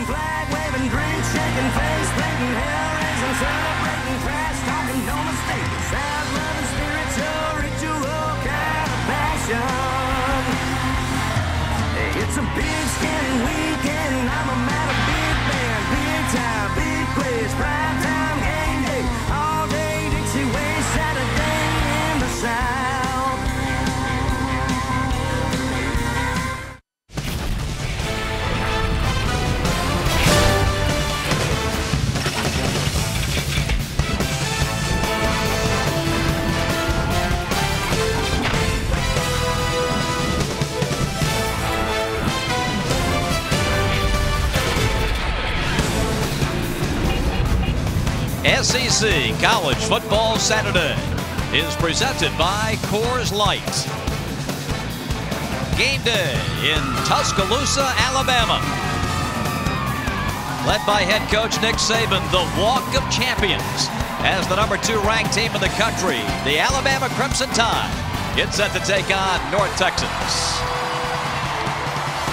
Flag waving, drink shaking, face raising, celebrating, trash talking, no mistake. SEC College Football Saturday is presented by Coors Light. Game day in Tuscaloosa, Alabama. Led by head coach Nick Saban, the Walk of Champions. As the number two ranked team in the country, the Alabama Crimson Tide gets set to take on North Texas.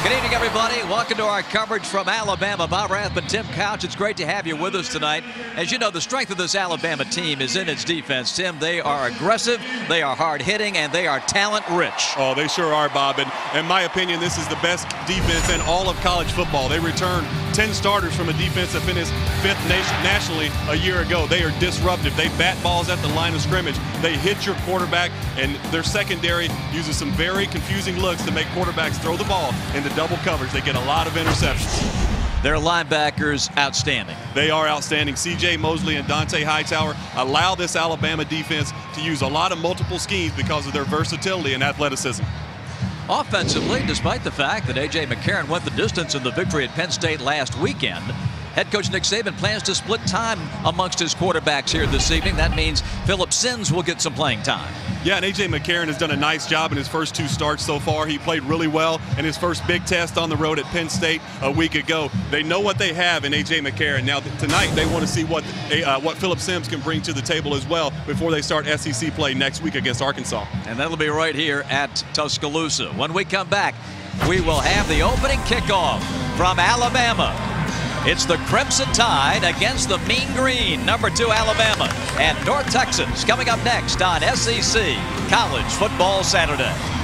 Good evening, everybody. Welcome to our coverage from Alabama. Bob Rathbun, Tim Couch. It's great to have you with us tonight. As you know, the strength of this Alabama team is in its defense. Tim, they are aggressive, they are hard hitting, and they are talent rich. Oh, they sure are, Bob. And in my opinion, this is the best defense in all of college football. They returned 10 starters from a defense that finished fifth nation, nationally a year ago. They are disruptive. They bat balls at the line of scrimmage. They hit your quarterback, and their secondary uses some very confusing looks to make quarterbacks throw the ball into double coverage. They get a lot of interceptions. Their linebackers outstanding. They are outstanding. C.J. Mosley and Dont'a Hightower allow this Alabama defense to use a lot of multiple schemes because of their versatility and athleticism. Offensively, despite the fact that A.J. McCarron went the distance in the victory at Penn State last weekend, head coach Nick Saban plans to split time amongst his quarterbacks here this evening. That means Phillip Sims will get some playing time. Yeah, and A.J. McCarron has done a nice job in his first two starts so far. He played really well in his first big test on the road at Penn State a week ago. They know what they have in A.J. McCarron. Now, tonight, they want to see what uh, what Phillip Sims can bring to the table as well before they start SEC play next week against Arkansas. And that'll be right here at Tuscaloosa. When we come back, we will have the opening kickoff from Alabama. It's the Crimson Tide against the Mean Green, number two Alabama, and North Texas coming up next on SEC College Football Saturday.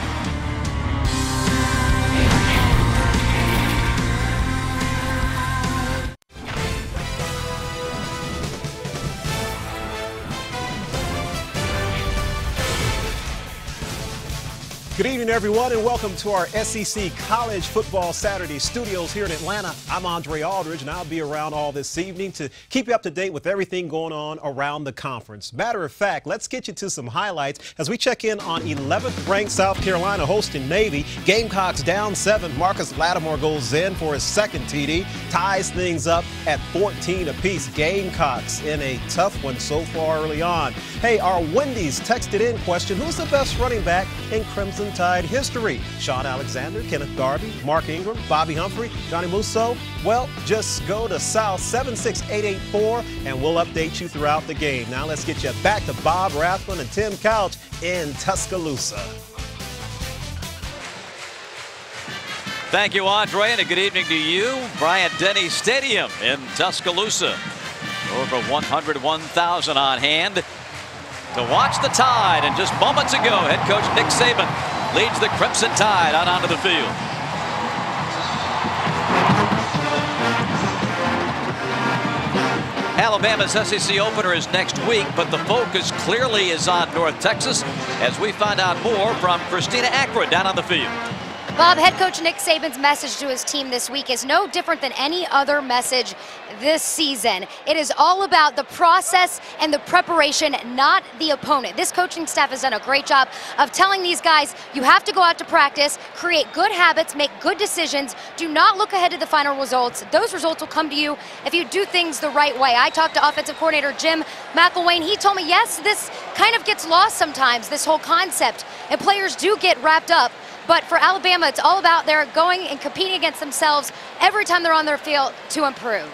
Good evening, everyone, and welcome to our SEC College Football Saturday studios here in Atlanta. I'm Andre Aldridge, and I'll be around all this evening to keep you up to date with everything going on around the conference. Matter of fact, let's get you to some highlights as we check in on 11th ranked South Carolina hosting Navy. Gamecocks down seven. Marcus Lattimore goes in for his second TD, ties things up at 14 apiece. Gamecocks in a tough one so far early on. Hey, our Wendy's texted in question who's the best running back in Crimson Tide history? Shaun Alexander, Kenneth Darby, Mark Ingram, Bobby Humphrey, Johnny Musso? Well, just go to South 76884 and we'll update you throughout the game. Now let's get you back to Bob Rathbun and Tim Couch in Tuscaloosa. Thank you, Andre, and a good evening to you. Bryant Denny Stadium in Tuscaloosa. Over 101,000 on hand to watch the Tide. And just moments ago, head coach Nick Saban leads the Crimson Tide out onto the field. Alabama's SEC opener is next week, but the focus clearly is on North Texas as we find out more from Christina Acra down on the field. Bob, head coach Nick Saban's message to his team this week is no different than any other message this season. It is all about the process and the preparation, not the opponent. This coaching staff has done a great job of telling these guys you have to go out to practice, create good habits, make good decisions. Do not look ahead to the final results. Those results will come to you if you do things the right way. I talked to offensive coordinator Jim McElwain. He told me, yes, this kind of gets lost sometimes, this whole concept, and players do get wrapped up. But for Alabama, it's all about they're going and competing against themselves every time they're on their field to improve.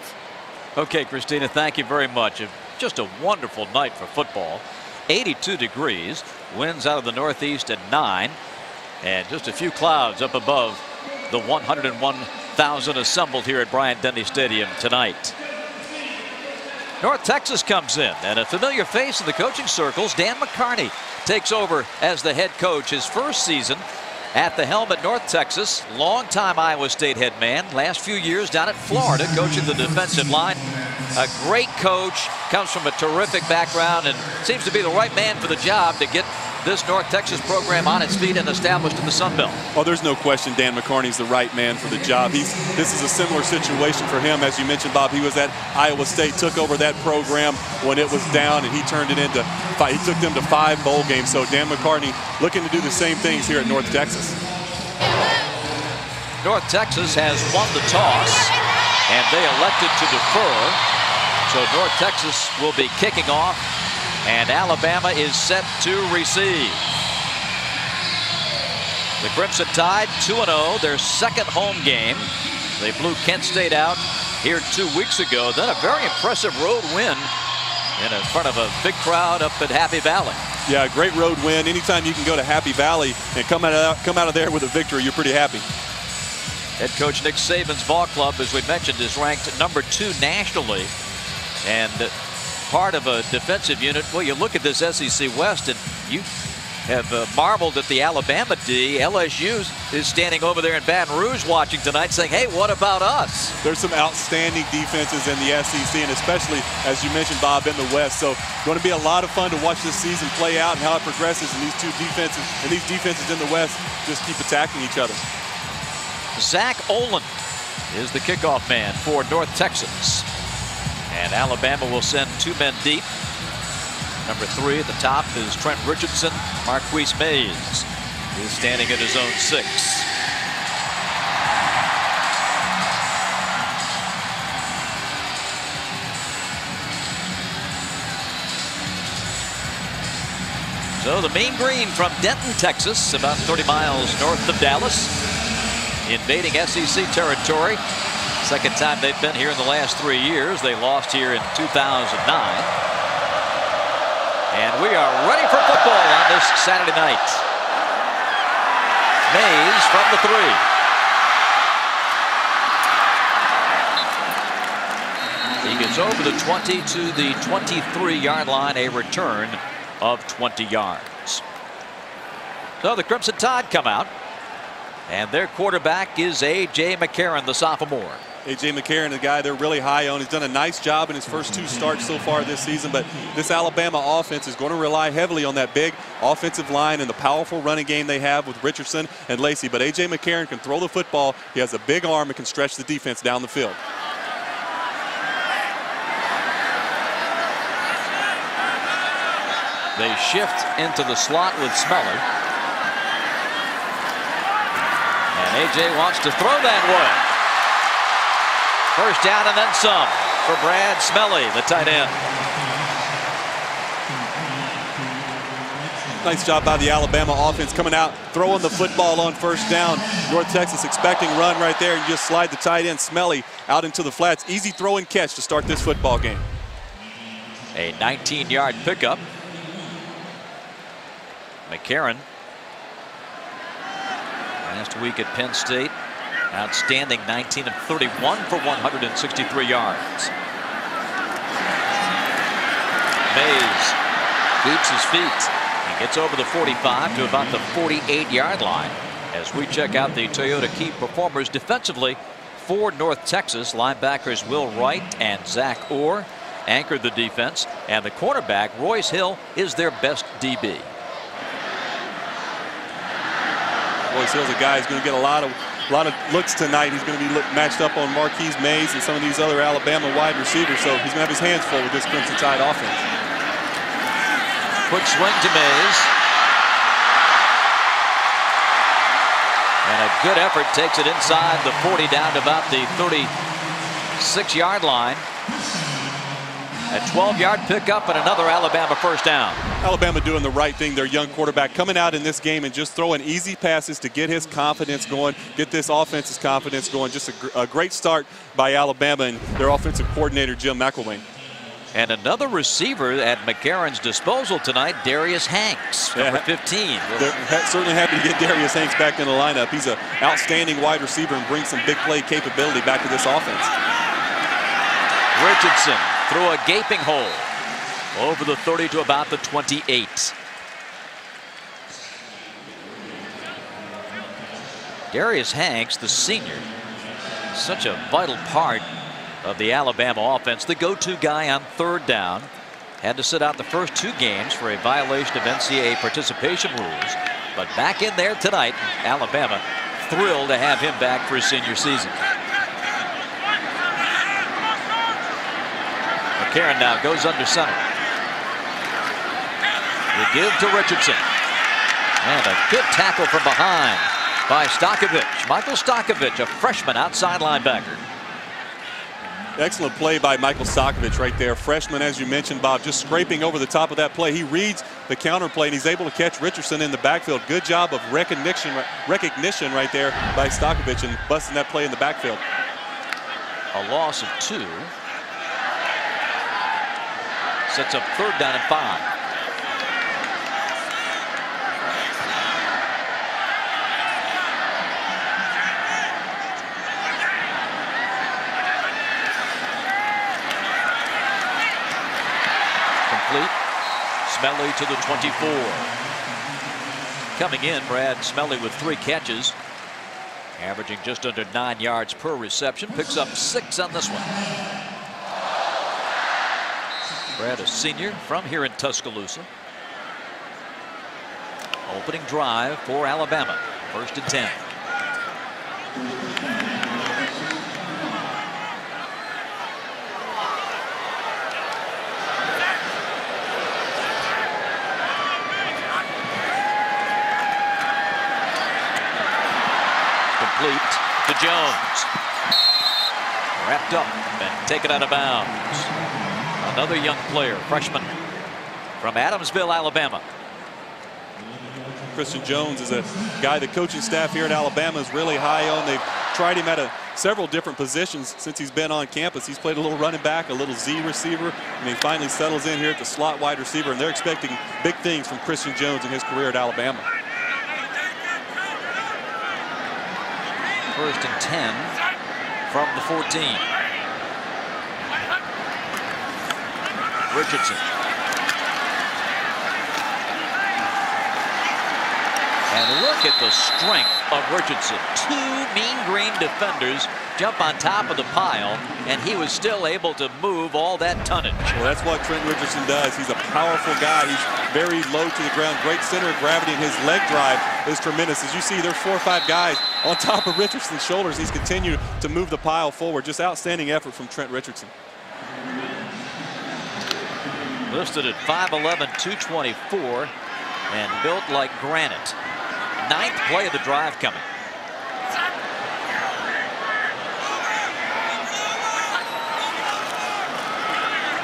Okay, Christina, thank you very much. Just a wonderful night for football. 82 degrees, winds out of the northeast at 9, and just a few clouds up above the 101,000 assembled here at Bryant-Denny Stadium tonight. North Texas comes in, and a familiar face in the coaching circles, Dan McCarney, takes over as the head coach his first season at the helm at North Texas. Longtime Iowa State head man. Last few years down at Florida, coaching the defensive line. A great coach, comes from a terrific background, and seems to be the right man for the job to get this North Texas program on its feet and established in the Sun Belt. Well, there's no question Dan McCarney's the right man for the job. He's This is a similar situation for him. As you mentioned, Bob, he was at Iowa State, took over that program when it was down, and he turned it into five. He took them to five bowl games. So Dan McCarney looking to do the same things here at North Texas. North Texas has won the toss, and they elected to defer. So North Texas will be kicking off and Alabama is set to receive. The Crimson Tide 2-0, their second home game. They blew Kent State out here two weeks ago. Then a very impressive road win in front of a big crowd up at Happy Valley. Yeah, great road win. Anytime you can go to Happy Valley and come out of, come out of there with a victory, you're pretty happy. Head coach Nick Saban's ball club, as we mentioned, is ranked number two nationally. And part of a defensive unit. Well, you look at this SEC West, and you have uh, marveled at the Alabama D. LSU is standing over there in Baton Rouge watching tonight saying, hey, what about us? There's some outstanding defenses in the SEC, and especially, as you mentioned, Bob, in the West. So going to be a lot of fun to watch this season play out and how it progresses. And these two defenses and these defenses in the West just keep attacking each other. Zach Olin is the kickoff man for North Texas. And Alabama will send two men deep. Number three at the top is Trent Richardson. Marquise Mays is standing at his own six. So the Mean Green from Denton, Texas, about 30 miles north of Dallas, invading SEC territory. Second time they've been here in the last three years. They lost here in 2009. And we are ready for football on this Saturday night. Mays from the three. He gets over the 20 to the 23-yard line, a return of 20 yards. So the Crimson Tide come out, and their quarterback is A.J. McCarron, the sophomore. A.J. McCarron, the guy they're really high on. He's done a nice job in his first two starts so far this season, but this Alabama offense is going to rely heavily on that big offensive line and the powerful running game they have with Richardson and Lacy. But A.J. McCarron can throw the football. He has a big arm and can stretch the defense down the field. They shift into the slot with Smelley. And A.J. wants to throw that way. First down and then some for Brad Smelley, the tight end. Nice job by the Alabama offense coming out, throwing the football on first down. North Texas expecting run right there and just slide the tight end Smelley out into the flats. Easy throw and catch to start this football game. A 19-yard pickup. McCarron last week at Penn State Outstanding 19 and 31 for 163 yards. Mays keeps his feet and gets over the 45 to about the 48 yard line as we check out the Toyota key performers defensively for North Texas. Linebackers Will Wright and Zach Orr anchor the defense and the cornerback Royce Hill is their best DB. Royce Hill's a guy who's going to get a lot of a lot of looks tonight. He's going to be matched up on Marquise Mays and some of these other Alabama wide receivers. So he's going to have his hands full with this Crimson Tide offense. Quick swing to Mays. And a good effort takes it inside the 40 down to about the 36 yard line. A 12-yard pickup and another Alabama first down. Alabama doing the right thing. Their young quarterback coming out in this game and just throwing easy passes to get his confidence going, get this offense's confidence going. Just a, a great start by Alabama and their offensive coordinator, Jim McElwain. And another receiver at McCarron's disposal tonight, Darius Hanks, number Yeah. 15. They're certainly happy to get Darius Hanks back in the lineup. He's an outstanding wide receiver and brings some big play capability back to this offense. Richardson through a gaping hole over the 30 to about the 28. Darius Hanks, the senior, such a vital part of the Alabama offense, the go-to guy on third down. Had to sit out the first two games for a violation of NCAA participation rules. But back in there tonight, Alabama thrilled to have him back for his senior season. McCarron now goes under center. The give to Richardson. And a good tackle from behind by Stokovich. Michael Stokovich, a freshman outside linebacker. Excellent play by Michael Sokovich right there. Freshman, as you mentioned, Bob, just scraping over the top of that play. He reads the counter play and he's able to catch Richardson in the backfield. Good job of recognition, recognition right there by Stokovich and busting that play in the backfield. A loss of two. Sets up third down and five. Complete. Smelley to the 24. Coming in, Brad Smelley with three catches. Averaging just under nine yards per reception. Picks up six on this one. Brad, a senior from here in Tuscaloosa. Opening drive for Alabama. First and 10. Complete to Jones. Wrapped up and taken out of bounds. Another young player, freshman from Adamsville, Alabama. Christian Jones is a guy the coaching staff here at Alabama is really high on. They've tried him at a, several different positions since he's been on campus. He's played a little running back, a little Z receiver, and he finally settles in here at the slot wide receiver, and they're expecting big things from Christian Jones in his career at Alabama. First and 10 from the 14. Richardson. And look at the strength of Richardson. Two mean green defenders jump on top of the pile, and he was still able to move all that tonnage. Well, that's what Trent Richardson does. He's a powerful guy. He's very low to the ground, great center of gravity, and his leg drive is tremendous. As you see, there's four or five guys on top of Richardson's shoulders. He's continued to move the pile forward. Just outstanding effort from Trent Richardson. Listed at 5'11", 224, and built like granite. Ninth play of the drive coming.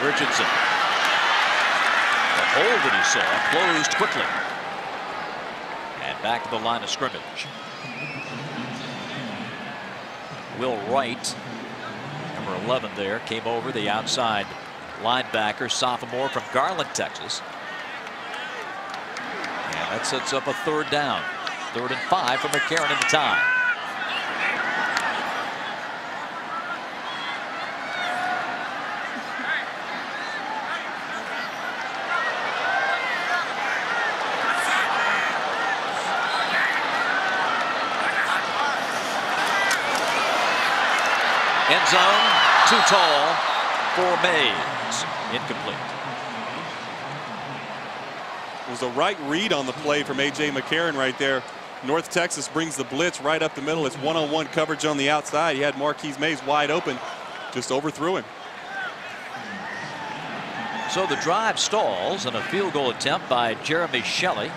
Richardson. The hole that he saw closed quickly. And back to the line of scrimmage. Will Wright, number 11 there, came over the outside linebacker, sophomore from Garland, Texas. And that sets up a third down. Third and five for McCarron in the tie. End zone, too tall for Mays. Incomplete. It was a right read on the play from A.J. McCarron right there. North Texas brings the blitz right up the middle. It's one-on-one coverage on the outside. He had Marquise Mays wide open, just overthrew him. So the drive stalls and a field goal attempt by Jeremy Shelley.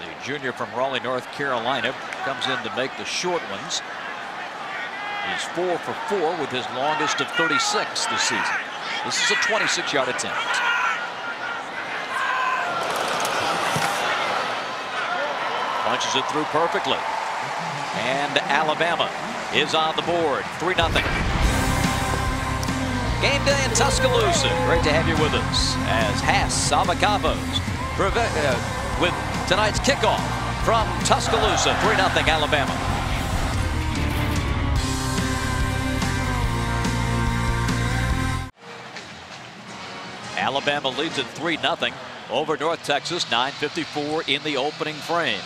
The junior from Raleigh, North Carolina, comes in to make the short ones. He's four for four with his longest of 36 this season. This is a 26-yard attempt. Punches it through perfectly. And Alabama is on the board. 3 0. Game day in Tuscaloosa. Great to have you with us as Haas Salvacavos uh, with tonight's kickoff from Tuscaloosa, 3-0 Alabama. Alabama leads at 3-0 over North Texas, 9.54 in the opening frame.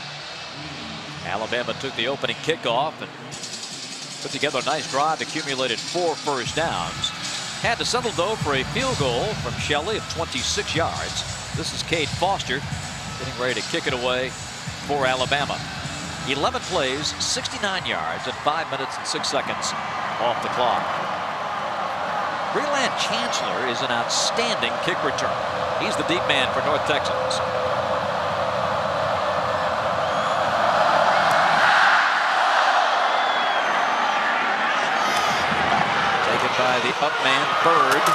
Alabama took the opening kickoff and put together a nice drive, accumulated four first downs. Had to settle, though, for a field goal from Shelley of 26 yards. This is Cade Foster getting ready to kick it away for Alabama. 11 plays, 69 yards, and 5 minutes and 6 seconds off the clock. Brelan Chancellor is an outstanding kick return. He's the deep man for North Texas. Taken by the up man Bird.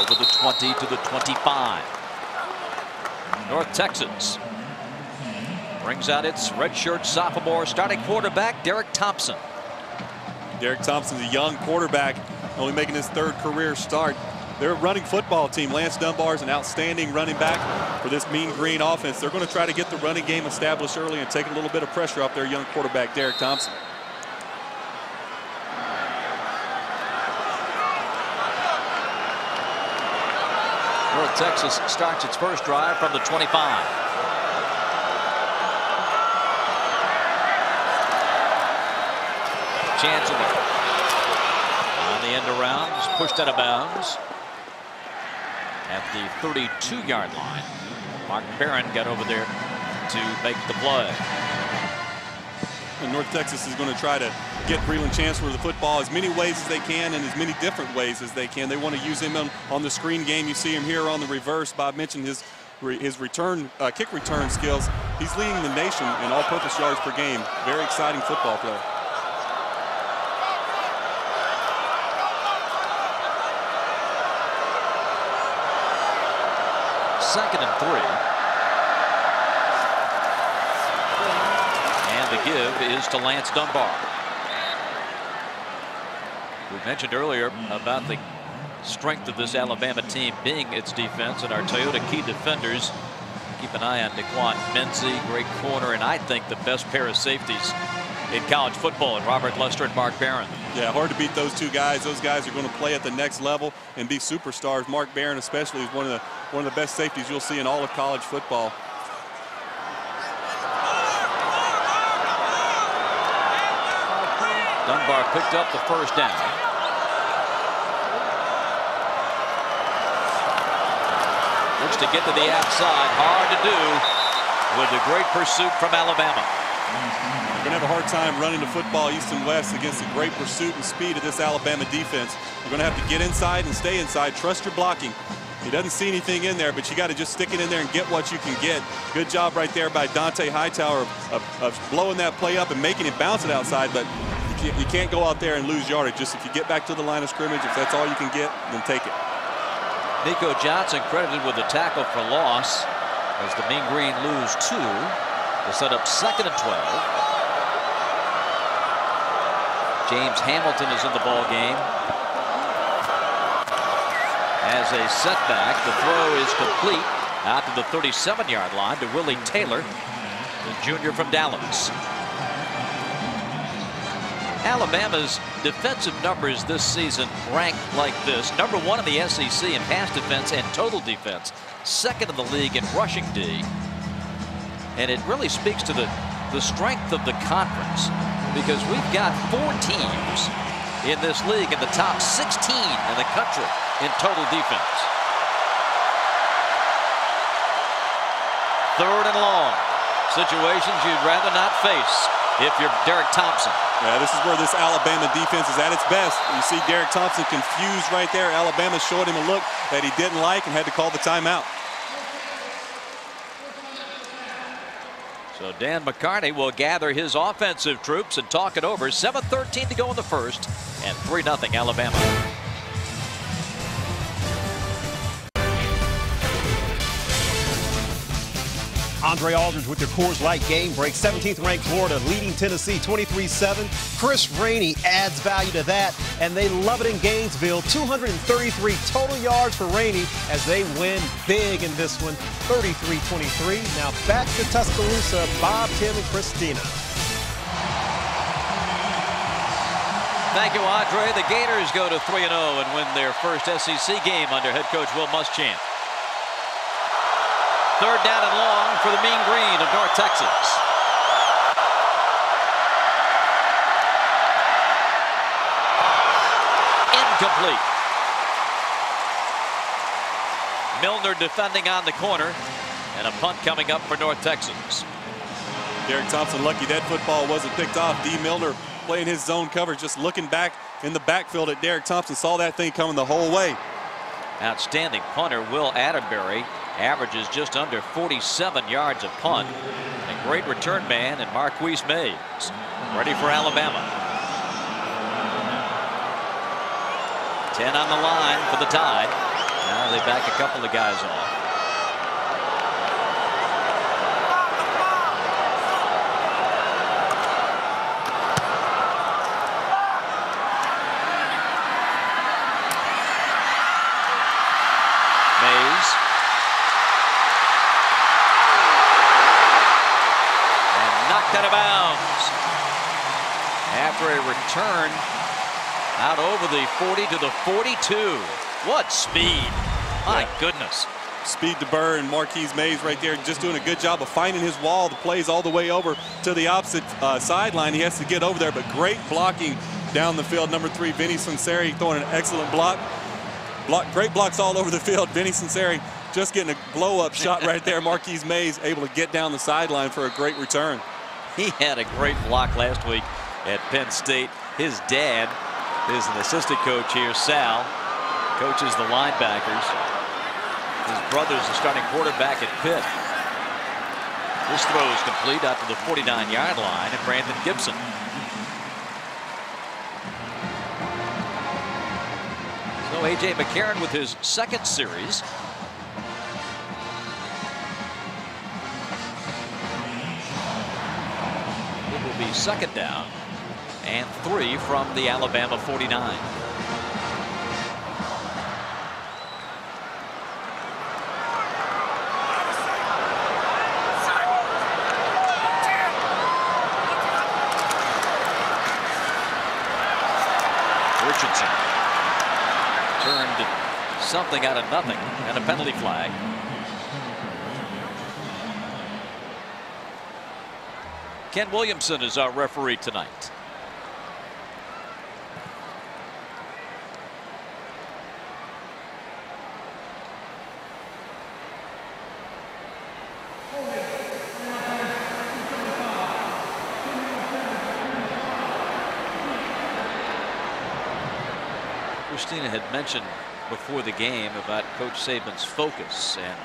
Over the 20 to the 25. North Texas brings out its redshirt sophomore starting quarterback Derek Thompson. Derek Thompson's a young quarterback, only making his third career start. They're a running football team. Lance Dunbar is an outstanding running back for this mean green offense. They're going to try to get the running game established early and take a little bit of pressure off their young quarterback, Derek Thompson. North Texas starts its first drive from the 25. Chancellor on the end around pushed out of bounds at the 32 yard line. Mark Barron got over there to make the play. And North Texas is going to try to get Brelan Chancellor the football as many ways as they can and as many different ways as they can. They want to use him on, on the screen game. You see him here on the reverse. Bob mentioned his his return uh, kick return skills. He's leading the nation in all-purpose yards per game. Very exciting football player. Second and three. And the give is to Lance Dunbar. We mentioned earlier about the strength of this Alabama team being its defense and our Toyota key defenders. Keep an eye on DeQuan Menzie, great corner, and I think the best pair of safeties in college football and Robert Lester and Mark Barron. Yeah, hard to beat those two guys. Those guys are going to play at the next level and be superstars. Mark Barron especially is one of the one of the best safeties you'll see in all of college football. Dunbar picked up the first down. Looks to get to the outside. Hard to do with the great pursuit from Alabama. You're going to have a hard time running the football east and west against the great pursuit and speed of this Alabama defense. You're going to have to get inside and stay inside. Trust your blocking. He doesn't see anything in there, but you got to just stick it in there and get what you can get. Good job right there by Dont'a Hightower of, of, of blowing that play up and making it bounce it outside, but you can't go out there and lose yardage. Just if you get back to the line of scrimmage, if that's all you can get, then take it. Nico Johnson credited with the tackle for loss as the Mean Green lose two to set up second and 12. James Hamilton is in the ball game. As a setback, the throw is complete out to the 37-yard line to Willie Taylor, the junior from Dallas. Alabama's defensive numbers this season rank like this. Number one in the SEC in pass defense and total defense. Second in the league in rushing D. And it really speaks to the, the strength of the conference because we've got four teams in this league in the top 16 in the country in total defense. Third and long. Situations you'd rather not face if you're Derek Thompson. Yeah, this is where this Alabama defense is at its best. You see Derek Thompson confused right there. Alabama showed him a look that he didn't like and had to call the timeout. So Dan McCarney will gather his offensive troops and talk it over. 7-13 to go in the first and 3-0 Alabama. Andre Aldridge with your Coors Light game break. 17th ranked Florida leading Tennessee 23-7. Chris Rainey adds value to that and they love it in Gainesville. 233 total yards for Rainey as they win big in this one, 33-23. Now back to Tuscaloosa, Bob, Tim, and Christina. Thank you, Andre. The Gators go to 3-0 and win their first SEC game under head coach Will Muschamp. Third down and long for the Mean Green of North Texas. Incomplete. Milliner defending on the corner and a punt coming up for North Texas. Derek Thompson lucky that football wasn't picked off. Dee Milliner playing his zone coverage, just looking back in the backfield at Derek Thompson. Saw that thing coming the whole way. Outstanding punter Will Atterbury averages just under 47 yards of punt. A great return man and Marquise Mays. Ready for Alabama. 10 on the line for the tie. Now they back a couple of guys off. Return out over the 40 to the 42. What speed. My goodness. Speed to Burr and Marquise Mays right there just doing a good job of finding his wall. The plays all the way over to the opposite uh, sideline. He has to get over there, but great blocking down the field. Number three, Vinny Sunseri throwing an excellent block. block. Great blocks all over the field. Vinny Sunseri just getting a blow-up shot right there. Marquise Mays able to get down the sideline for a great return. He had a great block last week at Penn State. His dad is an assistant coach here, Sal, coaches the linebackers. His brother's the starting quarterback at Pitt. This throw is complete out to the 49-yard line, and Brandon Gibson. So A.J. McCarron with his second series. It will be second down and three from the Alabama 49. Richardson turned something out of nothing and a penalty flag. Ken Williamson is our referee tonight. Christina had mentioned before the game about Coach Saban's focus and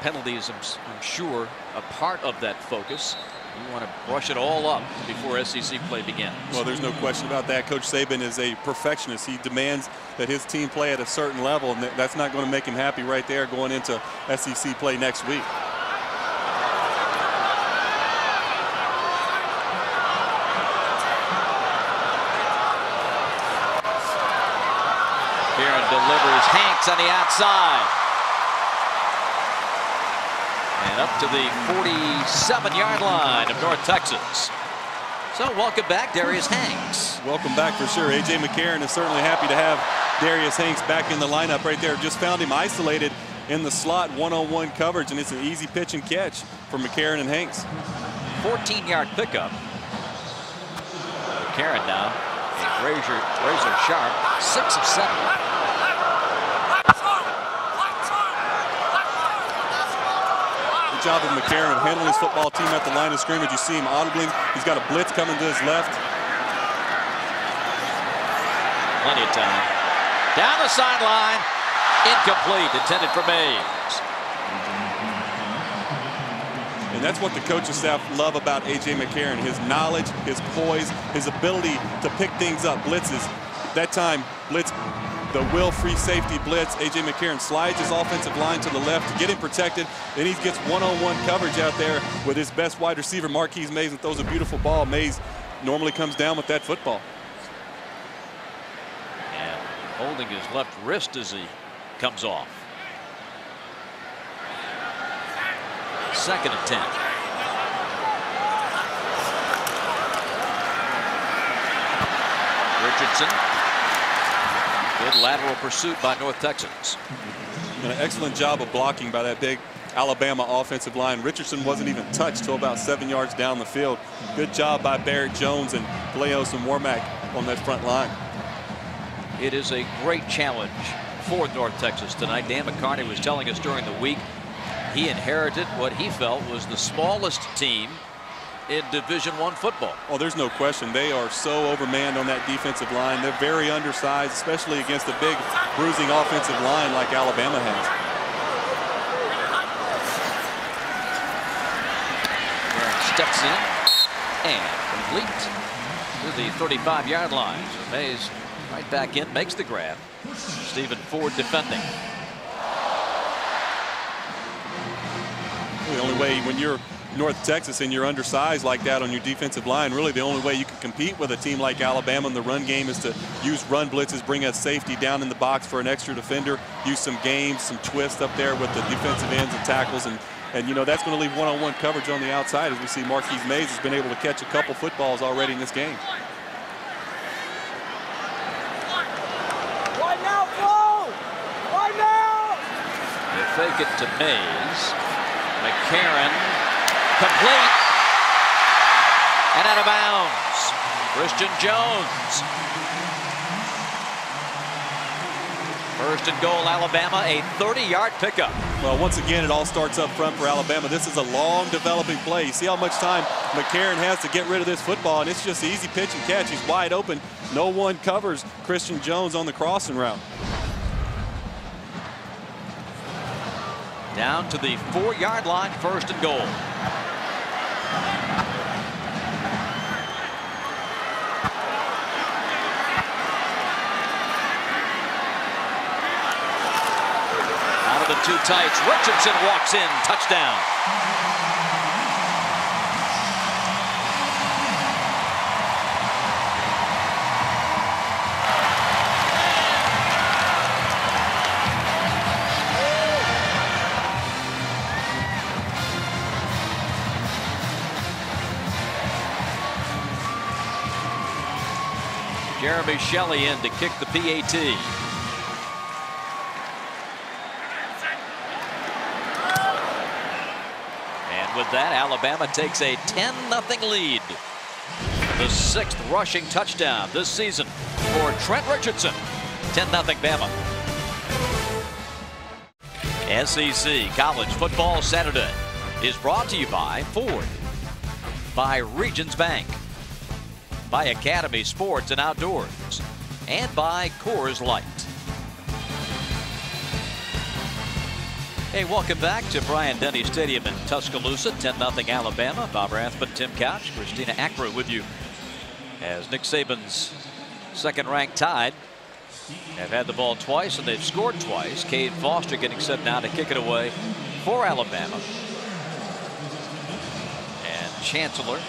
penalties, I'm, sure, a part of that focus. You want to brush it all up before SEC play begins. Well, there's no question about that. Coach Saban is a perfectionist. He demands that his team play at a certain level, and that's not going to make him happy right there going into SEC play next week. On the outside. And up to the 47-yard line of North Texas. So welcome back, Darius Hanks. Welcome back for sure. A.J. McCarron is certainly happy to have Darius Hanks back in the lineup right there. Just found him isolated in the slot one-on-one coverage, and it's an easy pitch and catch for McCarron and Hanks. 14-yard pickup. McCarron now, razor, razor sharp, six of seven. Job of McCarron handling his football team at the line of scrimmage. You see him audibly. He's got a blitz coming to his left. Plenty of time. Down the sideline. Incomplete. Intended for Mays. And that's what the coaching staff love about A.J. McCarron, his knowledge, his poise, his ability to pick things up, blitzes. That time, blitz, the will free safety blitz. A.J. McCarron slides his offensive line to the left to get him protected. Then he gets one-on-one coverage out there with his best wide receiver, Marquise Mays, and throws a beautiful ball. Mays normally comes down with that football. And holding his left wrist as he comes off. Second and 10. Richardson. Good lateral pursuit by North Texans. And an excellent job of blocking by that big Alabama offensive line. Richardson wasn't even touched till about seven yards down the field. Good job by Barrett Jones and Leos and Warmack on that front line. It is a great challenge for North Texas tonight. Dan McCarney was telling us during the week he inherited what he felt was the smallest team in Division One football. Oh, there's no question. They are so overmanned on that defensive line. They're very undersized, especially against a big bruising offensive line like Alabama has. Steps in and complete to the 35-yard line. So Mays right back in, makes the grab. Stephen Ford defending. The only way when you're North Texas and you're undersized like that on your defensive line, really the only way you can compete with a team like Alabama in the run game is to use run blitzes, bring a safety down in the box for an extra defender, use some games, some twists up there with the defensive ends and tackles. And, and you know, that's going to leave one-on-one -on -one coverage on the outside as we see Marquise Mays has been able to catch a couple footballs already in this game. Right now, Flo! Right now! They fake it to Mays. McCarron complete and out of bounds. Christian Jones. First and goal, Alabama, a 30-yard pickup. Well, once again, it all starts up front for Alabama. This is a long developing play. See how much time McCarron has to get rid of this football, and it's just easy pitch and catch. He's wide open. No one covers Christian Jones on the crossing route. Down to the four-yard line, first and goal. Out of the two tights, Richardson walks in, touchdown. Jeremy Shelley in to kick the PAT. And with that, Alabama takes a 10-0 lead. The sixth rushing touchdown this season for Trent Richardson. 10-0 Bama. SEC College Football Saturday is brought to you by Ford, by Regions Bank, by Academy Sports and Outdoors, and by Coors Light. Hey, welcome back to Bryant-Denny Stadium in Tuscaloosa, 10-0 Alabama. Bob Rathbun, Tim Couch, Christina Acra with you as Nick Saban's second-ranked Tide have had the ball twice and they've scored twice. Cade Foster getting set now to kick it away for Alabama. And Chancellor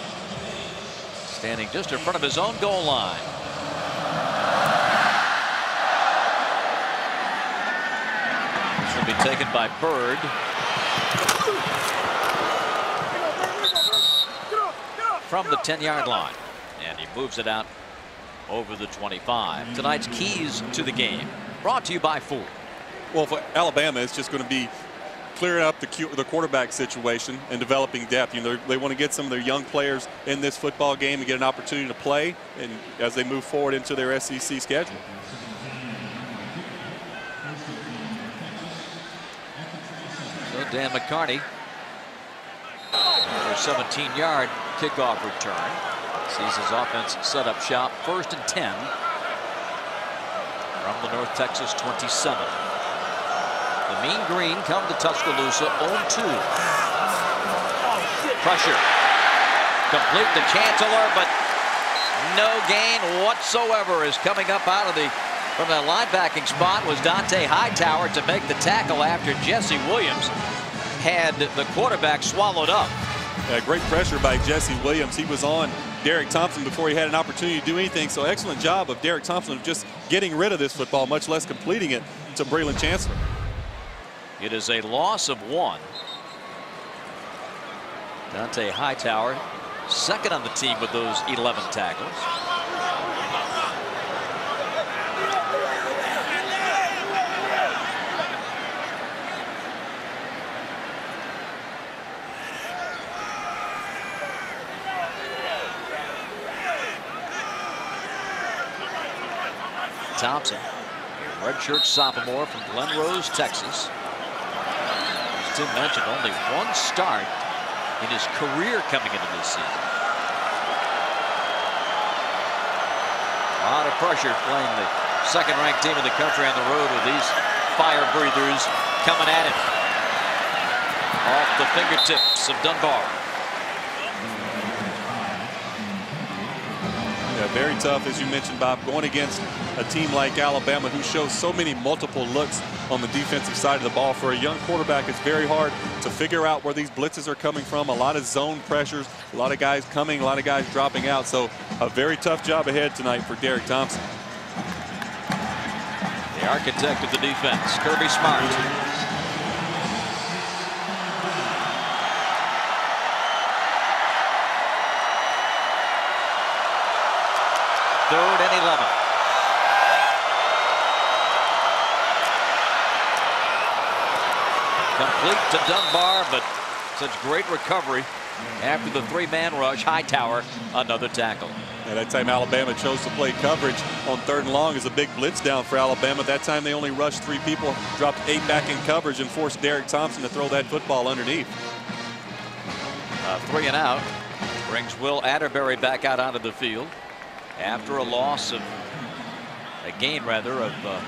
standing just in front of his own goal line. This will be taken by Bird. From the 10-yard line. And he moves it out over the 25. Tonight's keys to the game brought to you by Ford. Well, for Alabama, it's just going to be clearing up the, the quarterback situation and developing depth. You know, they want to get some of their young players in this football game and get an opportunity to play and as they move forward into their SEC schedule. So Dan McCarney, for 17-yard kickoff return. Sees his offense set up shop first and 10 from the North Texas 27. The Mean Green come to Tuscaloosa 0-2. Pressure. Complete to Chancellor, but no gain whatsoever is coming up out of the from the linebacking spot was Dont'a Hightower to make the tackle after Jesse Williams had the quarterback swallowed up. Uh, great pressure by Jesse Williams. He was on Derek Thompson before he had an opportunity to do anything. So excellent job of Derek Thompson of just getting rid of this football, much less completing it to Brelan Chancellor. It is a loss of one. Dont'a Hightower, second on the team with those 11 tackles. Thompson, redshirt sophomore from Glen Rose, Texas. Tim mentioned, only one start in his career coming into this season. A lot of pressure playing the second-ranked team in the country on the road with these fire breathers coming at him. Off the fingertips of Dunbar. Very tough, as you mentioned, Bob, going against a team like Alabama who shows so many multiple looks on the defensive side of the ball. For a young quarterback, it's very hard to figure out where these blitzes are coming from. A lot of zone pressures, a lot of guys coming, a lot of guys dropping out. So a very tough job ahead tonight for Derek Thompson. The architect of the defense, Kirby Smart. Third and 11. Complete to Dunbar, but such great recovery after the three-man rush. Hightower, another tackle. And that time Alabama chose to play coverage on third and long as a big blitz down for Alabama. That time they only rushed three people, dropped eight back in coverage and forced Derek Thompson to throw that football underneath. Uh, three and out brings Will Atterbury back out onto the field after a loss of a gain rather of uh,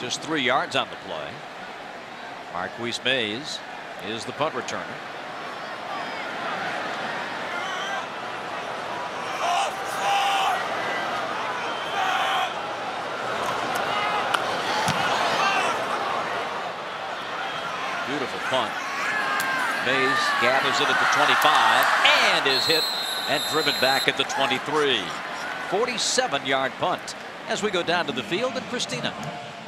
just three yards on the play. Marquis Maze is the punt returner. Beautiful punt. Maze gathers it at the 25 and is hit and driven back at the 23. 47 yard punt as we go down to the field and Christina.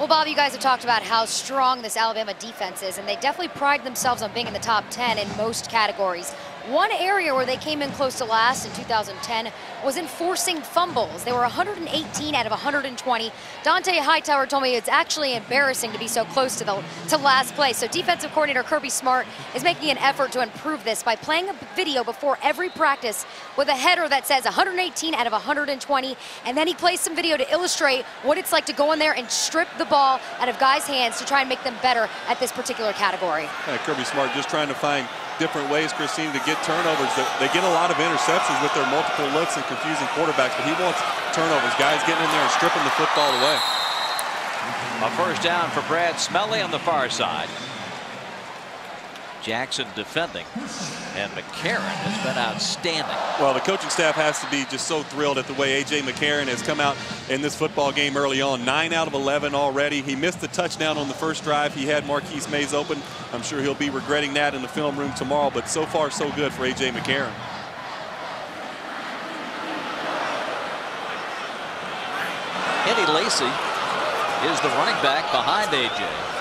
Well, Bob, you guys have talked about how strong this Alabama defense is, and they definitely pride themselves on being in the top 10 in most categories. One area where they came in close to last in 2010 was in forcing fumbles. They were 118 out of 120. Dont'a Hightower told me it's actually embarrassing to be so close to the to last place. So defensive coordinator Kirby Smart is making an effort to improve this by playing a video before every practice with a header that says 118 out of 120, and then he plays some video to illustrate what it's like to go in there and strip the ball out of guys' hands to try and make them better at this particular category. Yeah, Kirby Smart just trying to find different ways, Christine, to get turnovers. They get a lot of interceptions with their multiple looks and confusing quarterbacks, but he wants turnovers. Guys getting in there and stripping the football away. A first down for Brad Smelley on the far side. Jackson defending. And McCarron has been outstanding. Well, the coaching staff has to be just so thrilled at the way A.J. McCarron has come out in this football game early on. 9 out of 11 already. He missed the touchdown on the first drive. He had Marquis Maze open. I'm sure he'll be regretting that in the film room tomorrow, but so far so good for A.J. McCarron. Eddie Lacy is the running back behind A.J.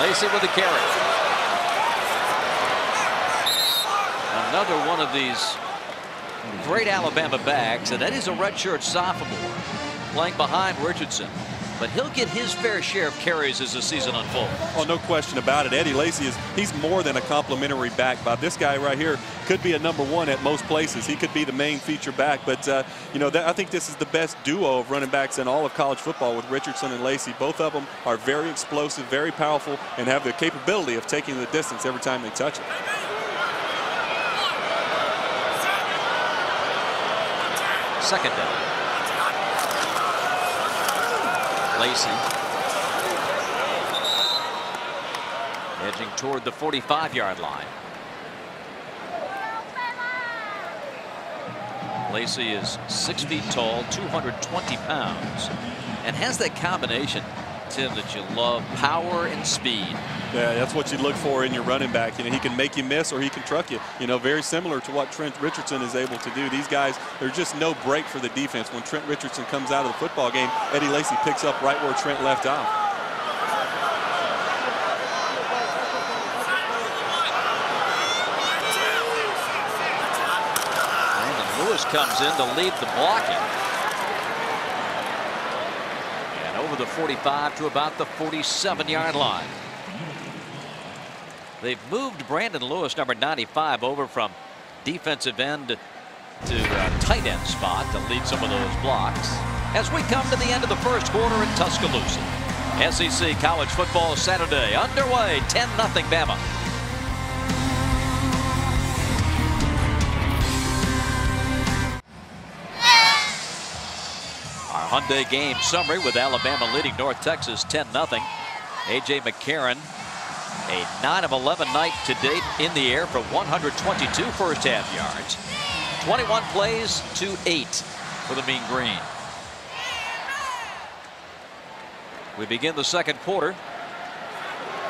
Lacy with the carry. Another one of these great Alabama backs, and Eddie's a redshirt sophomore playing behind Richardson. But he'll get his fair share of carries as the season unfolds. Oh, no question about it. Eddie Lacy is he's more than a complimentary back. Bob, this guy right here could be a number one at most places. He could be the main feature back. But uh, you know, that, I think this is the best duo of running backs in all of college football with Richardson and Lacy. Both of them are very explosive, very powerful, and have the capability of taking the distance every time they touch it. Second down. Lacy. Edging toward the 45-yard line. Lacy is six feet tall, 220 pounds, and has that combination Tim, that you love power and speed. Yeah, that's what you look for in your running back. You know, he can make you miss or he can truck you. You know, very similar to what Trent Richardson is able to do. These guys, there's just no break for the defense. When Trent Richardson comes out of the football game, Eddie Lacy picks up right where Trent left off. Lewis comes in to lead the blocking. And over the 45 to about the 47 yard line. They've moved Brandon Lewis, number 95, over from defensive end to uh, tight end spot to lead some of those blocks. As we come to the end of the first quarter in Tuscaloosa. SEC College Football Saturday underway 10 0 Bama. Hyundai game summary with Alabama leading North Texas 10 0. A.J. McCarron a 9 of 11 night to date in the air for 122 first half yards. 21 plays to 8 for the Mean Green. We begin the second quarter.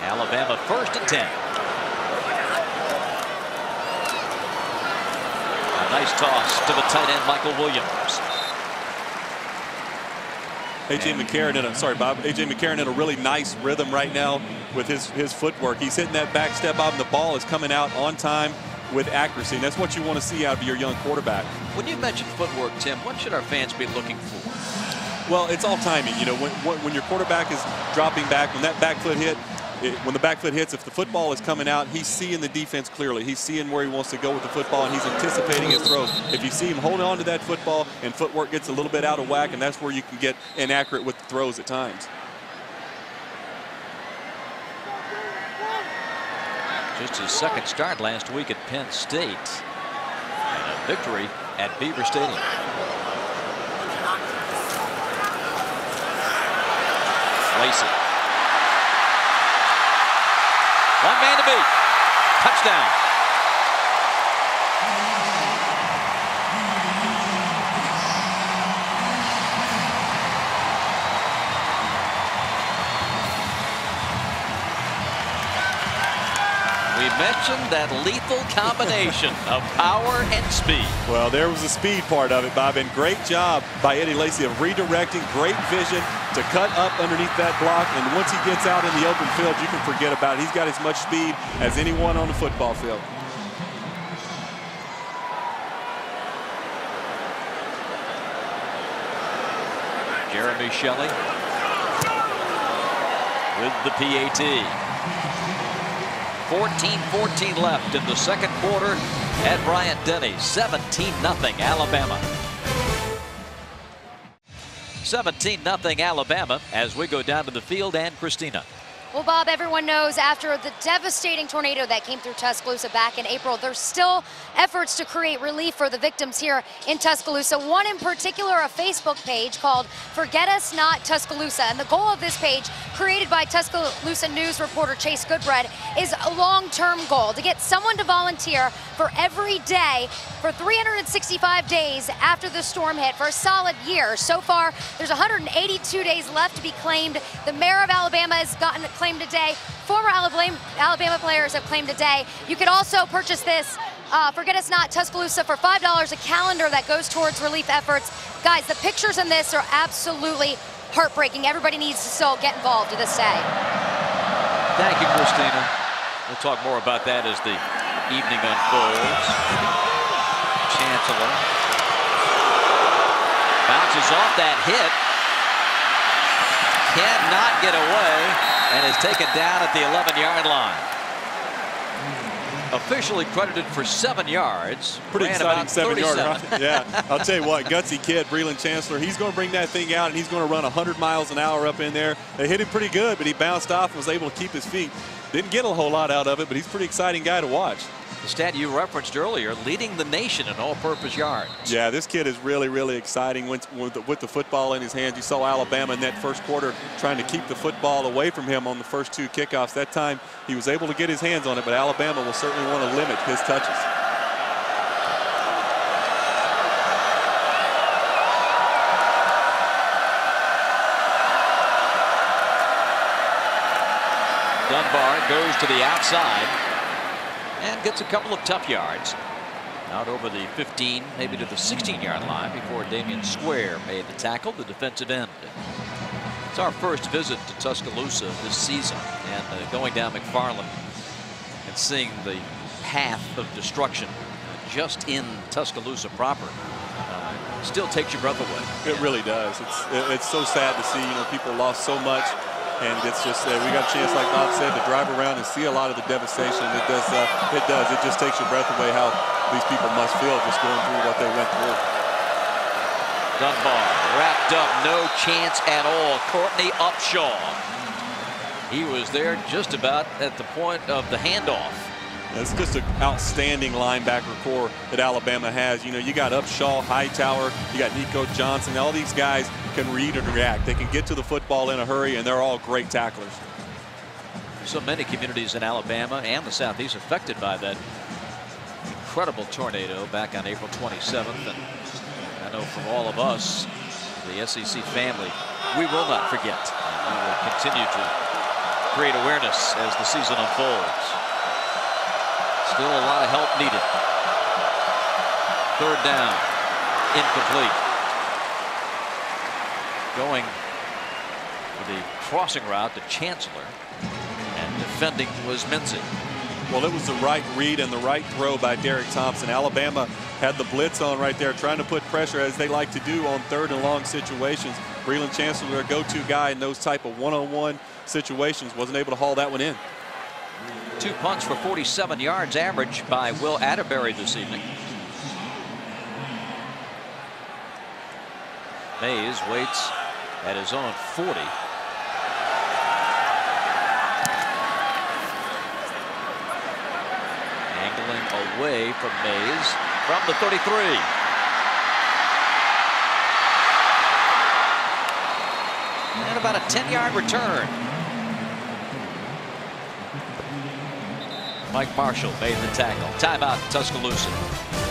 Alabama first and 10. A nice toss to the tight end Michael Williams. AJ McCarron in a sorry Bob AJ McCarron in a really nice rhythm right now with his his footwork. He's hitting that back step out and the ball is coming out on time with accuracy. And that's what you want to see out of your young quarterback. When you mention footwork, Tim, what should our fans be looking for? Well, it's all timing. You know, when, when your quarterback is dropping back, when that back foot hit, it, when the back foot hits, if the football is coming out, he's seeing the defense clearly. He's seeing where he wants to go with the football, and he's anticipating his throws. If you see him holding on to that football and footwork gets a little bit out of whack, and that's where you can get inaccurate with the throws at times. Just his second start last week at Penn State. And a victory at Beaver Stadium. Lacy. One man to beat. Touchdown. Mentioned that lethal combination of power and speed. Well, there was the speed part of it, Bob, and great job by Eddie Lacy of redirecting, great vision to cut up underneath that block. And once he gets out in the open field, you can forget about it. He's got as much speed as anyone on the football field. Jeremy Shelley with the PAT. 14-14 left in the second quarter at Bryant Denny. 17-0 Alabama. 17-0 Alabama as we go down to the field and Christina. Well, Bob, everyone knows after the devastating tornado that came through Tuscaloosa back in April, there's still efforts to create relief for the victims here in Tuscaloosa. One in particular, a Facebook page called Forget Us Not Tuscaloosa. And the goal of this page, created by Tuscaloosa News reporter Chase Goodbread, is a long-term goal to get someone to volunteer for every day for 365 days after the storm hit for a solid year. So far, there's 182 days left to be claimed. The mayor of Alabama has gotten claimed a day. Former Alabama players have claimed a day. You could also purchase this, uh, Forget Us Not Tuscaloosa, for $5, a calendar that goes towards relief efforts. Guys, the pictures in this are absolutely heartbreaking. Everybody needs to still get involved to this day. Thank you, Christina. We'll talk more about that as the evening unfolds. Chancellor bounces off that hit. Cannot get away and is taken down at the 11-yard line. Officially credited for seven yards. Pretty exciting seven yarder. Huh? yeah, I'll tell you what, gutsy kid, Brelan Chancellor, he's going to bring that thing out and he's going to run 100 miles an hour up in there. They hit him pretty good, but he bounced off and was able to keep his feet. Didn't get a whole lot out of it, but he's a pretty exciting guy to watch. Stat you referenced earlier, leading the nation in all-purpose yards. Yeah, this kid is really, really exciting with, with, the, with the football in his hands. You saw Alabama in that first quarter trying to keep the football away from him on the first two kickoffs. That time he was able to get his hands on it, but Alabama will certainly want to limit his touches. Dunbar goes to the outside and gets a couple of tough yards. Out over the 15, maybe to the 16-yard line before Damion Square made the tackle, the defensive end. It's our first visit to Tuscaloosa this season, and uh, going down McFarland and seeing the path of destruction just in Tuscaloosa proper uh, still takes your breath away. It really does. It's it's so sad to see. You know, people lost so much, and it's just uh, we got a chance, like Bob said, to drive around and see a lot of the devastation. It does. Uh, it does. It just takes your breath away how these people must feel just going through what they went through. Dunbar wrapped up, no chance at all. Courtney Upshaw. He was there just about at the point of the handoff. It's just an outstanding linebacker core that Alabama has. You know, you got Upshaw, Hightower, you got Nico Johnson. All these guys can read and react. They can get to the football in a hurry, and they're all great tacklers. So many communities in Alabama and the Southeast affected by that incredible tornado back on April 27th. And I know from all of us, the SEC family, we will not forget. We will continue to create awareness as the season unfolds. Still a lot of help needed. Third down, incomplete. Going for the crossing route to Chancellor, and defending was Menzie. Well, it was the right read and the right throw by Derek Thompson. Alabama had the blitz on right there, trying to put pressure as they like to do on third and long situations. Brelan Chancellor, a go-to guy in those type of one-on-one -on -one situations, wasn't able to haul that one in. Two punts for 47 yards average by Will Atterbury this evening. Maze waits at his own 40. Angling away from Maze from the 33. And about a 10-yard return. Mike Marshall made the tackle. Timeout, Tuscaloosa.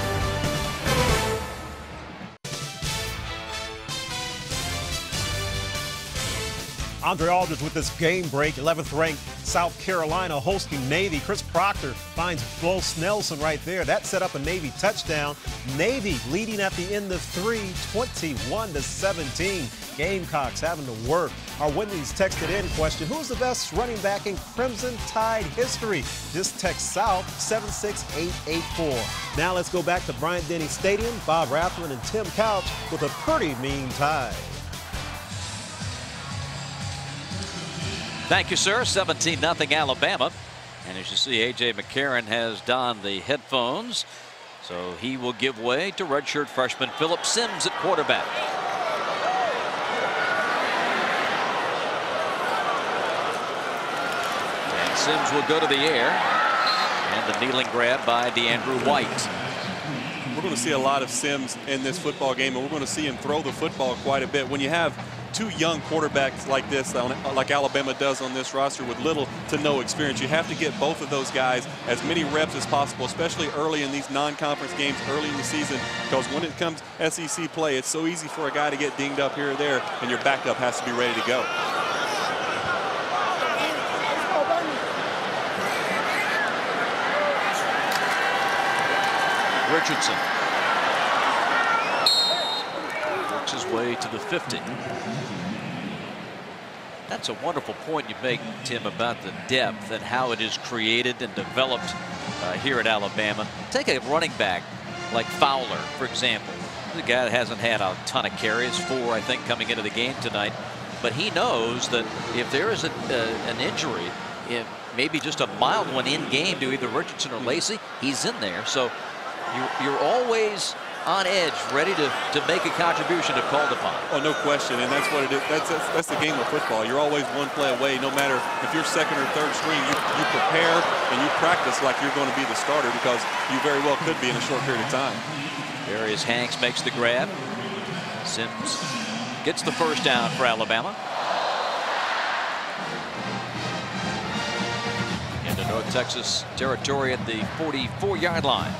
Andre Aldridge with this game break. 11th ranked South Carolina hosting Navy. Kriss Proctor finds Bo Snelson right there. That set up a Navy touchdown. Navy leading at the end of three, 21 to 17. Gamecocks having to work. Our Wendy's texted in question, who's the best running back in Crimson Tide history? Just text South 76884. Now let's go back to Bryant-Denny Stadium. Bob Rathbun and Tim Couch with a pretty mean tie. Thank you, sir. 17 0 Alabama. And as you see, A.J. McCarron has donned the headphones. So he will give way to redshirt freshman Phillip Sims at quarterback. And Sims will go to the air. And the kneeling grab by DeAndrew White. We're going to see a lot of Sims in this football game, and we're going to see him throw the football quite a bit. When you have two young quarterbacks like this, like Alabama does on this roster with little to no experience. You have to get both of those guys as many reps as possible, especially early in these non-conference games, early in the season, because when it comes SEC play, it's so easy for a guy to get dinged up here or there, and your backup has to be ready to go. Richardson works his way to the 50. That's a wonderful point you make, Tim, about the depth and how it is created and developed uh, here at Alabama. Take a running back like Fowler, for example. The guy hasn't had a ton of carries, four, I think, coming into the game tonight. But he knows that if there is a, uh, an injury, if maybe just a mild one in game to either Richardson or Lacy, he's in there. So you're, you're always on edge, ready to, to make a contribution if called upon. Oh, no question, and that's what it is. That's, that's, that's the game of football. You're always one play away, no matter if you're second or third string. You, you prepare and you practice like you're going to be the starter because you very well could be in a short period of time. Darius Hanks makes the grab. Sims gets the first down for Alabama. Into North Texas territory at the 44-yard line.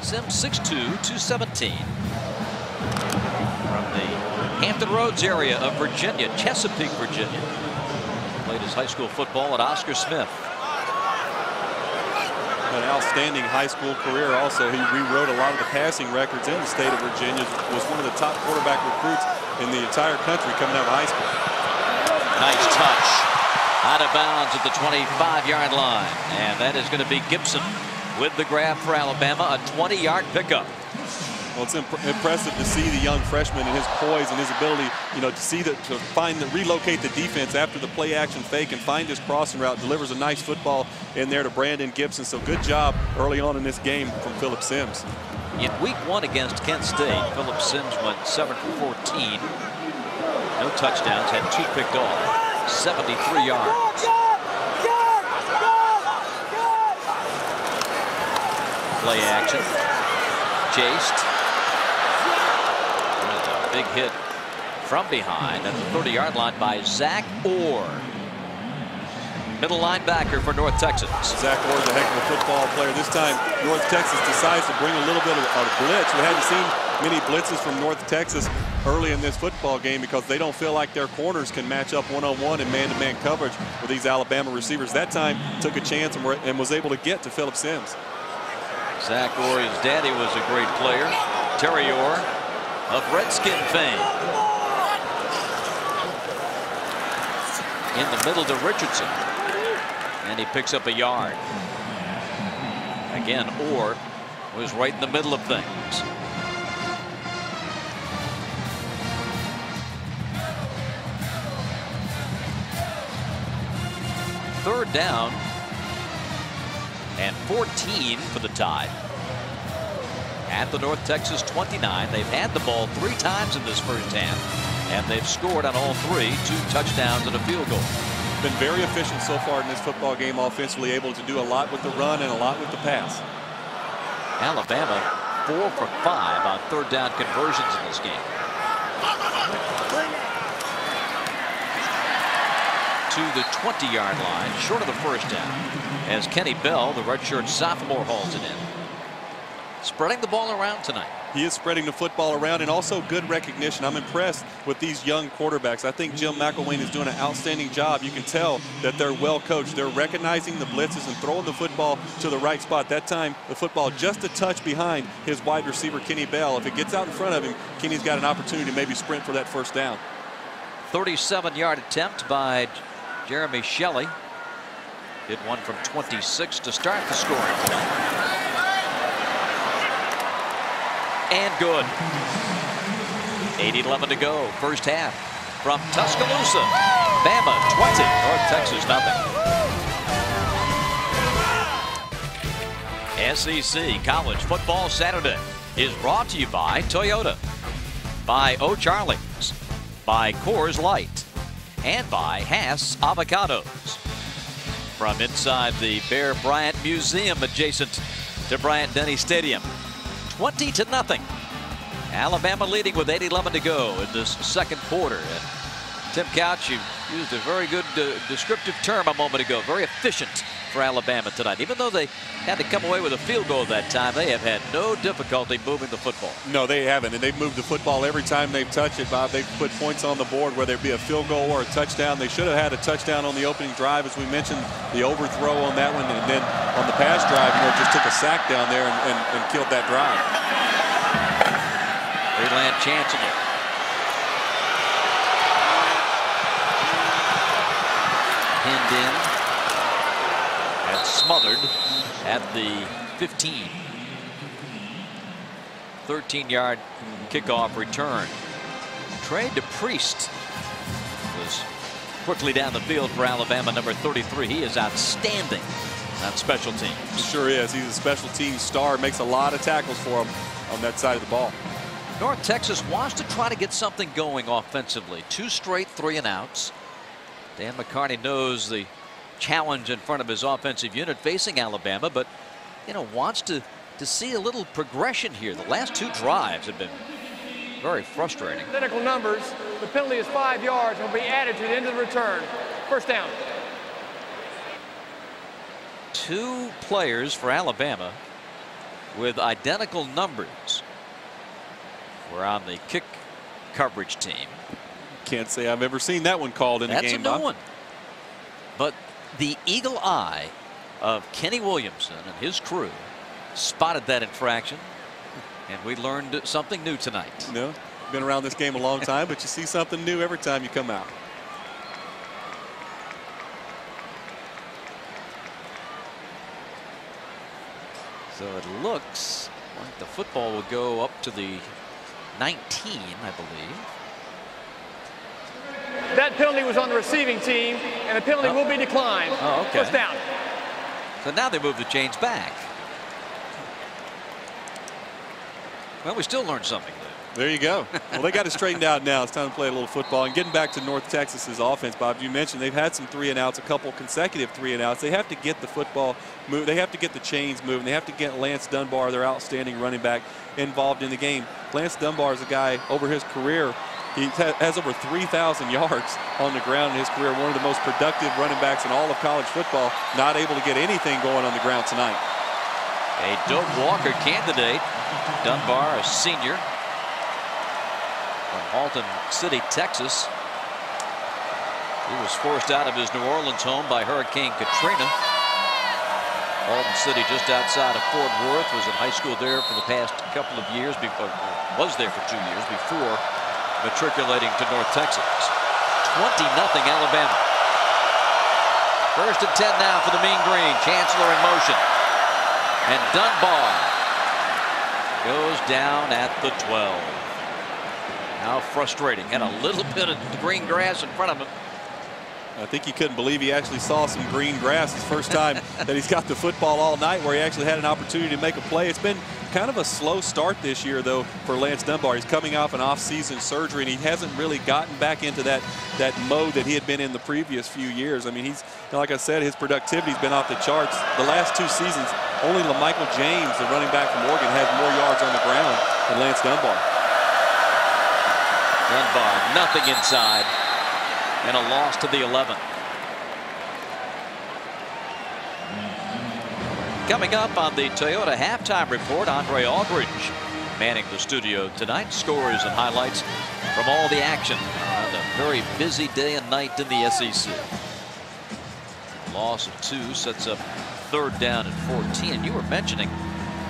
Sims 6'2", 217. From the Hampton Roads area of Virginia, Chesapeake, Virginia. Played played his high school football at Oscar Smith. An outstanding high school career also. He rewrote a lot of the passing records in the state of Virginia. Was one of the top quarterback recruits in the entire country coming out of high school. Nice touch. Out of bounds at the 25-yard line. And that is going to be Gibson with the grab for Alabama. A 20-yard pickup. Well, it's imp impressive to see the young freshman and his poise and his ability, you know, to see that to find the relocate the defense after the play action fake and find his crossing route. Delivers a nice football in there to Brandon Gibson. So good job early on in this game from Phillip Sims. In week one against Kent State, Phillip Sims went 7 for 14. No touchdowns, had two picked off, 73 yards. Play action. Chased. Big hit from behind at the 30-yard line by Zach Orr. Middle linebacker for North Texas. Zach Orr is a heck of a football player. This time, North Texas decides to bring a little bit of a blitz. We hadn't seen many blitzes from North Texas early in this football game because they don't feel like their corners can match up one-on-one in man-to-man coverage with these Alabama receivers. That time, took a chance and, was able to get to Phillip Sims. Zach Orr, his daddy was a great player. Terry Orr of Redskin fame. In the middle to Richardson. And he picks up a yard. Again, Orr was right in the middle of things. Third down and 14 for the Tide. At the North Texas 29, they've had the ball three times in this first half, and they've scored on all three, two touchdowns and a field goal. Been very efficient so far in this football game offensively, able to do a lot with the run and a lot with the pass. Alabama four for five on third down conversions in this game. To the 20-yard line, short of the first down, as Kenny Bell, the redshirt sophomore, hauls it in. Spreading the ball around tonight. He is spreading the football around and also good recognition. I'm impressed with these young quarterbacks. I think Jim McElwain is doing an outstanding job. You can tell that they're well coached. They're recognizing the blitzes and throwing the football to the right spot. That time, the football just a touch behind his wide receiver, Kenny Bell. If it gets out in front of him, Kenny's got an opportunity to maybe sprint for that first down. 37-yard attempt by Jeremy Shelley. hit one from 26 to start the scoring. And good. 8-11 to go, first half. From Tuscaloosa, Bama 20, North Texas nothing. SEC College Football Saturday is brought to you by Toyota, by O'Charley's, by Coors Light, and by Hass Avocados. From inside the Bear Bryant Museum adjacent to Bryant Denny Stadium, 20 to nothing. Alabama leading with 8-11 to go in this second quarter. And Tim Couch, you used a very good uh, descriptive term a moment ago. Very efficient for Alabama tonight. Even though they had to come away with a field goal that time, they have had no difficulty moving the football. No, they haven't. And they've moved the football every time they've touched it, Bob. They've put points on the board, whether it be a field goal or a touchdown. They should have had a touchdown on the opening drive, as we mentioned, the overthrow on that one. And then on the pass drive, you know, just took a sack down there and, and, and killed that drive. Brelan Chancellor. Pinned in smothered at the 15. 13-yard kickoff return. Trey DePriest was quickly down the field for Alabama, number 33. He is outstanding on special teams. Sure is. He's a special team star. Makes a lot of tackles for him on that side of the ball. North Texas wants to try to get something going offensively. Two straight three and outs. Dan McCarney knows the challenge in front of his offensive unit facing Alabama, but you know wants to to see a little progression here. The last two drives have been very frustrating. Identical numbers. The penalty is five yards and will be added to the end of the return. First down. Two players for Alabama with identical numbers. We're on the kick coverage team. Can't say I've ever seen that one called in That's the game. a new Bob. one. But the eagle eye of Kenny Williamson and his crew spotted that infraction. And we learned something new tonight. You know, been around this game a long time, but you see something new every time you come out. So it looks like the football will go up to the 19, I believe. That penalty was on the receiving team, and the penalty Oh. will be declined. Oh, okay. First down. So now they move the chains back. Well, we still learned something. There you go. Well, they got it straightened out now. It's time to play a little football. And getting back to North Texas's offense, Bob, you mentioned they've had some three and outs, a couple consecutive three and outs. They have to get the football move. They have to get the chains moving. They have to get Lance Dunbar, their outstanding running back, involved in the game. Lance Dunbar is a guy over his career. He has over 3,000 yards on the ground in his career. One of the most productive running backs in all of college football. Not able to get anything going on the ground tonight. A Doak Walker candidate. Dunbar, a senior from Haltom City, Texas. He was forced out of his New Orleans home by Hurricane Katrina. Haltom City, just outside of Fort Worth, was in high school there for the past couple of years. Before, was there for two years before matriculating to North Texas. 20 nothing Alabama. First and 10 now for the Mean Green. Chancellor in motion. And Dunbar goes down at the 12. How frustrating. And a little bit of green grass in front of him. I think he couldn't believe he actually saw some green grass. His first time that he's got the football all night where he actually had an opportunity to make a play. It's been kind of a slow start this year, though, for Lance Dunbar. He's coming off an off-season surgery, and he hasn't really gotten back into that, that mode that he had been in the previous few years. I mean, he's, like I said, his productivity's been off the charts. The last two seasons, only LaMichael James, the running back from Oregon, has more yards on the ground than Lance Dunbar. Dunbar, nothing inside. And a loss to the 11. Coming up on the Toyota halftime report, Andre Aldridge manning the studio tonight. Scores and highlights from all the action on a very busy day and night in the SEC. Loss of two sets up third down and 14. And you were mentioning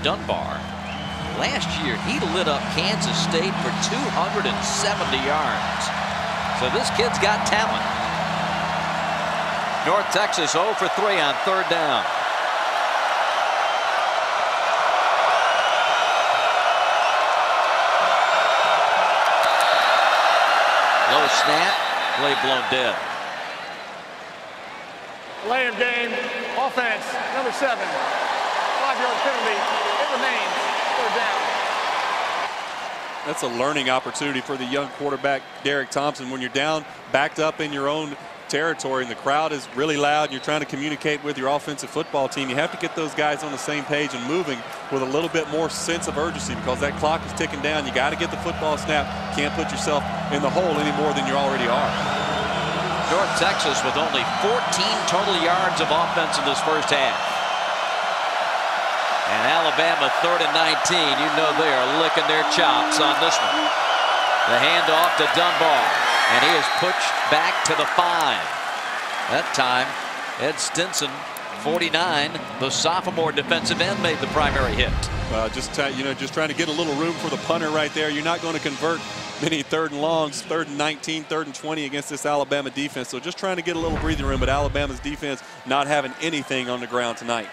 Dunbar. Last year, he lit up Kansas State for 270 yards. So this kid's got talent. North Texas 0 for 3 on third down. Low snap, play blown dead. Delay of game, offense, number seven. Five-yard penalty. It remains third down. That's a learning opportunity for the young quarterback, Derek Thompson. When you're down, backed up in your own territory, and the crowd is really loud, and you're trying to communicate with your offensive football team, you have to get those guys on the same page and moving with a little bit more sense of urgency because that clock is ticking down. You got to get the football snap. Can't put yourself in the hole any more than you already are. North Texas with only 14 total yards of offense in this first half. And Alabama third and 19. You know they are licking their chops on this one. The handoff to Dunbar. And he is pushed back to the five. That time, Ed Stinson, 49, the sophomore defensive end, made the primary hit. Uh, just you know, just trying to get a little room for the punter right there. You're not going to convert many third and longs, third and 19, third and 20 against this Alabama defense. So just trying to get a little breathing room. But Alabama's defense not having anything on the ground tonight.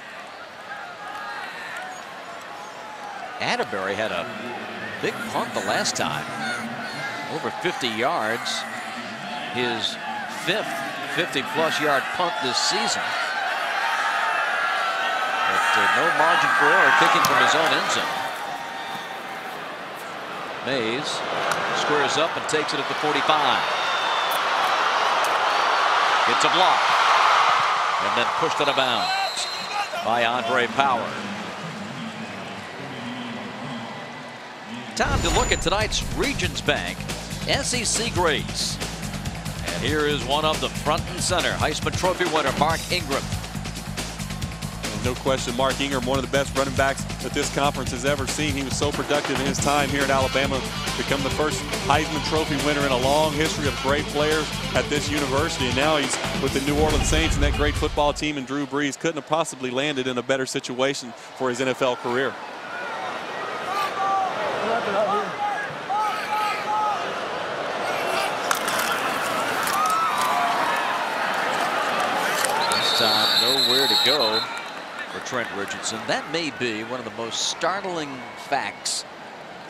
Atterbury had a big punt the last time. Over 50 yards. His fifth 50-plus yard punt this season. But uh, no margin for error kicking from his own end zone. Maze squares up and takes it at the 45. Gets a block. And then pushed out of bounds by Andre Power. Time to look at tonight's Regions Bank SEC grades. And here is one of the front and center. Heisman Trophy winner Mark Ingram. no question. Mark Ingram, one of the best running backs that this conference has ever seen. He was so productive in his time here at Alabama, become the first Heisman Trophy winner in a long history of great players at this university. And now he's with the New Orleans Saints and that great football team and Drew Brees couldn't have possibly landed in a better situation for his NFL career. This time, nowhere to go for Trent Richardson. That may be one of the most startling facts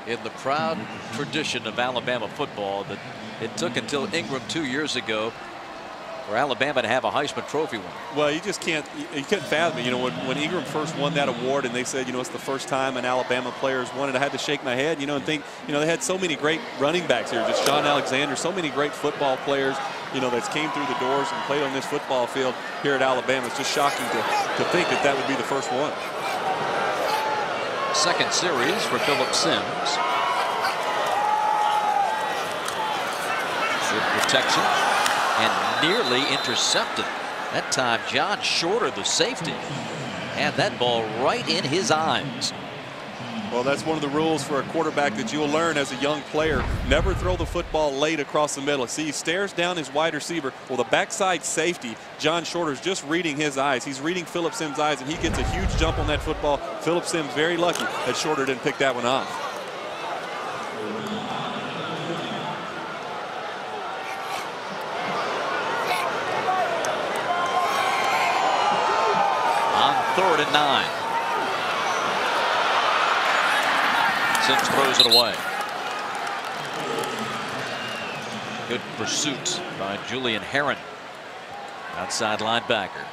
in the proud tradition of Alabama football that it took until Ingram two years ago for Alabama to have a Heisman Trophy winner. Well, you just can't, you couldn't fathom it. You know, when, when Ingram first won that award and they said, you know, it's the first time an Alabama player has won it, I had to shake my head, you know, and think, you know, they had so many great running backs here, just Shaun Alexander, so many great football players, you know, that's came through the doors and played on this football field here at Alabama. It's just shocking to, to think that that would be the first one. Second series for Phillip Sims. Good protection and nearly intercepted. That time, John Shorter, the safety, had that ball right in his eyes. Well, that's one of the rules for a quarterback that you'll learn as a young player. Never throw the football late across the middle. See, he stares down his wide receiver. Well, the backside safety, John Shorter's just reading his eyes. He's reading Phillip Sims' eyes, and he gets a huge jump on that football. Phillip Sims very lucky that Shorter didn't pick that one off. On third and nine. Sims throws it away. Good pursuit by Julian Herron. Outside linebacker.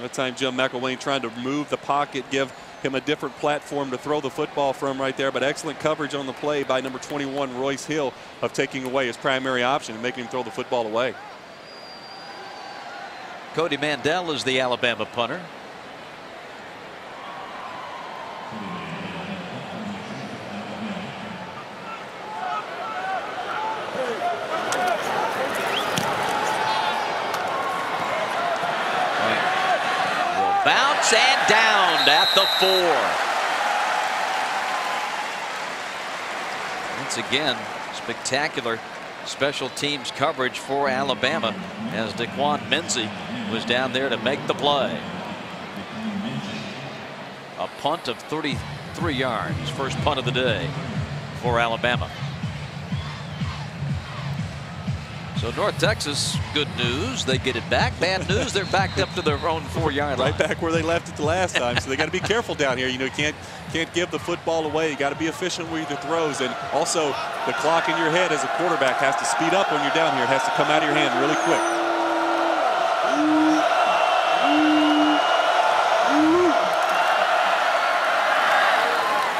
That time, Jim McElwain trying to move the pocket, give him a different platform to throw the football from right there. But excellent coverage on the play by number 21, Royce Hill, of taking away his primary option and making him throw the football away. Cody Mandell is the Alabama punter. And down at the four. Once again, spectacular special teams coverage for Alabama as DeQuan Menzie was down there to make the play. A punt of 33 yards, first punt of the day for Alabama. So North Texas, good news, they get it back. Bad news, they're backed up to their own four-yard line. Right back where they left it the last time. So they got to be careful down here. You know, you can't can't give the football away. You got to be efficient with your throws, and also the clock in your head as a quarterback has to speed up when you're down here. It has to come out of your hand really quick.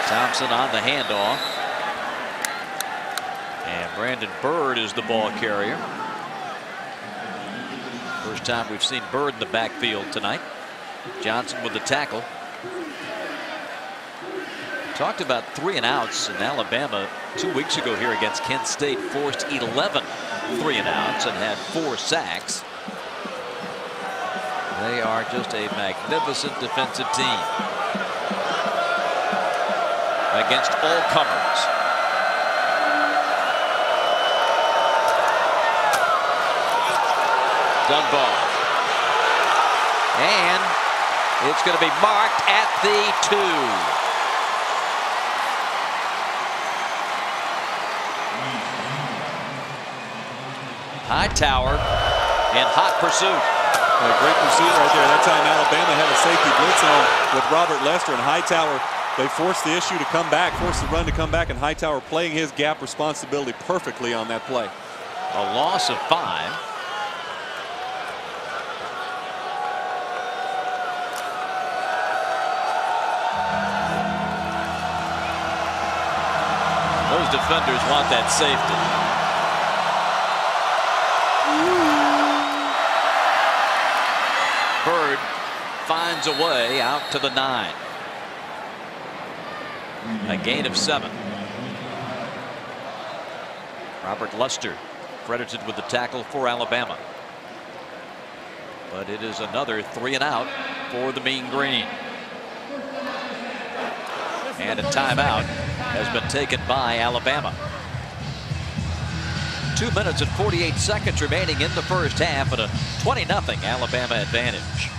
Thompson on the handoff. And Brandin Byrd is the ball carrier. First time we've seen Byrd in the backfield tonight. Johnson with the tackle. Talked about three and outs in Alabama two weeks ago here against Kent State. Forced 11 three and outs and had four sacks. They are just a magnificent defensive team against all comers. Dunbar. And it's going to be marked at the two. Hightower in hot pursuit. A great pursuit right there. That time Alabama had a safety blitz on with Robert Lester and Hightower. They forced the issue to come back, forced the run to come back, and Hightower playing his gap responsibility perfectly on that play. A loss of five. Defenders want that safety. Byrd finds a way out to the nine. A gain of seven. Robert Lester credited with the tackle for Alabama. But it is another three and out for the Mean Green. And a timeout has been taken by Alabama. Two minutes and 48 seconds remaining in the first half and a 20 0 Alabama advantage.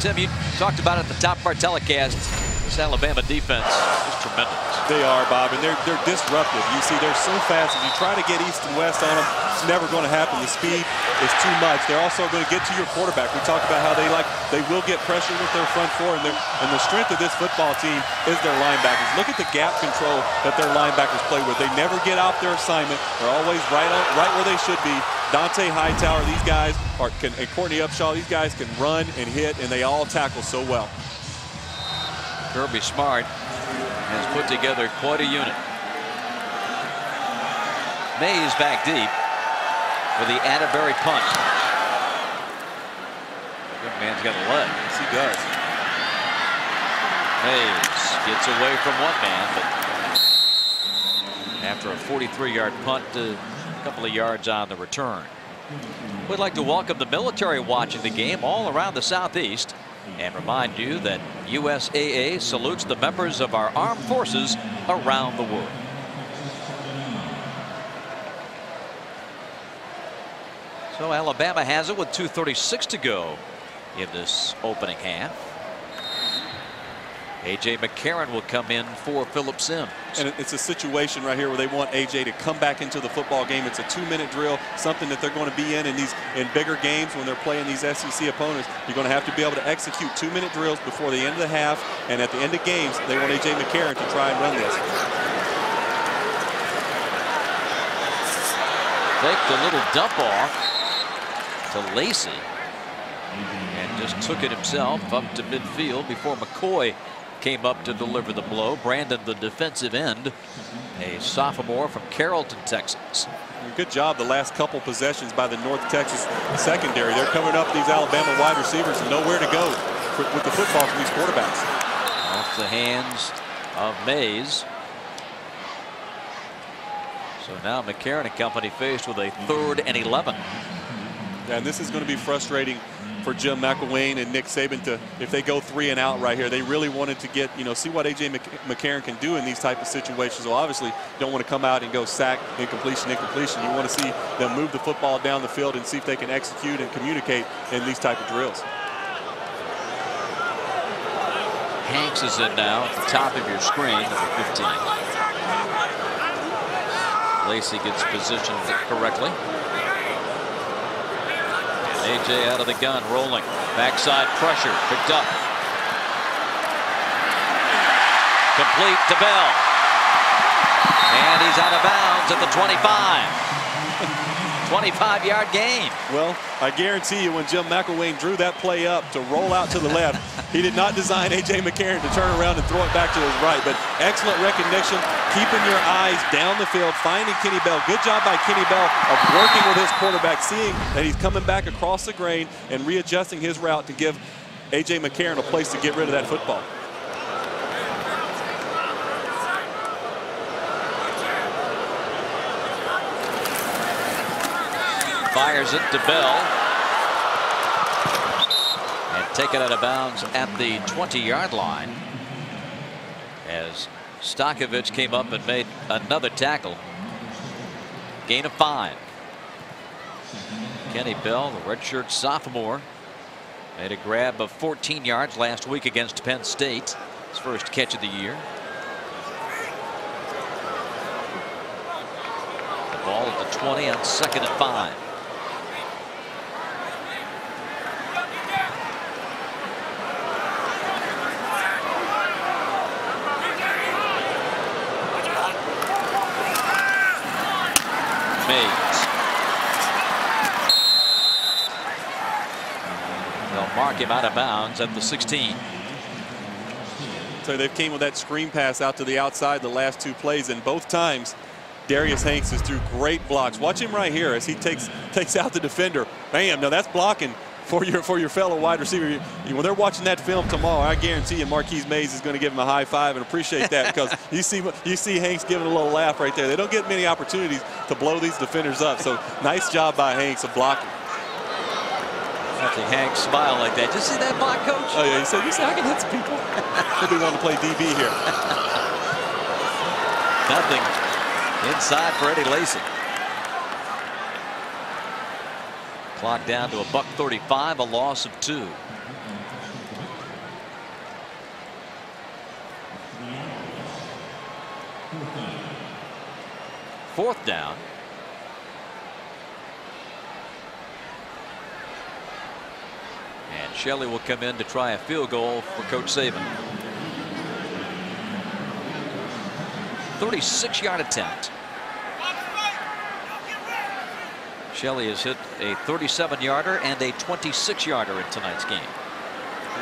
Tim, you talked about it at the top of our telecast. This Alabama defense is tremendous. They are, Bob, and they're they're disruptive. You see, they're so fast. If you try to get east and west on them, it's never going to happen. The speed is too much. They're also going to get to your quarterback. We talked about how they like they will get pressure with their front four, and, and the strength of this football team is their linebackers. Look at the gap control that their linebackers play with. They never get off their assignment. They're always right on, right where they should be. Dont'a Hightower, these guys are can, and Courtney Upshaw, these guys can run and hit, and they all tackle so well. Kirby Smart has put together quite a unit. Maze back deep for the Atterbury punt. Good man's got a leg. Yes, he does. Maze gets away from one man, but after a 43-yard punt, uh, a couple of yards on the return. We'd like to welcome the military watching the game all around the southeast and remind you that USAA salutes the members of our armed forces around the world. So Alabama has it with 2.36 to go in this opening half. A.J. McCarron will come in for Phillip Sims. And it's a situation right here where they want AJ to come back into the football game. It's a two-minute drill, something that they're going to be in in these in bigger games when they're playing these SEC opponents. You're going to have to be able to execute two-minute drills before the end of the half, and at the end of games, they want AJ McCarron to try and run this. Take the little dump off to Lacy and just took it himself up to midfield before McCoy came up to deliver the blow. Brandon, the defensive end, a sophomore from Carrollton, Texas. Good job the last couple possessions by the North Texas secondary. They're coming up these Alabama wide receivers and nowhere to go with the football from these quarterbacks. Off the hands of Maze. So now McCarron and company faced with a third and 11. And this is going to be frustrating for Jim McElwain and Nick Saban to, if they go three and out right here, they really wanted to get, you know, see what A.J. McCarron can do in these type of situations. So obviously don't want to come out and go sack, incompletion, incompletion. You want to see them move the football down the field and see if they can execute and communicate in these type of drills. Hanks is in now at the top of your screen, number 15. Lacy gets positioned correctly. AJ out of the gun, rolling. Backside pressure, picked up. Complete to Bell. And he's out of bounds at the 25. 25 yard gain. Well, I guarantee you when Jim McElwain drew that play up to roll out to the left, he did not design A.J. McCarron to turn around and throw it back to his right. But excellent recognition, keeping your eyes down the field, finding Kenny Bell. Good job by Kenny Bell of working with his quarterback, seeing that he's coming back across the grain and readjusting his route to give A.J. McCarron a place to get rid of that football. Fires it to Bell. And taken out of bounds at the 20-yard line. As Stokovich came up and made another tackle. Gain of five. Kenny Bell, the redshirt sophomore, made a grab of 14 yards last week against Penn State. His first catch of the year. The ball at the 20 on second and five. Maze. They'll mark him out of bounds at the 16. So they've came with that screen pass out to the outside the last two plays, and both times Darius Hanks is through great blocks. Watch him right here as he takes takes out the defender. Bam! Now that's blocking for your for your fellow wide receiver. You, when they're watching that film tomorrow, I guarantee you Marquis Maze is going to give him a high five and appreciate that because you see you see Hanks giving a little laugh right there. They don't get many opportunities to blow these defenders up. So nice job by Hanks of blocking. Watching Hanks smile like that. Just see that block, coach? Oh yeah, he said, "You see, I can hit some people." He'll be wanting to play DB here. Nothing inside for Eddie Lacy. Clock down to a buck 35, a loss of two. Fourth down. And Shelley will come in to try a field goal for Coach Saban. 36 yard attempt. Shelley has hit a 37 yarder and a 26 yarder in tonight's game.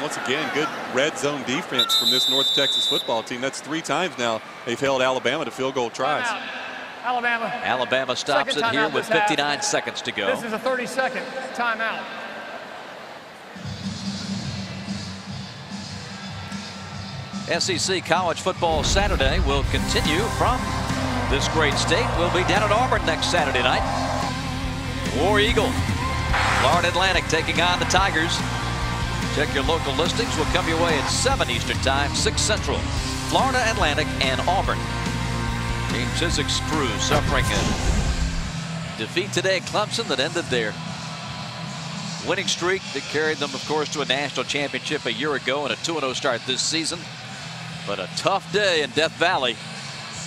Once again, good red zone defense from this North Texas football team. That's three times now they've held Alabama to field goal tries. Alabama. Alabama stops Second it here with this half. 59 seconds to go. This is a 30 second timeout. SEC College Football Saturday will continue from this great state. We'll be down at Auburn next Saturday night. War Eagle. Florida Atlantic taking on the Tigers. Check your local listings. We'll come your way at 7 Eastern Time, 6 Central. Florida Atlantic and Auburn. James Chizik's crew suffering a defeat today at Clemson that ended their winning streak that carried them, of course, to a national championship a year ago and a 2-0 start this season. But a tough day in Death Valley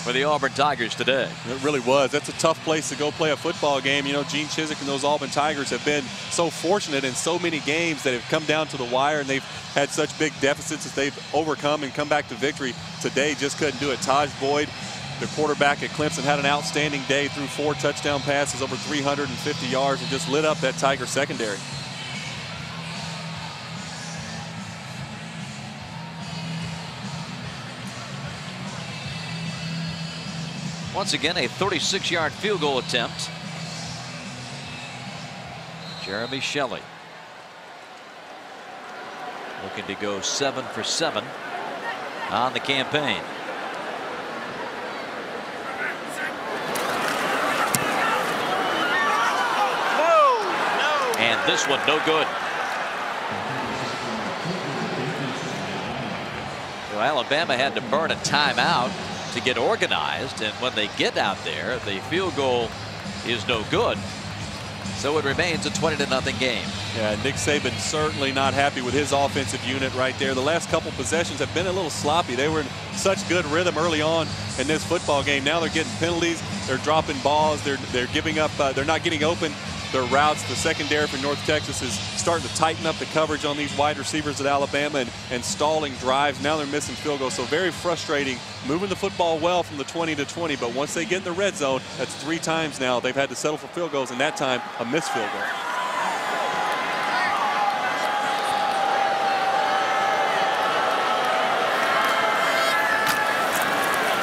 for the Auburn Tigers today. It really was. That's a tough place to go play a football game. You know, Gene Chizik and those Auburn Tigers have been so fortunate in so many games that have come down to the wire and they've had such big deficits that they've overcome and come back to victory. Today just couldn't do it. Tajh Boyd, the quarterback at Clemson, had an outstanding day through four touchdown passes, over 350 yards, and just lit up that Tiger secondary. Once again, a 36 yard field goal attempt. Jeremy Shelley looking to go seven for seven on the campaign. And this one no good. So Alabama had to burn a timeout to get organized and when they get out there the field goal is no good. So it remains a 20 to nothing game. Yeah, Nick Saban certainly not happy with his offensive unit right there. The last couple possessions have been a little sloppy. They were in such good rhythm early on in this football game. Now they're getting penalties. They're dropping balls. They're they're giving up. Uh, they're not getting open. Their routes, the secondary for North Texas is starting to tighten up the coverage on these wide receivers at Alabama and, and stalling drives. Now they're missing field goals. So very frustrating. Moving the football well from the 20 to 20, but once they get in the red zone, that's three times now they've had to settle for field goals, and that time a missed field goal.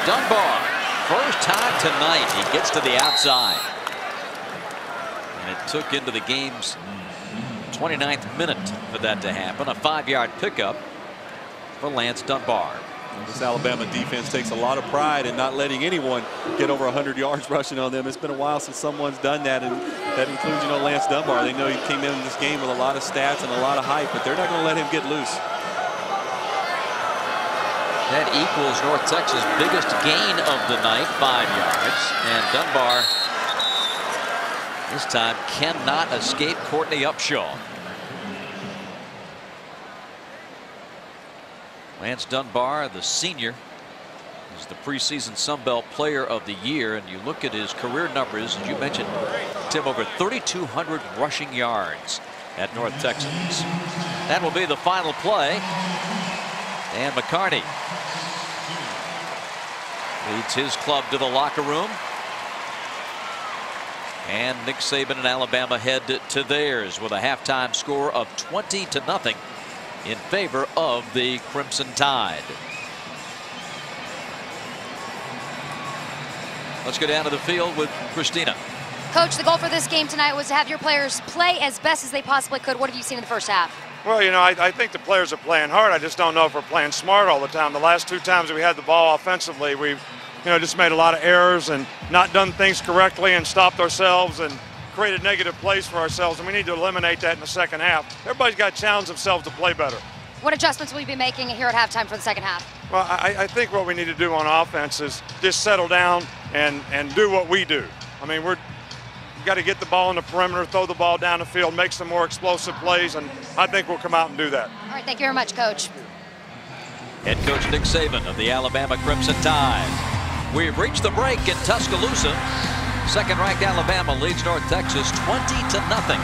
Dunbar, first time tonight, he gets to the outside. Took into the game's 29th minute for that to happen. A five yard pickup for Lance Dunbar. This Alabama defense takes a lot of pride in not letting anyone get over 100 yards rushing on them. It's been a while since someone's done that, and that includes, you know, Lance Dunbar. They know he came in this game with a lot of stats and a lot of hype, but they're not going to let him get loose. That equals North Texas' biggest gain of the night, five yards. And Dunbar this time cannot escape Courtney Upshaw. Lance Dunbar, the senior, is the preseason Sun Belt Player of the Year. And you look at his career numbers, as you mentioned, Tim, over 3,200 rushing yards at North Texas. That will be the final play. Dan McCarney leads his club to the locker room. And Nick Saban and Alabama head to theirs with a halftime score of 20 to nothing in favor of the Crimson Tide. Let's go down to the field with Christina. Coach, the goal for this game tonight was to have your players play as best as they possibly could. What have you seen in the first half? Well, you know, I, I think the players are playing hard. I just don't know if we're playing smart all the time. The last two times we had the ball offensively, we've, you know, just made a lot of errors and not done things correctly and stopped ourselves and created negative plays for ourselves. And we need to eliminate that in the second half. Everybody's got to challenge themselves to play better. What adjustments will you be making here at halftime for the second half? Well, I, I think what we need to do on offense is just settle down and, and do what we do. I mean, we're got to get the ball in the perimeter, throw the ball down the field, make some more explosive plays, and I think we'll come out and do that. All right, thank you very much, Coach. Head coach Nick Saban of the Alabama Crimson Tide. We've reached the break in Tuscaloosa. Second-ranked Alabama leads North Texas 20 to nothing.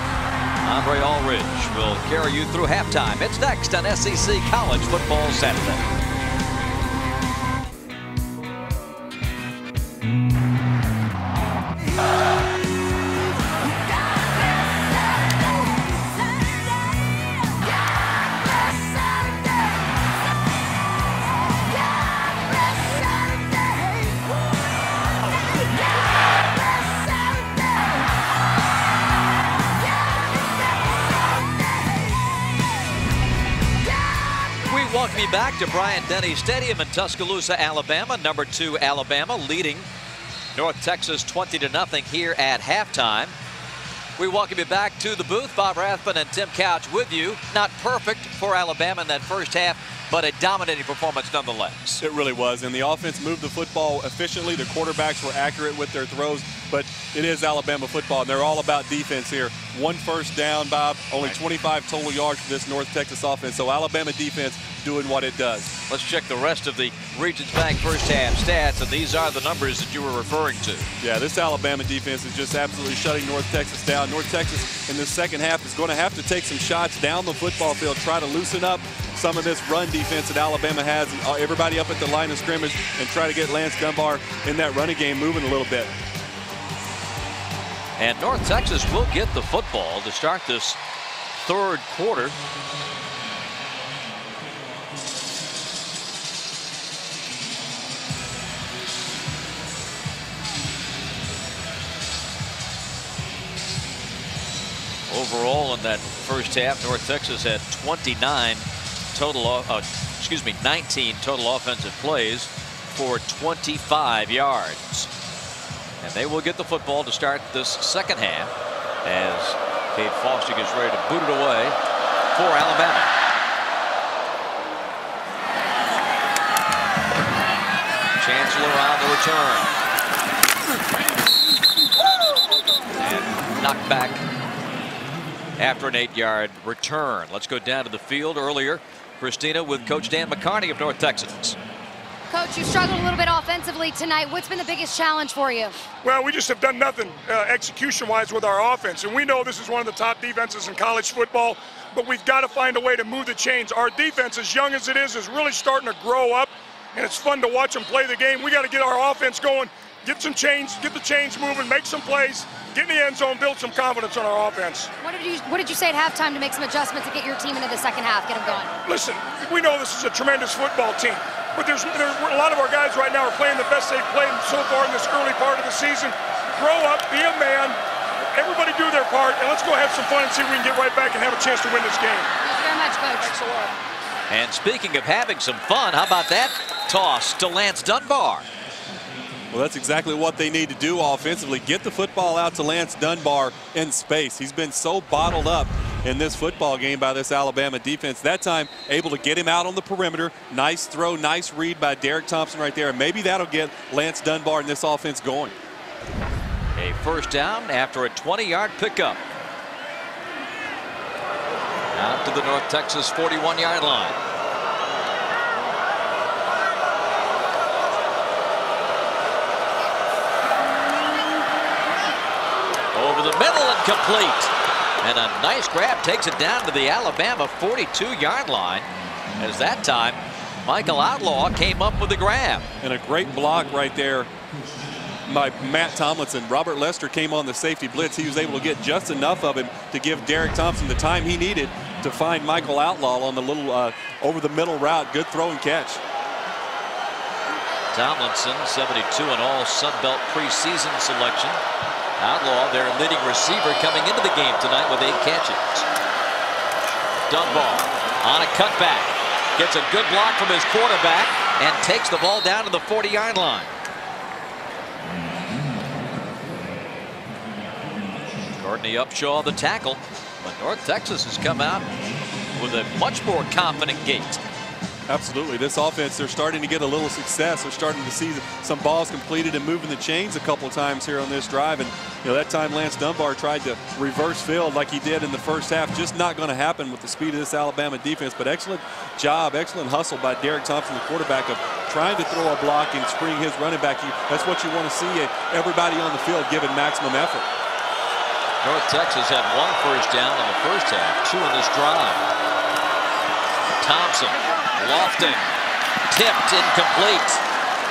Andre Aldridge will carry you through halftime. It's next on SEC College Football Saturday. welcome you back to Bryant-Denny Stadium in Tuscaloosa, Alabama. Number two, Alabama leading North Texas 20 to nothing here at halftime. We welcome you back to the booth. Bob Rathbun and Tim Couch with you. Not perfect for Alabama in that first half, but a dominating performance nonetheless. It really was, and the offense moved the football efficiently. The quarterbacks were accurate with their throws, but it is Alabama football, and they're all about defense here. One first down, Bob, only 25 total yards for this North Texas offense, so Alabama defense doing what it does. Let's check the rest of the Regions Bank first half stats, and these are the numbers that you were referring to. Yeah, this Alabama defense is just absolutely shutting North Texas down. North Texas in the second half is going to have to take some shots down the football field, try to loosen up some of this run defense that Alabama has. Uh, everybody up at the line of scrimmage and try to get Lance Dunbar in that running game moving a little bit. And North Texas will get the football to start this third quarter. Overall in that first half, North Texas had 29 total, uh, excuse me, 19 total offensive plays for 25 yards. And they will get the football to start this second half as Cade Foster gets ready to boot it away for Alabama. Chancellor on the return. And knocked back after an eight-yard return. Let's go down to the field earlier. Christina with Coach Dan McCarney of North Texas. Coach, you struggled a little bit offensively tonight. What's been the biggest challenge for you? Well, we just have done nothing uh, execution-wise with our offense, and we know this is one of the top defenses in college football, but we've got to find a way to move the chains. Our defense, as young as it is, is really starting to grow up, and it's fun to watch them play the game. We got to get our offense going, get some chains, get the chains moving, make some plays, get in the end zone, build some confidence on our offense. What did you What did you say at halftime to make some adjustments to get your team into the second half, get them going? Listen, we know this is a tremendous football team. But there's, there's a lot of our guys right now are playing the best they've played so far in this early part of the season. Grow up, be a man. Everybody do their part, and let's go have some fun and see if we can get right back and have a chance to win this game. Thank you very much, Coach. Thanks a lot. And speaking of having some fun, how about that toss to Lance Dunbar? Well, that's exactly what they need to do offensively. Get the football out to Lance Dunbar in space. He's been so bottled up in this football game by this Alabama defense. That time, able to get him out on the perimeter. Nice throw, nice read by Derek Thompson right there. And maybe that'll get Lance Dunbar and this offense going. A first down after a 20-yard pickup. Out to the North Texas 41-yard line. Over the middle and complete. And a nice grab takes it down to the Alabama 42-yard line. As that time, Michael Outlaw came up with the grab. And a great block right there by Matt Tomlinson. Robert Lester came on the safety blitz. He was able to get just enough of him to give Derek Thompson the time he needed to find Michael Outlaw on the little uh, over the middle route. Good throw and catch. Tomlinson, 72 in all Sun Belt preseason selection. Outlaw, their leading receiver, coming into the game tonight with eight catches. Dunbar on a cutback. Gets a good block from his quarterback and takes the ball down to the 40-yard line. Courtney Upshaw, the tackle. But North Texas has come out with a much more confident gait. Absolutely. This offense, they're starting to get a little success. They're starting to see some balls completed and moving the chains a couple times here on this drive. And, you know, that time Lance Dunbar tried to reverse field like he did in the first half. Just not going to happen with the speed of this Alabama defense. But excellent job, excellent hustle by Derek Thompson, the quarterback, of trying to throw a block and spring his running back. That's what you want to see, eh, everybody on the field giving maximum effort. North Texas had one first down in the first half, two in this drive. Thompson lofting, tipped, incomplete.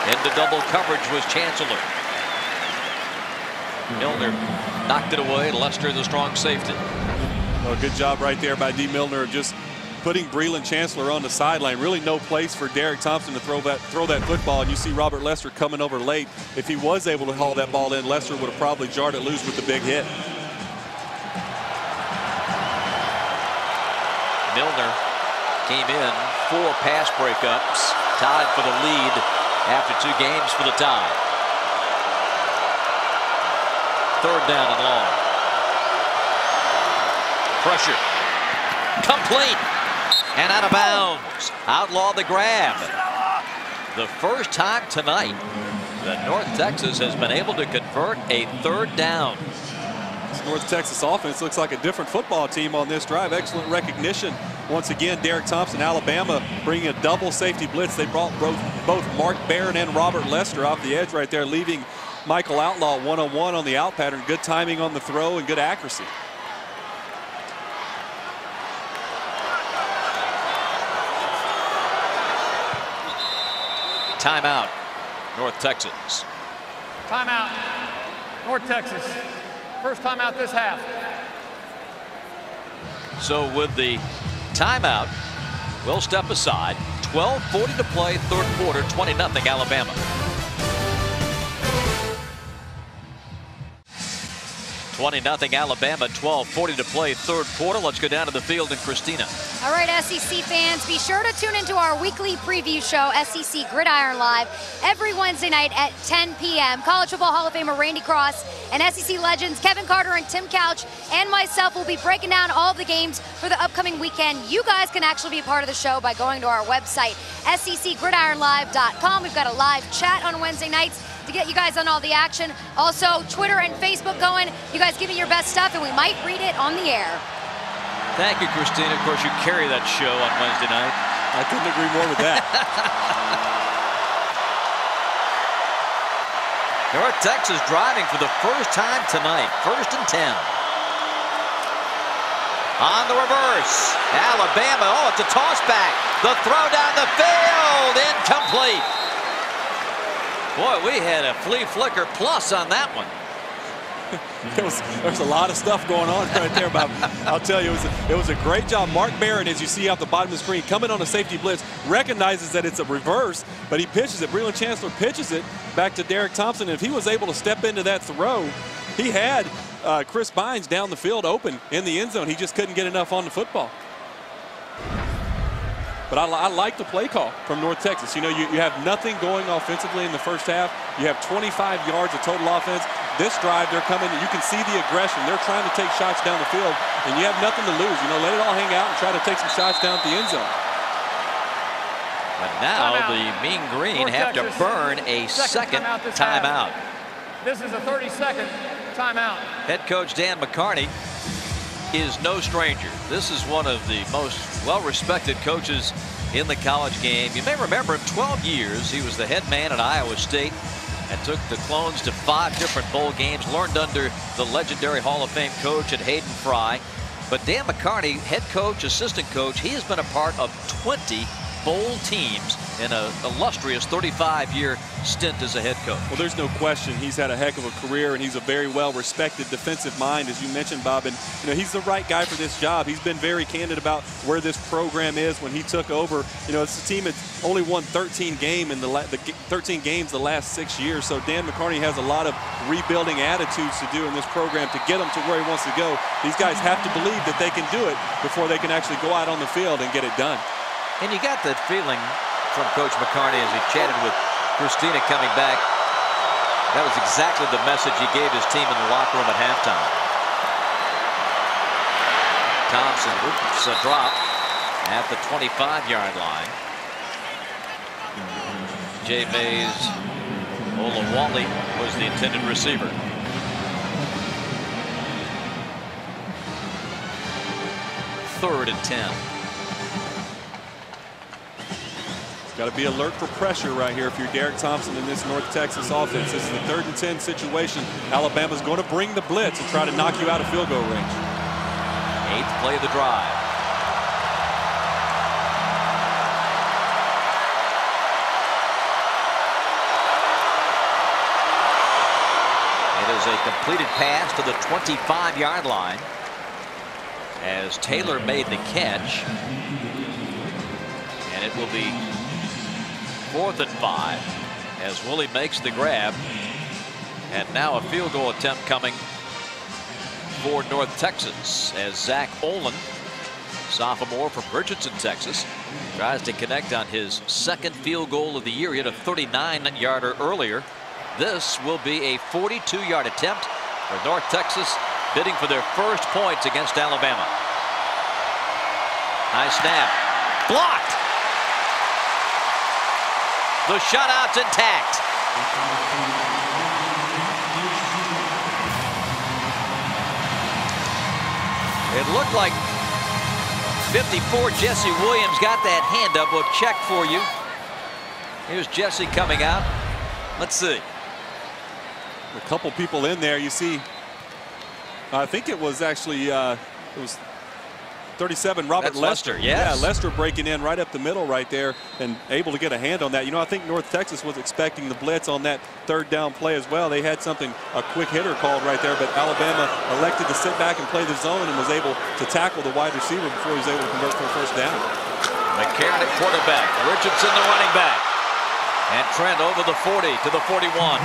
Into double coverage was Chancellor. Milliner knocked it away. Lester, the strong safety. Well, good job right there by Dee Milliner of just putting Brelan Chancellor on the sideline. Really no place for Derek Thompson to throw that throw that football. And you see Robert Lester coming over late. If he was able to haul that ball in, Lester would have probably jarred it loose with the big hit. Milliner came in four pass breakups, tied for the lead after two games for the tie. Third down and long. Pressure. Complete. And out of bounds. Outlaw the grab. The first time tonight that North Texas has been able to convert a third down. North Texas offense looks like a different football team on this drive. Excellent recognition. Once again, Derek Thompson, Alabama, bringing a double safety blitz. They brought both Mark Barron and Robert Lester off the edge right there, leaving Michael Outlaw one-on-one on the out pattern. Good timing on the throw and good accuracy. Timeout, North Texas. Timeout, North Texas. First time out this half. So with the timeout, we'll step aside. 12.40 to play, third quarter, 20 0 Alabama. 20 0 Alabama, 12.40 to play, third quarter. Let's go down to the field and Christina. All right, SEC fans, be sure to tune into our weekly preview show, SEC Gridiron Live, every Wednesday night at 10 p.m. College Football Hall of Famer Randy Cross and SEC legends Kevin Carter and Tim Couch and myself will be breaking down all the games for the upcoming weekend. You guys can actually be a part of the show by going to our website, secgridironlive.com. We've got a live chat on Wednesday nights to get you guys on all the action. Also, Twitter and Facebook going. You guys give me your best stuff, and we might read it on the air. Thank you, Christine. Of course, you carry that show on Wednesday night. I couldn't agree more with that. North Texas driving for the first time tonight. First and 10. On the reverse. Alabama. Oh, it's a toss back. The throw down the field. Incomplete. Boy, we had a flea flicker plus on that one. there was there's a lot of stuff going on right there. But I'll tell you, it was a, it was a great job. Mark Barron, as you see off the bottom of the screen, coming on a safety blitz, recognizes that it's a reverse, but he pitches it. Brelan Chancellor pitches it back to Derek Thompson. And if he was able to step into that throw, he had uh, Chris Bynes down the field open in the end zone. He just couldn't get enough on the football. But I, I, like the play call from North Texas. You know, you, you have nothing going offensively in the first half. You have 25 yards of total offense. This drive, they're coming. You can see the aggression. They're trying to take shots down the field, and you have nothing to lose. You know, let it all hang out and try to take some shots down at the end zone. But now timeout. the Mean Green North have Texas. to burn a second, second timeout. This, this is a 30-second timeout. Head coach Dan McCarney is no stranger. This is one of the most well-respected coaches in the college game. You may remember him 12 years. He was the head man at Iowa State and took the Clones to five different bowl games, learned under the legendary Hall of Fame coach at Hayden Fry. But Dan McCarney, head coach, assistant coach, he has been a part of 20 bowl teams in an illustrious 35-year stint as a head coach. Well, there's no question he's had a heck of a career, and he's a very well-respected defensive mind, as you mentioned, Bob. And you know he's the right guy for this job. He's been very candid about where this program is when he took over. You know, it's a team that's only won 13 game in the, the 13 games the last six years. So Dan McCarney has a lot of rebuilding attitudes to do in this program to get him to where he wants to go. These guys have to believe that they can do it before they can actually go out on the field and get it done. And you got that feeling from Coach McCarney as he chatted with Christina coming back. That was exactly the message he gave his team in the locker room at halftime. Thompson, oops, a drop at the 25-yard line. Jamize Olawale was the intended receiver. Third and 10. Got to be alert for pressure right here if you're Derek Thompson in this North Texas offense. This is the third and 10 situation. Alabama's going to bring the blitz and try to knock you out of field goal range. Eighth play of the drive. It is a completed pass to the 25-yard line as Taylor made the catch. And it will be fourth and five as Willie makes the grab. And now a field goal attempt coming for North Texas as Zach Olin, sophomore from Richardson, Texas, tries to connect on his second field goal of the year. He had a 39-yarder earlier. This will be a 42-yard attempt for North Texas bidding for their first points against Alabama. High snap. Blocked. The shutout's intact. It looked like 54 Jesse Williams got that hand up. We'll check for you. Here's Jesse coming out. Let's see. A couple people in there. You see, I think it was actually uh, it was 37 Robert That's Lester. yes. Yeah, Lester breaking in right up the middle right there and able to get a hand on that. You know, I think North Texas was expecting the blitz on that third down play as well. They had something, a quick hitter called right there, but Alabama elected to sit back and play the zone and was able to tackle the wide receiver before he was able to convert for a first down. McCarron at quarterback. Richardson the running back. And Trent over the 40 to the 41.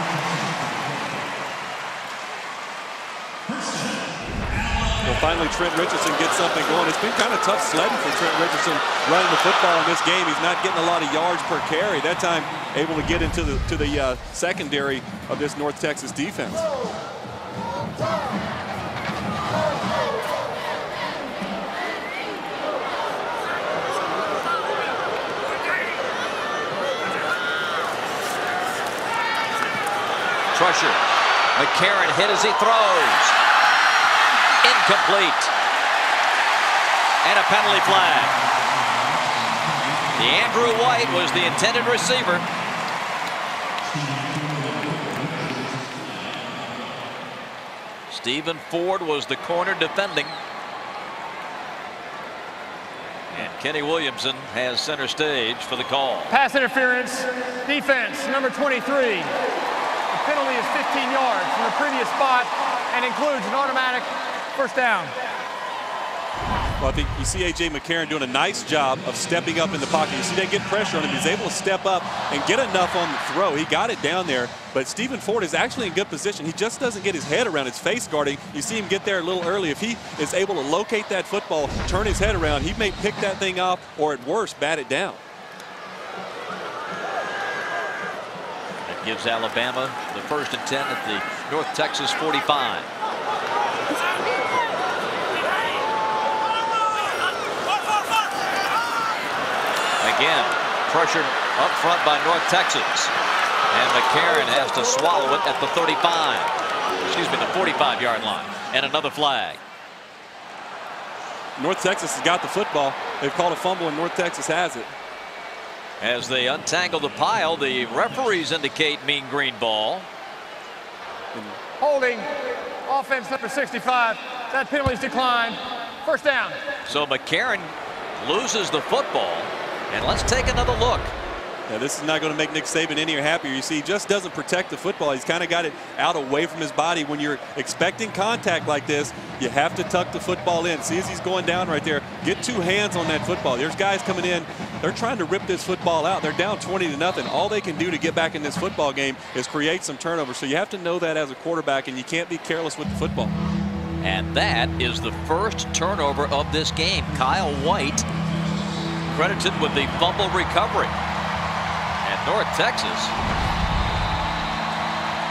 Finally, Trent Richardson gets something going. It's been kind of tough sledding for Trent Richardson running the football in this game. He's not getting a lot of yards per carry. That time, able to get into the to the uh, secondary of this North Texas defense. Trusher. McCarron hit as he throws. Incomplete. And a penalty flag. The Andrew White was the intended receiver. Stephen Ford was the corner defending. And Kenny Williamson has center stage for the call. Pass interference, defense, number 23. The penalty is 15 yards from the previous spot and includes an automatic first down. Well, I think you see A.J. McCarron doing a nice job of stepping up in the pocket. You see they get pressure on him. He's able to step up and get enough on the throw. He got it down there, but Stephen Ford is actually in good position. He just doesn't get his head around his face guarding. You see him get there a little early. If he is able to locate that football, turn his head around, he may pick that thing off or at worst, bat it down. That gives Alabama the first and 10 at the North Texas 45. Again, pressured up front by North Texas. And McCarron has to swallow it at the 35. Excuse me, the 45-yard line. And another flag. North Texas has got the football. They've called a fumble, and North Texas has it. As they untangle the pile, the referees indicate mean green ball. Holding, offense number 65. That penalty's declined. First down. So McCarron loses the football. And let's take another look. Now, this is not going to make Nick Saban any happier. You see, he just doesn't protect the football. He's kind of got it out away from his body. When you're expecting contact like this, you have to tuck the football in. See as he's going down right there, get two hands on that football. There's guys coming in. They're trying to rip this football out. They're down 20 to nothing. All they can do to get back in this football game is create some turnovers. So you have to know that as a quarterback, and you can't be careless with the football. And that is the first turnover of this game. Kyle White credited with the fumble recovery. And North Texas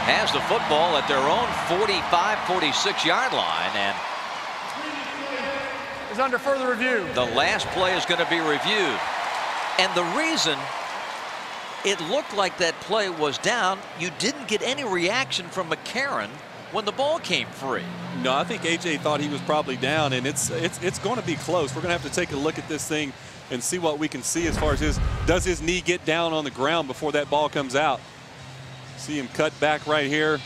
has the football at their own 45, 46 yard line. And is under further review. The last play is going to be reviewed. And the reason it looked like that play was down, you didn't get any reaction from McCarron when the ball came free. No, I think AJ thought he was probably down, and it's it's it's going to be close. We're going to have to take a look at this thing and see what we can see as far as his does his knee get down on the ground before that ball comes out. See him cut back right here,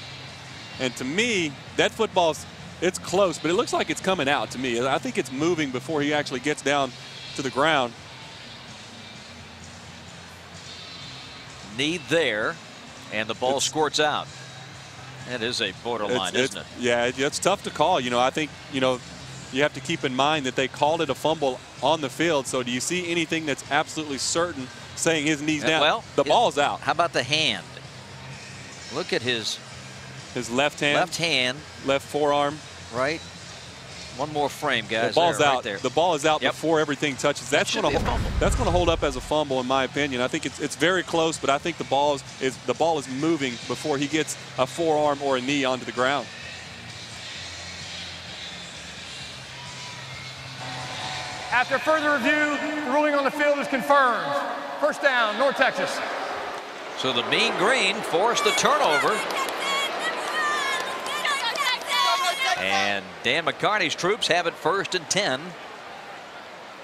and to me, that football's it's close, but it looks like it's coming out to me. I think it's moving before he actually gets down to the ground. Knee there, and the ball It's- squirts out. That is a borderline, It's- isn't it? Yeah, it- it's tough to call. You know, I think, you know, you have to keep in mind that they called it a fumble on the field. So do you see anything that's absolutely certain saying his knee's uh, down? Well, the ball's out. How about the hand? Look at his His left hand, left hand, left forearm. right? One more frame, guys. the ball's there, right out. there. The ball is out Yep. before everything touches. That's should going to that's going to hold up as a fumble, in my opinion. I think it's it's very close, but I think the ball is, is the ball is moving before he gets a forearm or a knee onto the ground. After further review, the ruling on the field is confirmed. First down, North Texas. So the Mean Green forced the turnover. And Dan McCarney's troops have it first and 10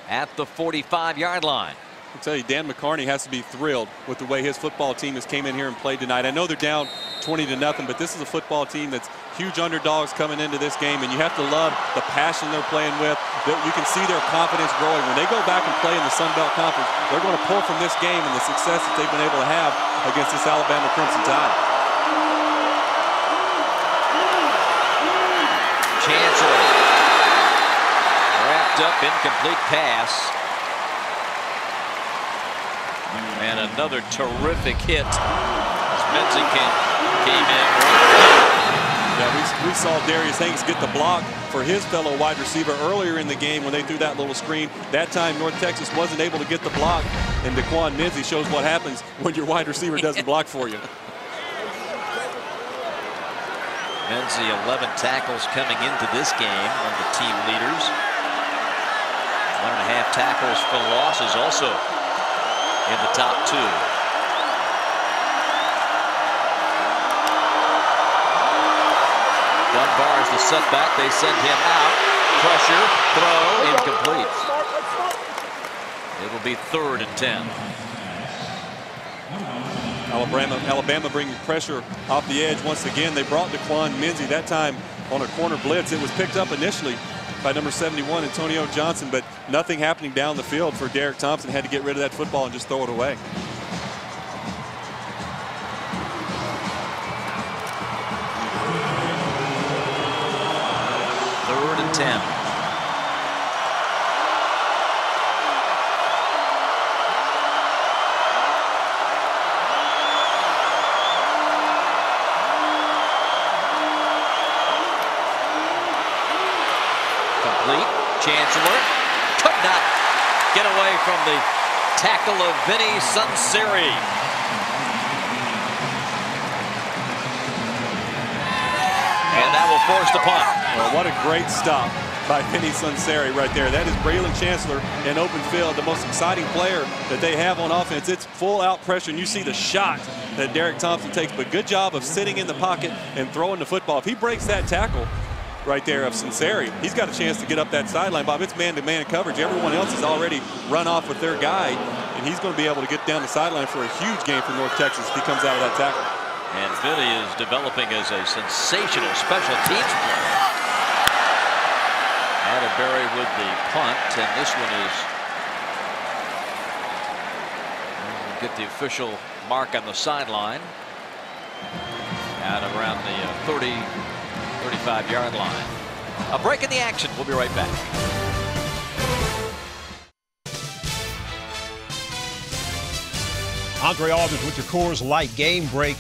at the 45 yard line. I'll tell you, Dan McCarney has to be thrilled with the way his football team has came in here and played tonight. I know they're down 20 to nothing, but this is a football team that's huge underdogs coming into this game, and you have to love the passion they're playing with. That You can see their confidence growing. When they go back and play in the Sun Belt Conference, they're going to pull from this game and the success that they've been able to have against this Alabama Crimson Tide. Chancellor. Wrapped up, incomplete pass. And another terrific hit. As Menzie came, came in. Yeah, we, we saw Darius Hanks get the block for his fellow wide receiver earlier in the game when they threw that little screen. That time, North Texas wasn't able to get the block, and DeQuan Menzie shows what happens when your wide receiver doesn't block for you. Menzie 11 tackles coming into this game, one of the team leaders. One and a half tackles for losses also in the top two. Dunbar is the setback. They send him out. Pressure, throw, incomplete. It'll be third and 10. Alabama, Alabama bringing pressure off the edge once again. They brought DeQuan Menzie that time on a corner blitz. It was picked up initially by number 71, Antonio Johnson, but nothing happening down the field for Derek Thompson. Had to get rid of that football and just throw it away. Third and 10. Complete. Chancellor could not get away from the tackle of Vinny Sunseri. Punt. Well, what a great stop by Vinny Sunseri right there. That is Brelan Chancellor in open field, the most exciting player that they have on offense. It's full out pressure, and you see the shot that Derek Thompson takes, but good job of sitting in the pocket and throwing the football. If he breaks that tackle right there of Sunseri, he's got a chance to get up that sideline. Bob, it's man-to-man coverage. Everyone else has already run off with their guy, and he's going to be able to get down the sideline for a huge game for North Texas if he comes out of that tackle. And Vinny is developing as a sensational special teams player. Atterbury with the punt, and this one is get the official mark on the sideline. Out around the uh, 30, 35 yard line. A break in the action. We'll be right back. Andre Aldridge with your Coors Light game break.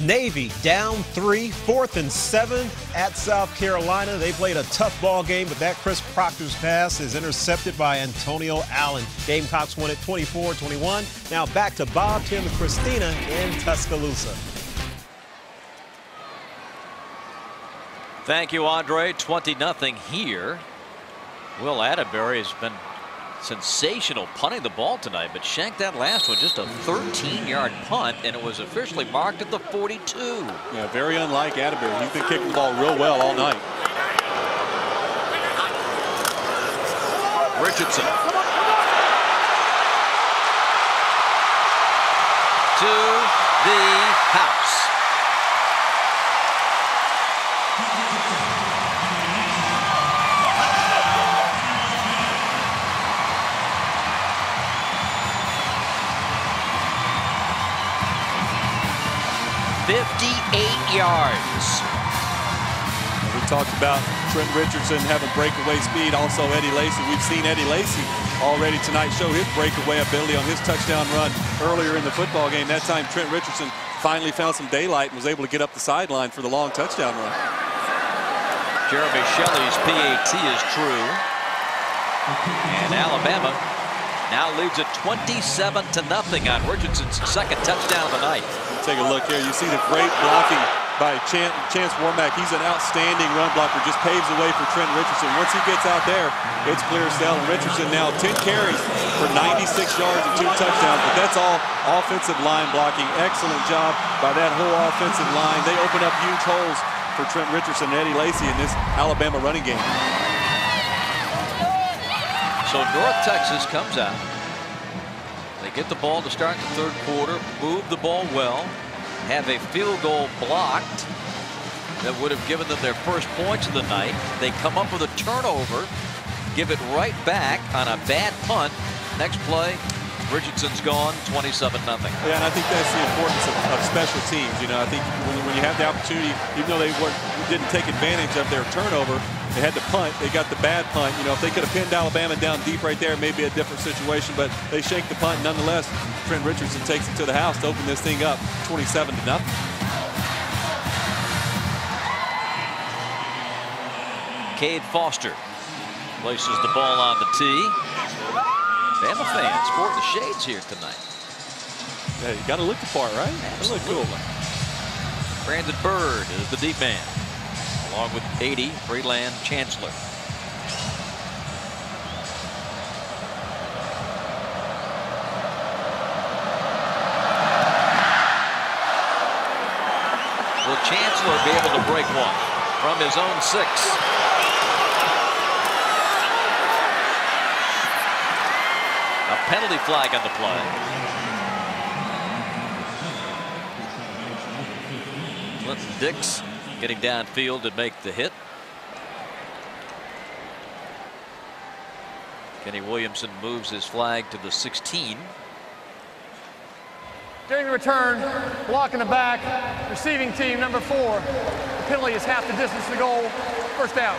Navy down three, fourth and seven at South Carolina. They played a tough ball game, but that Kriss Proctor's pass is intercepted by Antonio Allen. Gamecocks won it 24-21. Now back to Bob, Tim, and Christina in Tuscaloosa. Thank you, Andre. 20 nothing here. Will Atterbury has been sensational punting the ball tonight, but shanked that last one, just a 13-yard punt, and it was officially marked at the 42. Yeah, very unlike Atterbury. He's been kicking the ball real well all night. Richardson. 58 yards. We talked about Trent Richardson having breakaway speed, also Eddie Lacy. We've seen Eddie Lacy already tonight show his breakaway ability on his touchdown run earlier in the football game. That time Trent Richardson finally found some daylight and was able to get up the sideline for the long touchdown run. Jeremy Shelley's PAT is true. And Alabama now leads it 27 to nothing on Richardson's second touchdown of the night. Take a look here. You see the great blocking by Chan Chance Warmack. He's an outstanding run blocker. Just paves the way for Trent Richardson. Once he gets out there, it's clear. And Richardson now 10 carries for 96 yards and two touchdowns. But that's all offensive line blocking. Excellent job by that whole offensive line. They open up huge holes for Trent Richardson and Eddie Lacy in this Alabama running game. So North Texas comes out. Get the ball to start the third quarter, move the ball well, have a field goal blocked that would have given them their first points of the night. They come up with a turnover, give it right back on a bad punt. Next play, Richardson's gone, 27 nothing. Yeah, and I think that's the importance of, of special teams. You know, I think when, when you have the opportunity, even though they weren't, didn't take advantage of their turnover, they had to punt. They got the bad punt. You know, if they could have pinned Alabama down deep right there, maybe a different situation. But they shake the punt. Nonetheless, Trent Richardson takes it to the house to open this thing up, 27 to nothing. Cade Foster places the ball on the tee. Bama fans sporting the shades here tonight. Yeah, you got to look the part, right? That look cool. Brandin Byrd is the deep man, along with 80 Brelan Chancellor. Will Chancellor be able to break one from his own six? A penalty flag on the play. Dix getting downfield to make the hit. Kenny Williamson moves his flag to the 16. During the return, block in the back, receiving team number four. The penalty is half the distance to the goal. First down.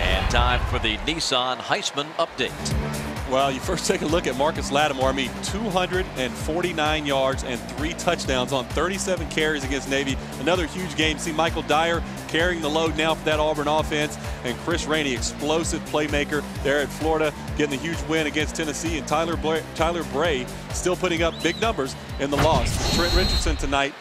And time for the Nissan Heisman update. Well, you first take a look at Marcus Lattimore. I mean, 249 yards and three touchdowns on 37 carries against Navy. Another huge game. See Michael Dyer carrying the load now for that Auburn offense. And Chris Rainey, explosive playmaker there at Florida, getting a huge win against Tennessee. And Tyler, Bray, Tyler Bray still putting up big numbers in the loss. Trent Richardson tonight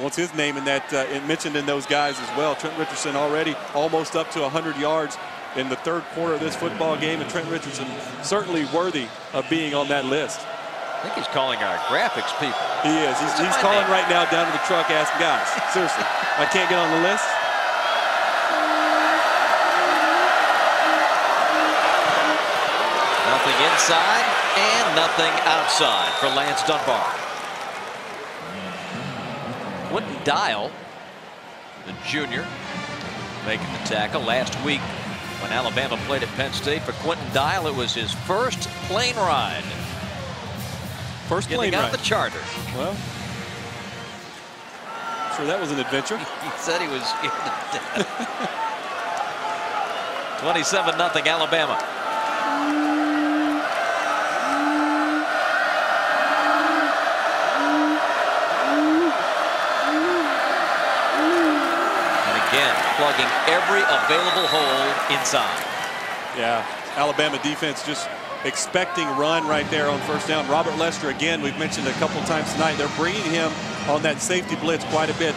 wants his name in that uh, mentioned in those guys as well. Trent Richardson already almost up to 100 yards in the third quarter of this football game, and Trent Richardson certainly worthy of being on that list. I think he's calling our graphics people. He is. He's, he's calling right now down to the truck asking guys, seriously, I can't get on the list. Nothing inside and nothing outside for Lance Dunbar. Quinton Dial, the junior, making the tackle last week when Alabama played at Penn State. For Quinton Dial, it was his first plane ride. First getting plane out ride. the charter. Well, sure that was an adventure. He said he was scared to 27 nothing Alabama. Plugging every available hole inside. Yeah, Alabama defense just expecting run right there on first down. Robert Lester, again, we've mentioned a couple times tonight, they're bringing him on that safety blitz quite a bit.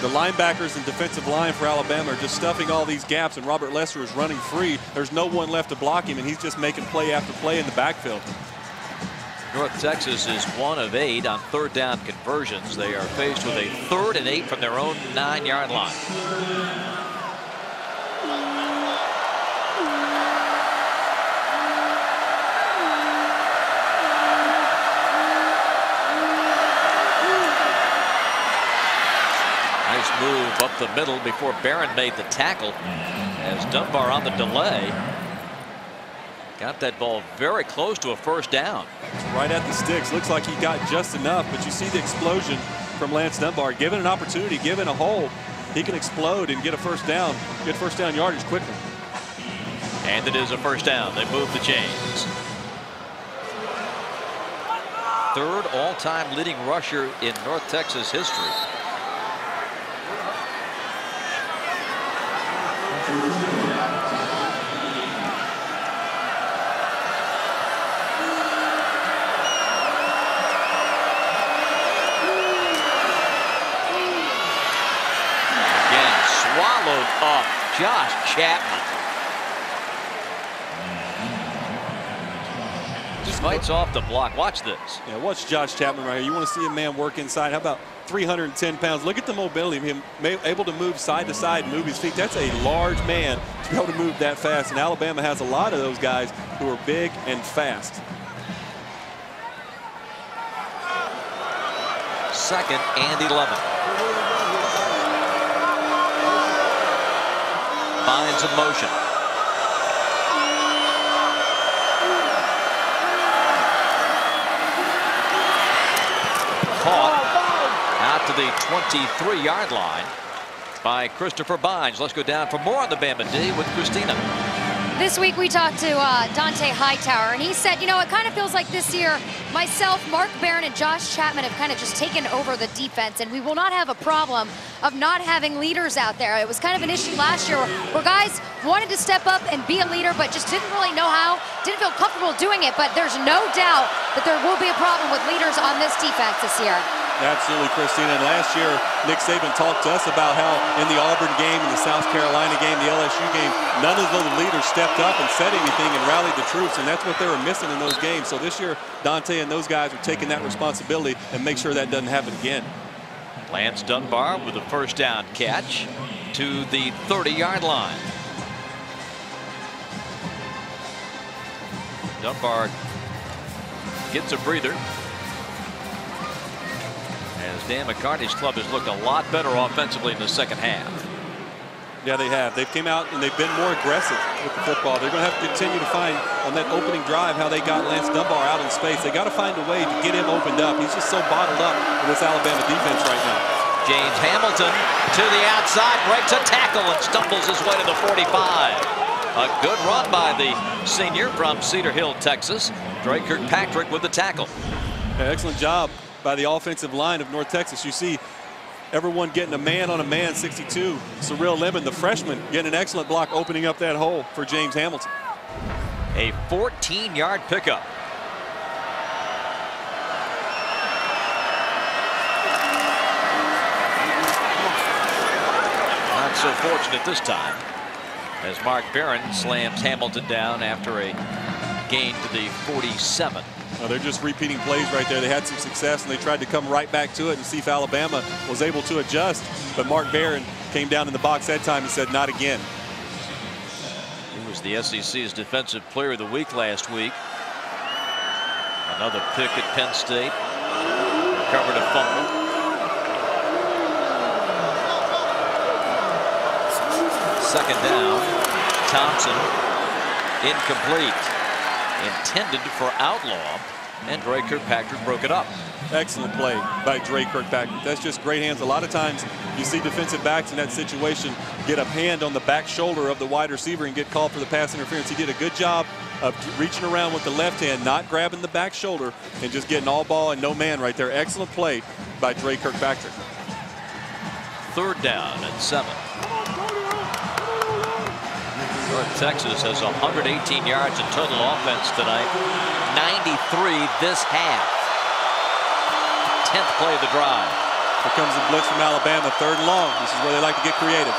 The linebackers and defensive line for Alabama are just stuffing all these gaps, and Robert Lester is running free. There's no one left to block him, and he's just making play after play in the backfield. North Texas is one of eight on third down conversions. They are faced with a third and eight from their own nine yard line. Nice move up the middle before Barron made the tackle as Dunbar on the delay. Got that ball very close to a first down. Right at the sticks. Looks like he got just enough, but you see the explosion from Lance Dunbar. Given an opportunity, given a hole, he can explode and get a first down, get first down yardage quickly. And it is a first down. They move the chains. Third all-time leading rusher in North Texas history. Josh Chapman. Just fights off the block. Watch this. Yeah, watch Josh Chapman right here. You want to see a man work inside. How about 310 pounds? Look at the mobility of him, able to move side to side, move his feet. That's a large man to be able to move that fast. And Alabama has a lot of those guys who are big and fast. Second and 11. Finds in motion. Caught out to the 23-yard line by Christopher Bynes. Let's go down for more on the Bama D with Christina. This week we talked to uh, Dont'a Hightower, and he said, you know, it kind of feels like this year, myself, Mark Barron, and Josh Chapman have kind of just taken over the defense, and we will not have a problem of not having leaders out there. It was kind of an issue last year where guys wanted to step up and be a leader, but just didn't really know how, didn't feel comfortable doing it. But there's no doubt that there will be a problem with leaders on this defense this year. Absolutely, Christina. And last year, Nick Saban talked to us about how in the Auburn game, in the South Carolina game, the LSU game, none of those leaders stepped up and said anything and rallied the troops, and that's what they were missing in those games. So this year, Dont'a and those guys are taking that responsibility and make sure that doesn't happen again. Lance Dunbar with a first down catch to the 30-yard line. Dunbar gets a breather. As Dan McCarney's club has looked a lot better offensively in the second half. Yeah, they have. They've came out and they've been more aggressive with the football. They're going to have to continue to find on that opening drive how they got Lance Dunbar out in space. They got to find a way to get him opened up. He's just so bottled up in this Alabama defense right now. James Hamilton to the outside, breaks a tackle and stumbles his way to the 45. A good run by the senior from Cedar Hill, Texas. Dre Kirkpatrick with the tackle. Yeah, excellent job by the offensive line of North Texas. You see everyone getting a man on a man 62. Cyril Lemon, the freshman, getting an excellent block opening up that hole for James Hamilton. A 14-yard pickup. Not so fortunate this time as Mark Barron slams Hamilton down after a gain to the 47. Well, they're just repeating plays right there. They had some success and they tried to come right back to it and see if Alabama was able to adjust. But Mark Barron came down in the box that time and said, not again. He was the SEC's Defensive Player of the Week last week. Another pick at Penn State. Recovered a fumble. Second down. Thompson incomplete. Intended for Outlaw. and Dre Kirkpatrick broke it up. Excellent play by Dre Kirkpatrick. That's just great hands. A lot of times you see defensive backs in that situation get a hand on the back shoulder of the wide receiver and get called for the pass interference. He did a good job of reaching around with the left hand, not grabbing the back shoulder, and just getting all ball and no man right there. Excellent play by Dre Kirkpatrick. Third down and seven. North Texas has 118 yards in total offense tonight. 93 this half. 10th play of the drive. Here comes the blitz from Alabama, third and long. This is where they like to get creative.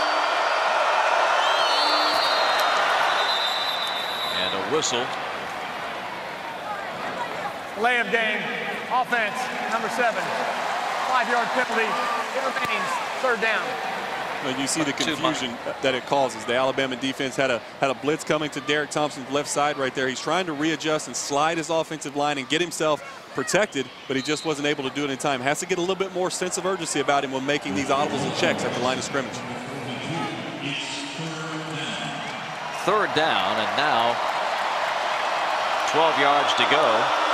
And a whistle. Delay of game. Offense, number seven. Five-yard penalty. It remains third down. You see the confusion that it causes. The Alabama defense had a had a blitz coming to Derek Thompson's left side right there. He's trying to readjust and slide his offensive line and get himself protected, but he just wasn't able to do it in time. Has to get a little bit more sense of urgency about him when making these audibles and checks at the line of scrimmage. Third down and now 12 yards to go.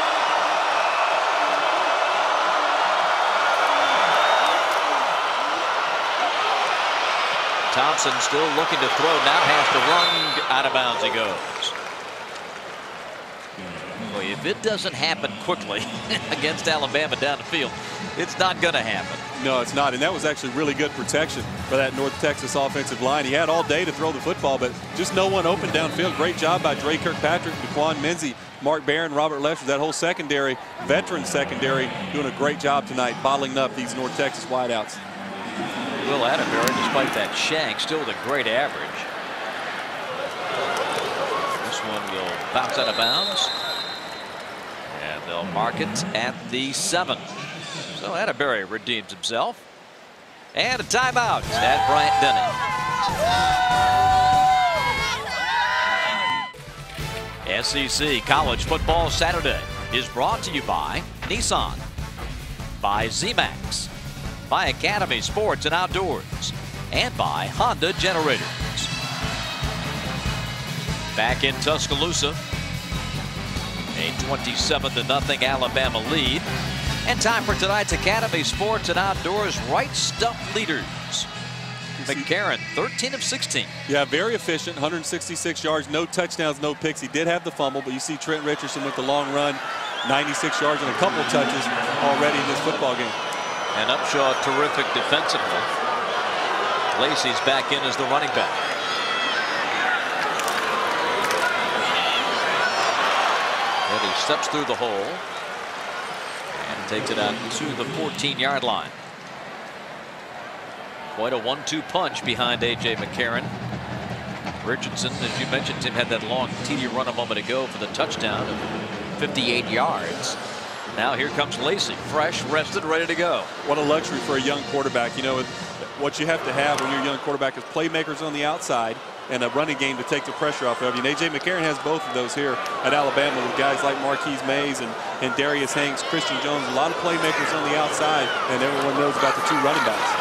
Thompson still looking to throw, now has to run, out of bounds he goes. Boy, if it doesn't happen quickly against Alabama down the field, it's not going to happen. No, it's not. And that was actually really good protection for that North Texas offensive line. He had all day to throw the football, but just no one open downfield. Great job by Dre Kirkpatrick, DeQuan Menzie, Mark Barron, Robert Lester. That whole secondary, veteran secondary, doing a great job tonight, bottling up these North Texas wideouts. Will Atterbury, despite that shank, still the great average. This one will bounce out of bounds. And they'll mark it at the seven. So Atterbury redeems himself. And a timeout at Bryant Denny. SEC College Football Saturday is brought to you by Nissan, by ZMAX, by Academy Sports and Outdoors, and by Honda Generators. Back in Tuscaloosa, a 27 to nothing Alabama lead. And time for tonight's Academy Sports and Outdoors Right Stump Leaders. McCarron, 13 of 16. Yeah, very efficient, 166 yards, no touchdowns, no picks. He did have the fumble, but you see Trent Richardson with the long run, 96 yards and a couple touches already in this football game. And Upshaw terrific defensively. Lacy's back in as the running back. And he steps through the hole and takes it out to the 14-yard line. Quite a one-two punch behind A.J. McCarron. Richardson, as you mentioned, Tim had that long TD run a moment ago for the touchdown of 58 yards. Now here comes Lacy, fresh, rested, ready to go. What a luxury for a young quarterback. You know, what you have to have when you're a young quarterback is playmakers on the outside and a running game to take the pressure off of you. And A.J. McCarron has both of those here at Alabama with guys like Marquis Maze and, and Darius Hanks, Christian Jones, a lot of playmakers on the outside, and everyone knows about the two running backs.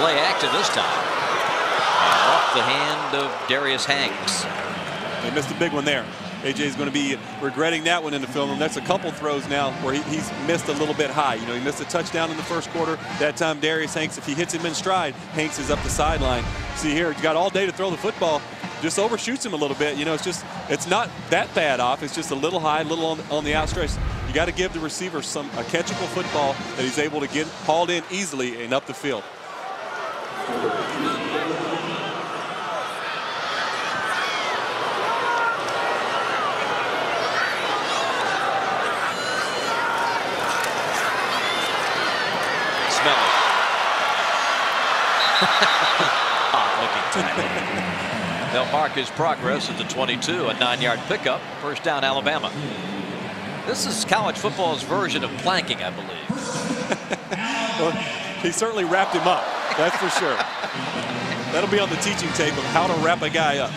Play action this time. And off the hand of Darius Hanks. They missed a big one there. AJ is going to be regretting that one in the film room. That's a couple throws now where he, he's missed a little bit high. You know, he missed a touchdown in the first quarter. That time, Darius Hanks, if he hits him in stride, Hanks is up the sideline. See here, he's got all day to throw the football. Just overshoots him a little bit. You know, it's just, it's not that bad off. It's just a little high, a little on, on the outstretch. You got to give the receiver some a catchable football that he's able to get hauled in easily and up the field. Smelley. Odd looking tackle. Oh, They'll mark his progress at the 22, a nine-yard pickup. First down, Alabama. This is college football's version of planking, I believe. well, he certainly wrapped him up. That's for sure. That'll be on the teaching tape of how to wrap a guy up.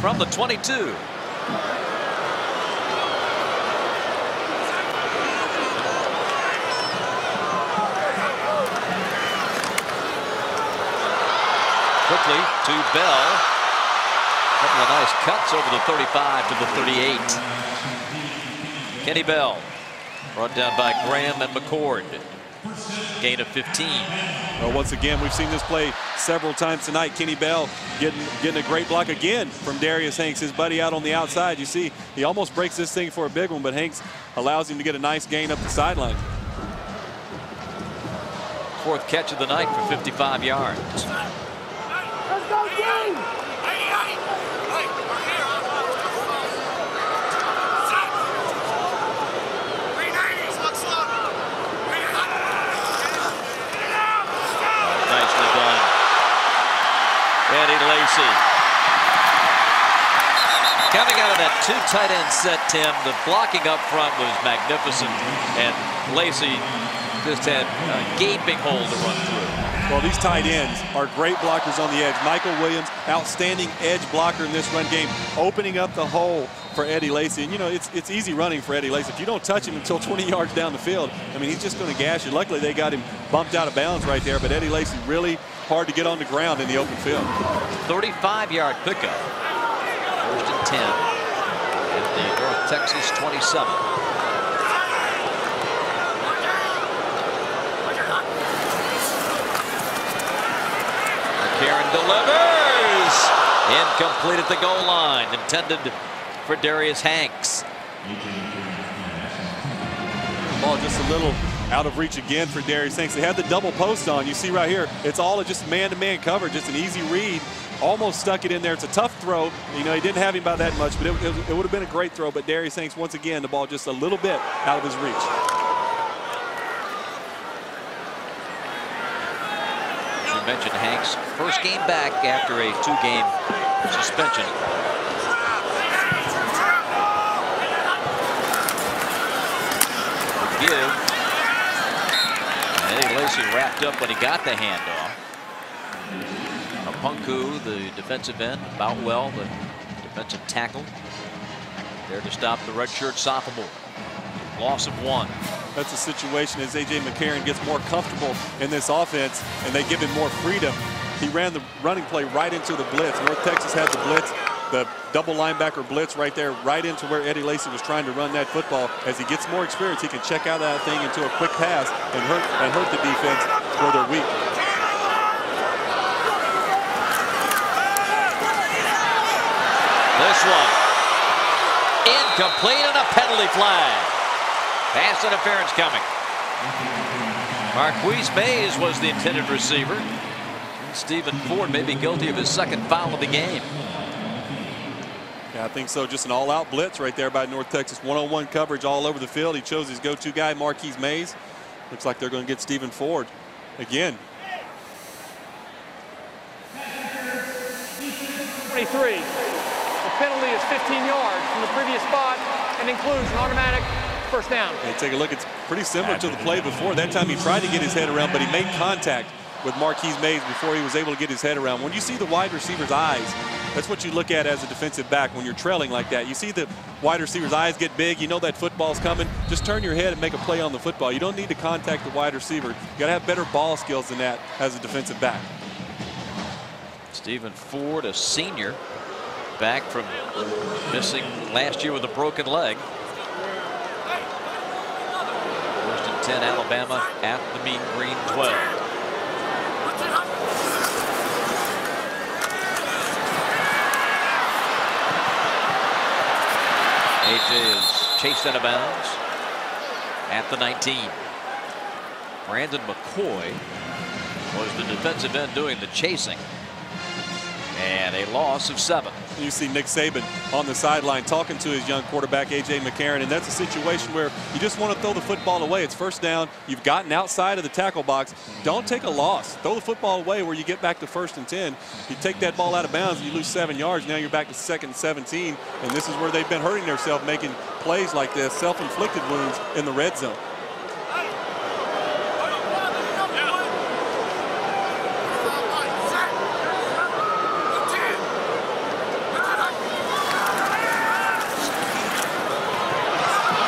From the 22. Quickly to Bell. Couple of nice cuts over the 35 to the 38. Kenny Bell brought down by Graham and McCord. Gain of 15. Well, once again, we've seen this play several times tonight. Kenny Bell getting getting a great block again from Darius Hanks, his buddy out on the outside. You see, he almost breaks this thing for a big one, but Hanks allows him to get a nice gain up the sideline. Fourth catch of the night for 55 yards. Let's go, game! Nicely done. Eddie Lacy. Coming out of that two tight end set, Tim, the blocking up front was magnificent, and Lacy just had a gaping hole to run through. Well, these tight ends are great blockers on the edge. Michael Williams, outstanding edge blocker in this run game, opening up the hole for Eddie Lacy. And, you know, it's, it's easy running for Eddie Lacy. If you don't touch him until 20 yards down the field, I mean, he's just going to gash you. Luckily, they got him bumped out of bounds right there, but Eddie Lacy really hard to get on the ground in the open field. 35-yard pickup. First and 10 at the North Texas 27. Karen delivers. Incomplete at the goal line. Intended for Darius Hanks. Ball just a little out of reach again for Darius Hanks. They had the double post on. You see right here, it's all just man-to-man -man cover, just an easy read. Almost stuck it in there. It's a tough throw. You know, he didn't have him by that much, but it, it, it would have been a great throw. But Darius Hanks, once again, the ball just a little bit out of his reach. Mentioned Hanks' first game back after a two-game suspension. Give. Eddie Lacy wrapped up when he got the handoff. Punku, the defensive end, Boutwell, the defensive tackle. There to stop the redshirt sophomore. Loss of one. That's the situation as A.J. McCarron gets more comfortable in this offense and they give him more freedom. He ran the running play right into the blitz. North Texas had the blitz, the double linebacker blitz right there, right into where Eddie Lacy was trying to run that football. As he gets more experience, he can check out that thing into a quick pass and hurt, and hurt the defense where they're weak. This one incomplete and a penalty flag. Pass interference coming. Marquis Maze was the intended receiver. Stephen Ford may be guilty of his second foul of the game. Yeah, I think so. Just an all-out blitz right there by North Texas. One-on-one coverage all over the field. He chose his go-to guy, Marquis Maze. Looks like they're going to get Stephen Ford again. 23. The penalty is 15 yards from the previous spot and includes an automatic first down. Hey, take a look. It's pretty similar to the play before. That time he tried to get his head around, but he made contact with Marquis Maze before he was able to get his head around. When you see the wide receiver's eyes, that's what you look at as a defensive back when you're trailing like that. You see the wide receiver's eyes get big. You know that football's coming. Just turn your head and make a play on the football. You don't need to contact the wide receiver. You got to have better ball skills than that as a defensive back. Stephen Ford, a senior, back from missing last year with a broken leg. First and 10 Alabama at the Mean Green 12. AJ is chased out of bounds at the 19. Brandon McCoy was the defensive end doing the chasing. And a loss of seven. You see Nick Saban on the sideline talking to his young quarterback, A.J. McCarron, and that's a situation where you just want to throw the football away. It's first down. You've gotten outside of the tackle box. Don't take a loss. Throw the football away where you get back to first and 10. You take that ball out of bounds and you lose seven yards. Now you're back to second and 17, and this is where they've been hurting themselves making plays like this, self-inflicted wounds in the red zone.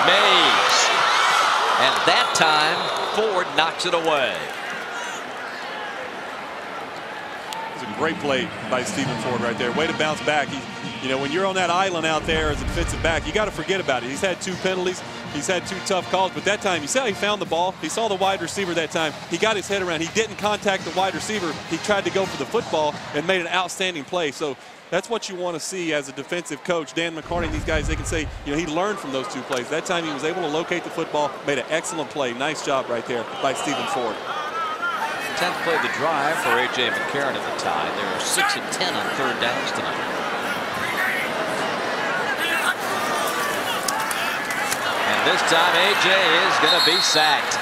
Maze. And that time, Ford knocks it away. It's a Great play by Stephen Ford right there. Way to bounce back. He, you know, when you're on that island out there as a defensive back, you got to forget about it. He's had two penalties. He's had two tough calls, but that time, you see how he found the ball? He saw the wide receiver that time. He got his head around. He didn't contact the wide receiver. He tried to go for the football and made an outstanding play. So that's what you want to see as a defensive coach. Dan McCarney these guys, they can say, you know, he learned from those two plays. That time he was able to locate the football, made an excellent play. Nice job right there by Stephen Ford. 10th play the drive for A.J. McCarron at the tie. There are 6 and 10 on third downs tonight. And this time A.J. is going to be sacked.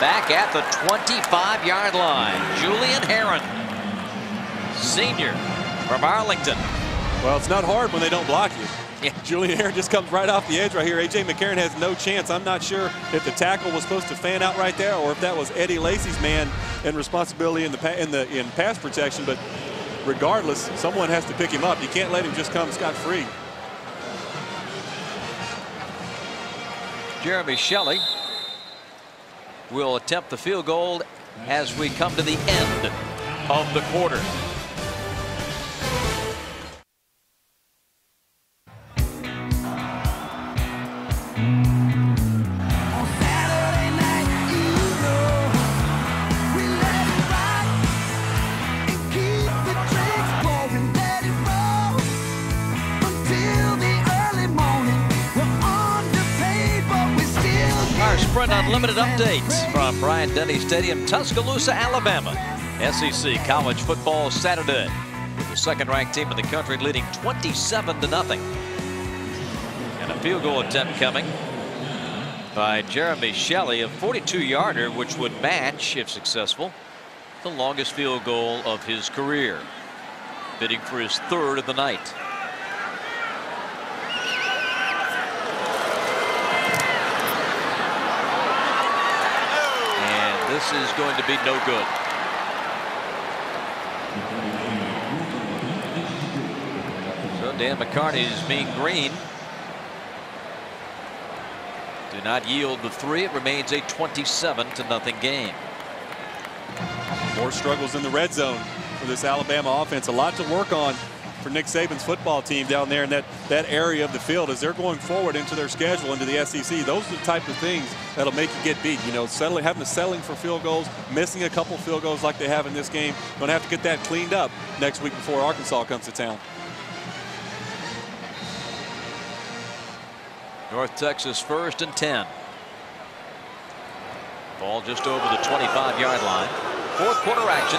Back at the 25-yard line, Julian Herron, senior from Arlington. Well, it's not hard when they don't block you. Yeah. Julian Aaron just comes right off the edge right here. A.J. McCarron has no chance. I'm not sure if the tackle was supposed to fan out right there or if that was Eddie Lacy's man and responsibility in the in the in pass protection. But regardless, someone has to pick him up. You can't let him just come scot-free. Jeremy Shelley will attempt the field goal as we come to the end of the quarter. Sprint Unlimited updates from Bryant Denny Stadium, Tuscaloosa, Alabama. SEC College Football Saturday with the second-ranked team in the country leading 27 to nothing. A field goal attempt coming by Jeremy Shelley, a 42-yarder, which would match, if successful, the longest field goal of his career. Bidding for his third of the night. And this is going to be no good. So Dan is being Green do not yield the three. It remains a 27 to nothing game. More struggles in the red zone for this Alabama offense. A lot to work on for Nick Saban's football team down there in that, that area of the field as they're going forward into their schedule into the SEC. Those are the type of things that'll make you get beat. You know, settling, having to settling for field goals, missing a couple field goals like they have in this game. Going to have to get that cleaned up next week before Arkansas comes to town. North Texas first and 10. Ball just over the 25 yard line. Fourth quarter action.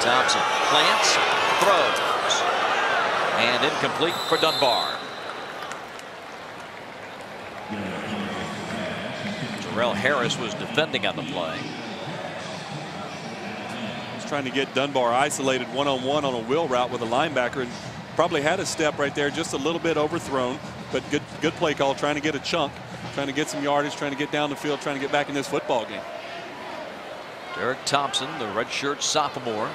Thompson plants, throws, and incomplete for Dunbar. Terrell Harris was defending on the play. Trying to get Dunbar isolated one-on-one on a wheel route with a linebacker and probably had a step right there just a little bit overthrown but good good play call trying to get a chunk trying to get some yardage trying to get down the field trying to get back in this football game Derek Thompson, the redshirt sophomore.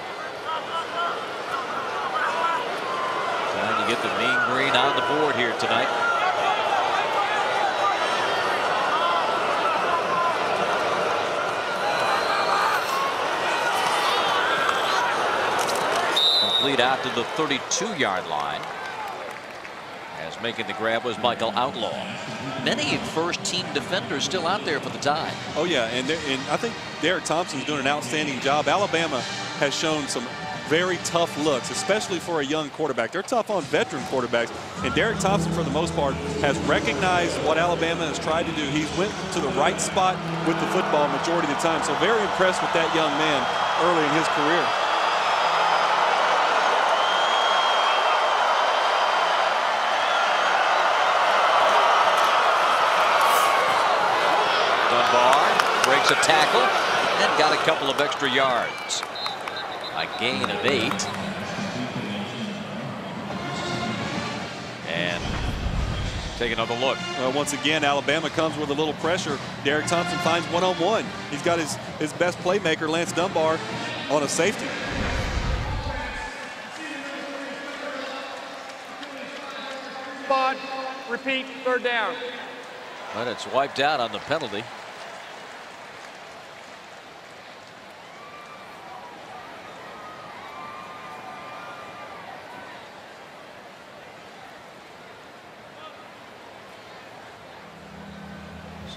Trying to get the mean green on the board here tonight. Complete out to the 32-yard line. As making the grab was Michael Outlaw. Many first-team defenders still out there for the tie. oh yeah and, and I think Derek Thompson's doing an outstanding job Alabama has shown some very tough looks especially for a young quarterback they're tough on veteran quarterbacks and Derek Thompson for the most part has recognized what Alabama has tried to do he's went to the right spot with the football majority of the time so very impressed with that young man early in his career Dunbar breaks a tackle and got a couple of extra yards. A gain of eight. And take another look. Well, once again, Alabama comes with a little pressure. Derek Thompson finds one-on-one. He's got his, his best playmaker, Lance Dunbar, on a safety. Spot. Repeat. Third down. But it's wiped out on the penalty.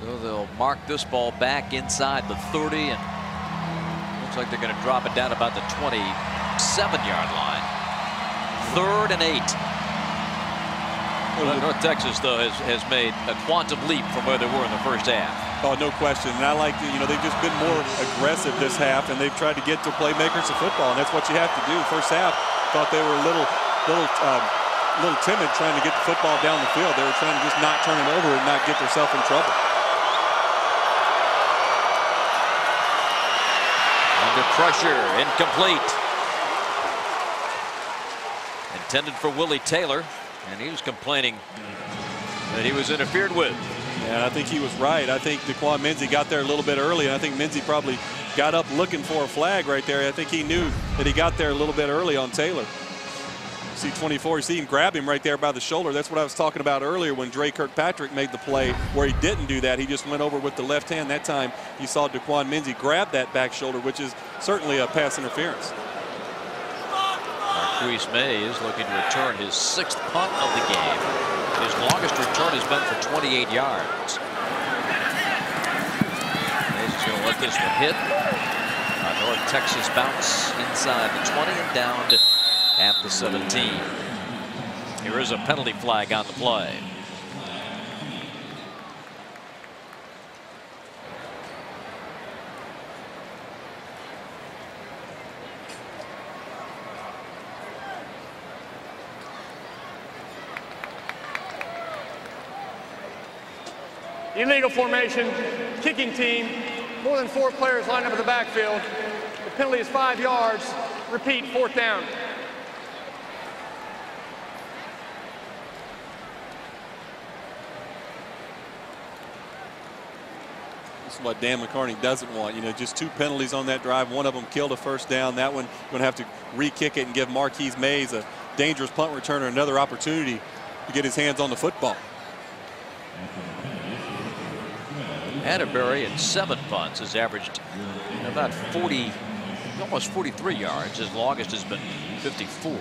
So they'll mark this ball back inside the 30 and looks like they're going to drop it down about the 27 yard line. Third and eight. Well, North Texas, though, has, has made a quantum leap from where they were in the first half. Oh, no question. And I like, you know, they've just been more aggressive this half, and they've tried to get to playmakers of football, and that's what you have to do. First half, thought they were a little, little, um, little timid trying to get the football down the field. They were trying to just not turn it over and not get themselves in trouble. Pressure, incomplete. Intended for Willie Taylor, and he was complaining that he was interfered with. Yeah, I think he was right. I think DeQuan Menzie got there a little bit early, and I think Menzie probably got up looking for a flag right there. I think he knew that he got there a little bit early on Taylor. See 24, you see him grab him right there by the shoulder. That's what I was talking about earlier when Dre Kirkpatrick made the play where he didn't do that. He just went over with the left hand. That time you saw DeQuan Menzie grab that back shoulder, which is certainly a pass interference. Marquis is looking to return his sixth punt of the game. His longest return has been for 28 yards. Maze is going to let this one hit. A North Texas bounce inside the 20 and down at the 17. Here is a penalty flag on the play. Illegal formation, kicking team, more than four players lined up in the backfield. The penalty is five yards. Repeat, fourth down. This is what Dan McCarney doesn't want. You know, just two penalties on that drive. One of them killed a first down. That one going to have to re-kick it and give Marquis Maze a dangerous punt returner another opportunity to get his hands on the football. Atterbury in seven punts has averaged about 40, almost 43 yards. His longest has been 54.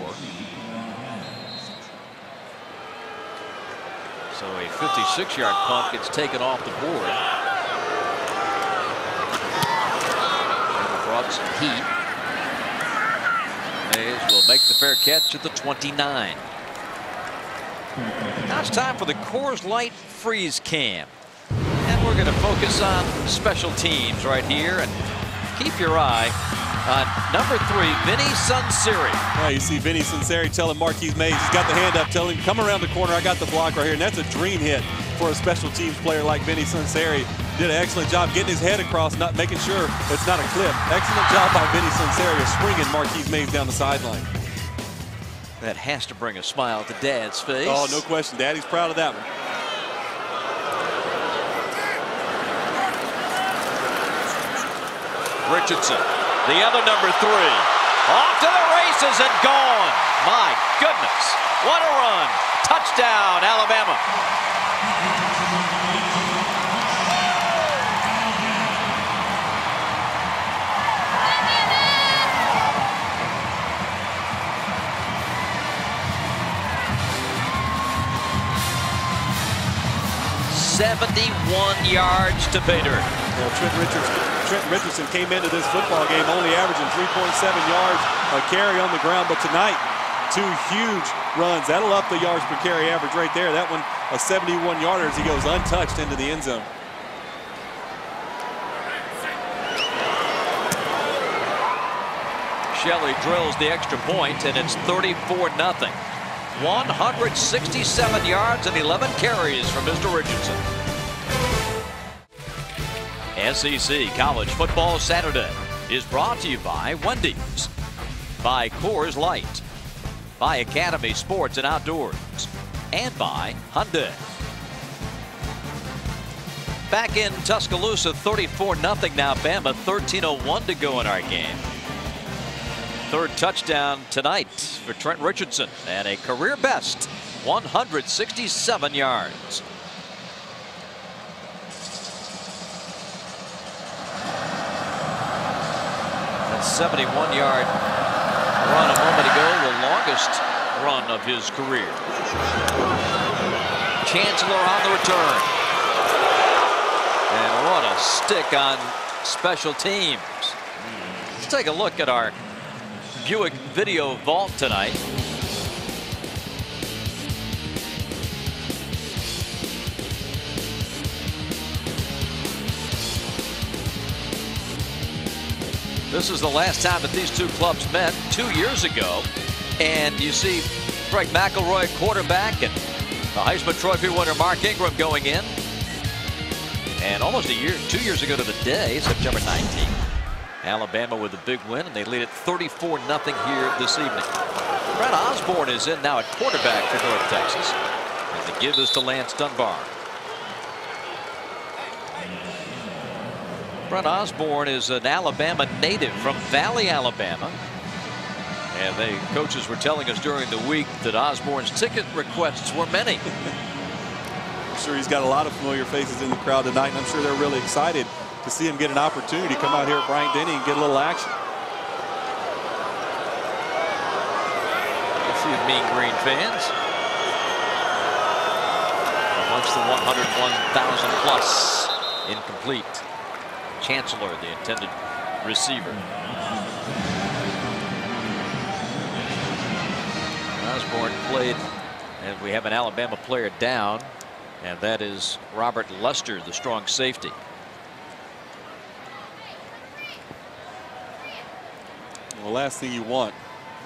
So a 56-yard punt gets taken off the board. Brought some heat. Maze will make the fair catch at the 29. Now it's time for the Coors Light Freeze Cam. We're going to focus on special teams right here and keep your eye on number three, Vinny Sunseri. Yeah, you see Vinny Sunseri telling Marquis Maze, he's got the hand up, telling him, come around the corner, I got the block right here. And that's a dream hit for a special teams player like Vinny Sunseri. Did an excellent job getting his head across, not making sure it's not a clip. Excellent job by Vinny Sunseri of swinging Marquis Maze down the sideline. That has to bring a smile to Dad's face. Oh, no question. Daddy's proud of that one. Richardson, the other number three. Off to the races and gone. My goodness. What a run. Touchdown, Alabama. Seventy-one yards to dirt. Well, Trent Richardson, Trent Richardson came into this football game only averaging 3.7 yards a carry on the ground, but tonight, two huge runs. That'll up the yards per carry average right there. That one, a 71 yarder as he goes untouched into the end zone. Shelley drills the extra point, and it's 34-0. 167 yards and 11 carries from Mr. Richardson. SEC College Football Saturday is brought to you by Wendy's, by Coors Light, by Academy Sports and Outdoors, and by Hyundai. Back in Tuscaloosa, 34-0 now. Bama, 13.01 to go in our game. Third touchdown tonight for Trent Richardson and a career best 167 yards. That 71 yard run a moment ago, the longest run of his career. Chancellor on the return. And what a stick on special teams. Let's take a look at our Buick video vault tonight. This is the last time that these two clubs met two years ago. And you see Greg McElroy, quarterback, and the Heisman Trophy winner Mark Ingram going in. And almost a year, two years ago to the day, September 19th, Alabama with a big win, and they lead it 34 0 here this evening. Brett Osborne is in now at quarterback for North Texas. And the give is to Lance Dunbar. Brett Osborne is an Alabama native from Valley, Alabama. And the coaches were telling us during the week that Osborne's ticket requests were many. I'm sure he's got a lot of familiar faces in the crowd tonight, and I'm sure they're really excited to see him get an opportunity to come out here at Bryant Denny and get a little action. A few Mean Green fans. Amongst the 101,000 plus incomplete. Chancellor, the intended receiver. Osborne played, and we have an Alabama player down, and that is Robert Lester, the strong safety. The last thing you want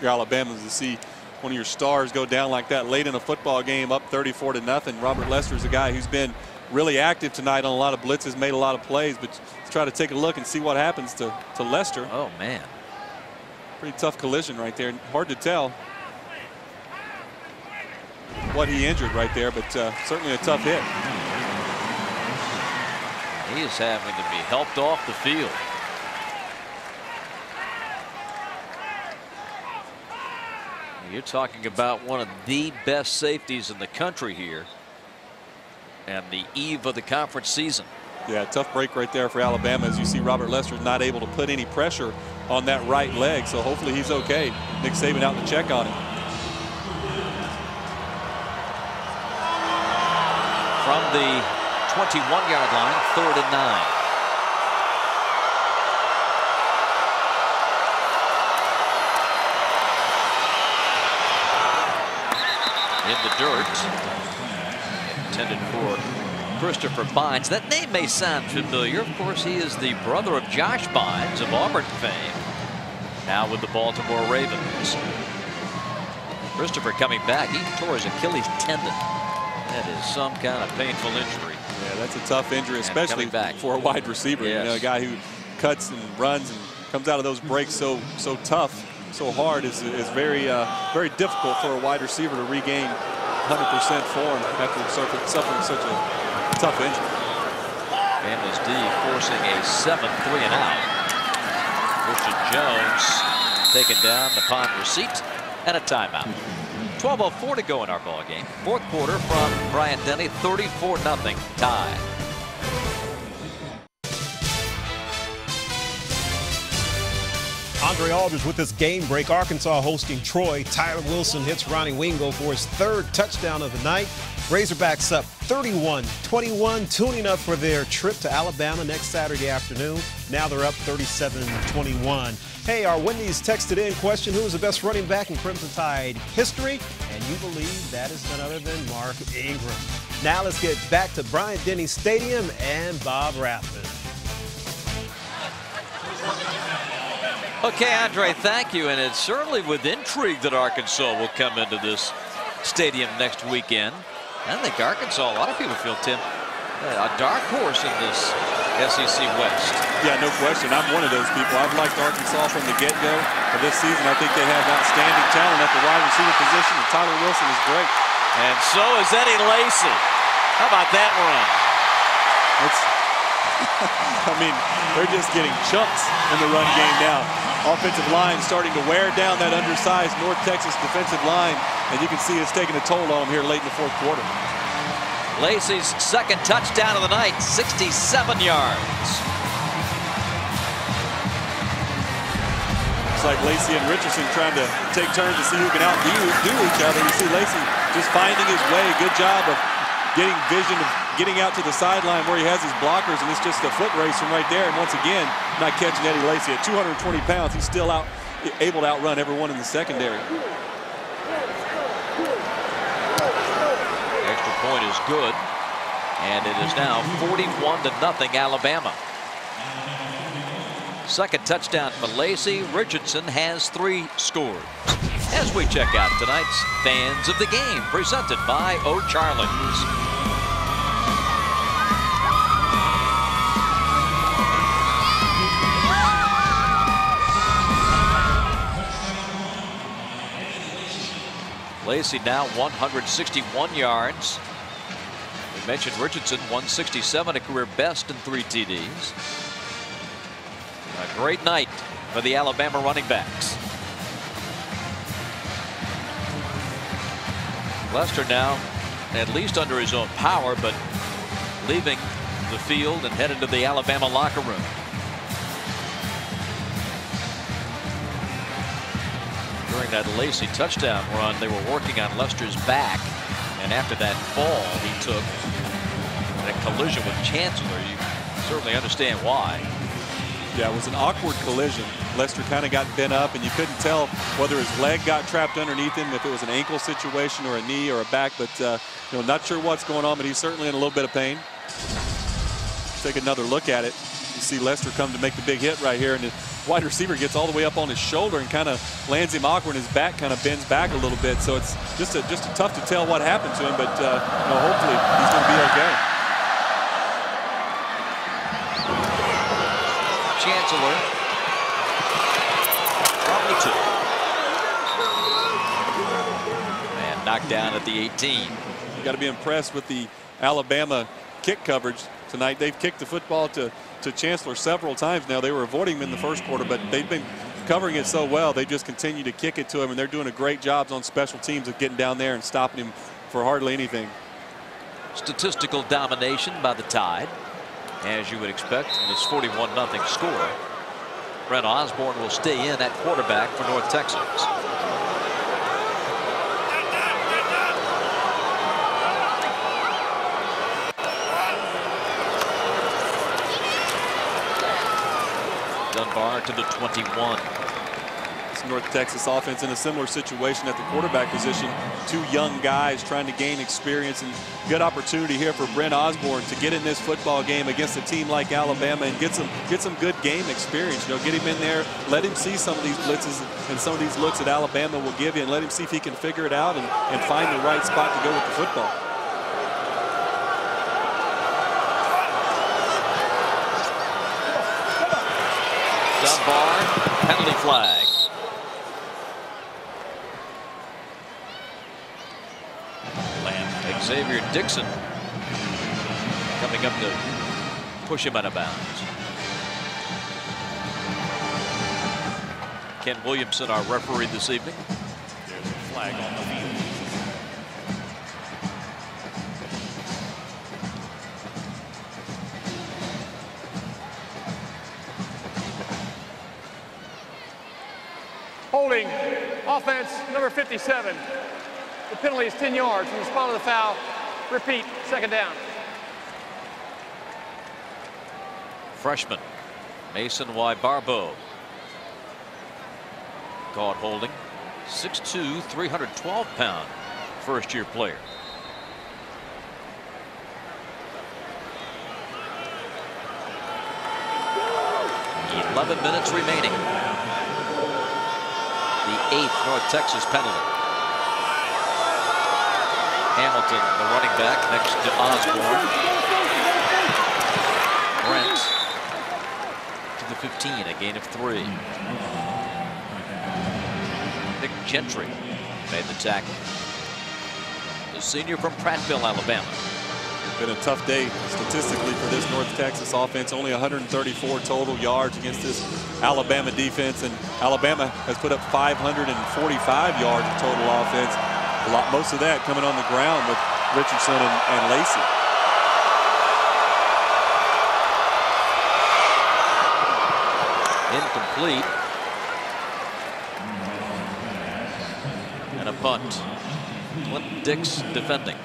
your Alabama is to see one of your stars go down like that late in a football game up 34 to nothing. Robert Lester is a guy who's been really active tonight on a lot of blitzes, made a lot of plays, but let's try to take a look and see what happens to, to Lester. Oh, man. Pretty tough collision right there. Hard to tell what he injured right there, but uh, certainly a tough hit. He is having to be helped off the field. You're talking about one of the best safeties in the country here and the eve of the conference season. Yeah, tough break right there for Alabama as you see Robert Lester not able to put any pressure on that right leg. So hopefully he's okay. Nick Saban out to check on him. From the 21 yard line, third and nine. In the dirt. Intended for Christopher Bynes. That name may sound familiar. Of course, he is the brother of Josh Bynes of Auburn fame. Now with the Baltimore Ravens. Christopher coming back. He tore his Achilles tendon. That is some kind of painful injury. Yeah, that's a tough injury, especially for a wide receiver. Yes. You know, a guy who cuts and runs and comes out of those breaks so so tough, so hard is is very uh, very difficult for a wide receiver to regain 100% form after suffering, such a tough injury. Families D forcing a 7 3 and out. Christian Jones taken down upon receipt and a timeout. 12.04 to go in our ball game. Fourth quarter from Bryant Denny, 34 0 tie. Andre Aldridge with this game break. Arkansas hosting Troy. Tyler Wilson hits Ronnie Wingo for his third touchdown of the night. Razorbacks up 31-21, tuning up for their trip to Alabama next Saturday afternoon. Now they're up 37-21. Hey, our Wendy's texted in question, who is the best running back in Crimson Tide history? And you believe that is none other than Mark Ingram. Now let's get back to Bryant Denny Stadium and Bob Rathbun. Okay, Andre, thank you. And it's certainly with intrigue that Arkansas will come into this stadium next weekend. I think Arkansas, a lot of people feel, Tim, uh, a dark horse in this SEC West. Yeah, no question. I'm one of those people. I've liked Arkansas from the get-go of this season. I think they have outstanding talent at the wide receiver position, and Tyler Wilson is great. And so is Eddie Lacy. How about that run? It's, I mean, they're just getting chunks in the run game now. Offensive line starting to wear down that undersized North Texas defensive line, and you can see it's taking a toll on them here late in the fourth quarter. Lacy's second touchdown of the night, 67 yards. It's like Lacy and Richardson trying to take turns to see who can outdo do each other. You see Lacy just finding his way. Good job of getting vision of getting out to the sideline where he has his blockers, and it's just a foot race from right there. And once again, not catching Eddie Lacy at 220 pounds. He's still out able to outrun everyone in the secondary. Extra point is good. And it is now 41 to nothing Alabama. Second touchdown for Lacy. Richardson has three scores. As we check out tonight's Fans of the Game, presented by O'Charley's. Lacy now 161 yards. We mentioned Richardson 167, a career best in three TDs. A great night for the Alabama running backs. Lester now at least under his own power, but leaving the field and headed to the Alabama locker room. during that Lacy touchdown run, they were working on Lester's back. And after that fall he took, that collision with Chancellor, you certainly understand why. Yeah, it was an awkward collision. Lester kind of got bent up, and you couldn't tell whether his leg got trapped underneath him, if it was an ankle situation or a knee or a back. But uh, you know, not sure what's going on, but he's certainly in a little bit of pain. Let's take another look at it. You see Lester come to make the big hit right here, and the wide receiver gets all the way up on his shoulder and kind of lands him awkward. And his back kind of bends back a little bit. So it's just a, just a tough to tell what happened to him. But uh, you know, hopefully he's going to be okay. Chancellor. Probably two. And knocked down at the 18. You got to be impressed with the Alabama kick coverage tonight. They've kicked the football to to Chancellor several times now. They were avoiding him in the first quarter, but they've been covering it so well. They just continue to kick it to him, and they're doing a great job on special teams of getting down there and stopping him for hardly anything. Statistical domination by the Tide, as you would expect in this 41-0 score. Brent Osborne will stay in at quarterback for North Texas. Dunbar to the 21. North Texas offense in a similar situation at the quarterback position. Two young guys trying to gain experience and good opportunity here for Brent Osborne to get in this football game against a team like Alabama and get some get some good game experience. You know, get him in there, let him see some of these blitzes and some of these looks that Alabama will give you and let him see if he can figure it out and, and find the right spot to go with the football. Dunbar, penalty flag. Xzavier Dickson coming up to push him out of bounds. Ken Williamson, our referee this evening. There's a flag on the field. Holding offense number 57. The penalty is 10 yards from the spot of the foul. Repeat, second down. Freshman Mason Y'Barbo. Caught holding. 6'2", 312 pound first year player. Eleven minutes remaining. The eighth North Texas penalty. Hamilton, the running back, next to Osborne. Brent to the 15, a gain of three. Nick Gentry made the tackle. The senior from Prattville, Alabama. Been a tough day statistically for this North Texas offense. Only 134 total yards against this Alabama defense, and Alabama has put up 545 yards of total offense. A lot, most of that coming on the ground with Richardson and, and Lacy. Incomplete. And a punt. Clint Dix defending.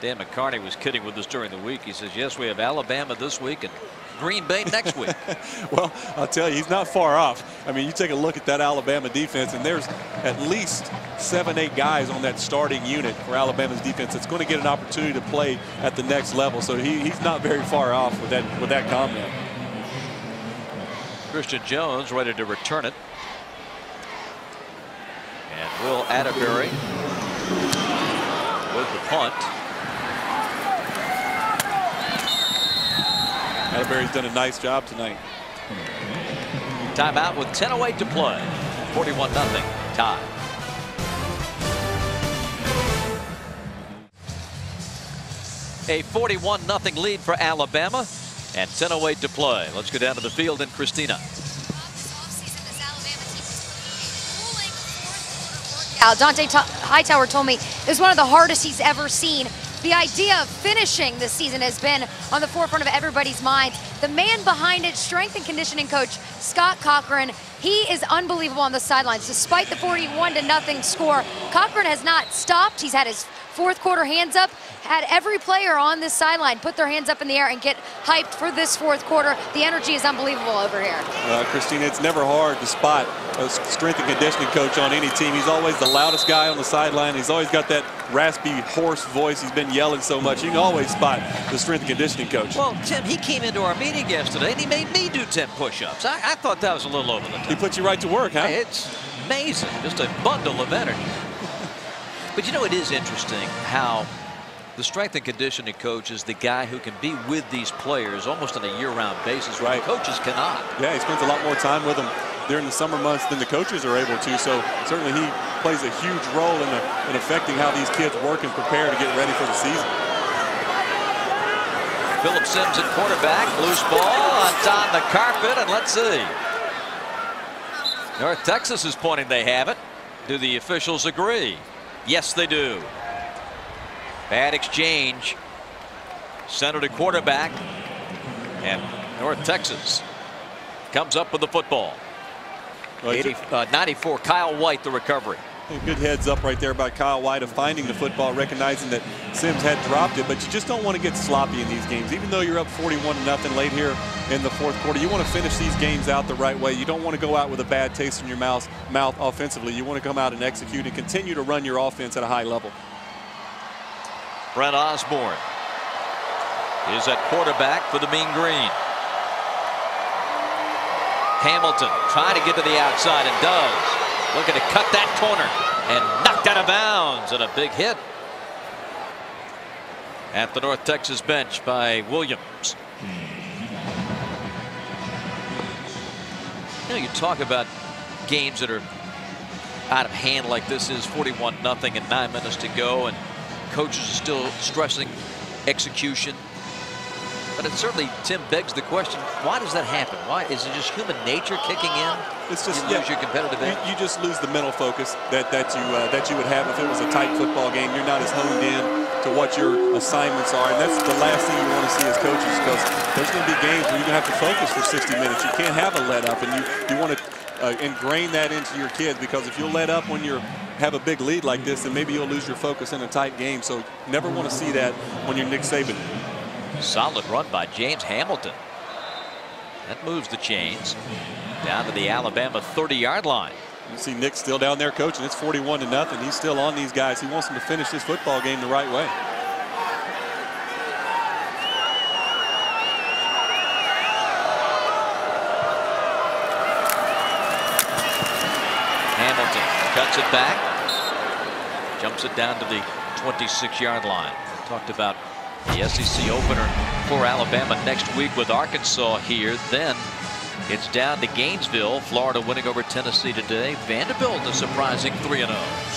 Dan McCarney was kidding with us during the week. He says, yes, we have Alabama this week and Green Bay next week. well, I'll tell you, he's not far off. I mean, you take a look at that Alabama defense, and there's at least seven, eight guys on that starting unit for Alabama's defense that's going to get an opportunity to play at the next level. So he, he's not very far off with that with that comment. Christian Jones ready to return it. And Will Atterbury with the punt. Atterbury's done a nice job tonight. Timeout with 10.08 to play. 41 nothing tie. A 41 nothing lead for Alabama and 10.08 to play. Let's go down to the field and Christina. Dont'a Hightower told me it was one of the hardest he's ever seen. The idea of finishing this season has been on the forefront of everybody's minds. The man behind it, strength and conditioning coach Scott Cochran, he is unbelievable on the sidelines. Despite the 41 to nothing score, Cochran has not stopped. He's had his fourth quarter hands up, had every player on this sideline put their hands up in the air and get hyped for this fourth quarter. The energy is unbelievable over here. Uh, Christina, it's never hard to spot a strength and conditioning coach on any team. He's always the loudest guy on the sideline. He's always got that raspy, hoarse voice. He's been yelling so much. You can always spot the strength and conditioning coach. Well, Tim, he came into our meeting yesterday and he made me do 10 push-ups. I, I, thought that was a little over the top. He put you right to work, huh? It's amazing. Just a bundle of energy. But you know, it is interesting how the strength and conditioning coach is the guy who can be with these players almost on a year-round basis, right? coaches cannot. Yeah, he spends a lot more time with them during the summer months than the coaches are able to. So certainly he plays a huge role in, the, in affecting how these kids work and prepare to get ready for the season. Phillip Sims at quarterback, loose ball on the carpet, and let's see. North Texas is pointing they have it. Do the officials agree? Yes, they do. Bad exchange. Center to quarterback. And North Texas comes up with the football. 80, uh, 94, Kyle White, the recovery. Good heads up right there by Kyle White of finding the football, recognizing that Sims had dropped it, but you just don't want to get sloppy in these games. Even though you're up 41 to nothing late here in the fourth quarter, you want to finish these games out the right way. You don't want to go out with a bad taste in your mouth, mouth offensively. You want to come out and execute and continue to run your offense at a high level. Brent Osborne is at quarterback for the Mean Green. Hamilton trying to get to the outside and does. Looking to cut that corner and knocked out of bounds and a big hit at the North Texas bench by Williams. You know, you talk about games that are out of hand like this is 41 nothing and nine minutes to go and coaches are still stressing execution but it certainly, Tim, begs the question, why does that happen? Why Is it just human nature kicking in? It's just you yeah, lose your competitive edge? You, you, just lose the mental focus that, that, you, uh, that you would have if it was a tight football game. You're not as honed in to what your assignments are. And that's the last thing you want to see as coaches because there's going to be games where you're going to have to focus for 60 minutes. You can't have a let up. And you, you want to uh, ingrain that into your kids because if you'll let up when you're have a big lead like this, then maybe you'll lose your focus in a tight game. So never want to see that when you're Nick Saban. Solid run by James Hamilton. That moves the chains down to the Alabama 30-yard line. You see Nick still down there coaching. It's 41 to nothing. He's still on these guys. He wants them to finish this football game the right way. Hamilton cuts it back. Jumps it down to the 26-yard line. talked about the SEC opener for Alabama next week with Arkansas here. Then it's down to Gainesville. Florida winning over Tennessee today. Vanderbilt a surprising 3-0.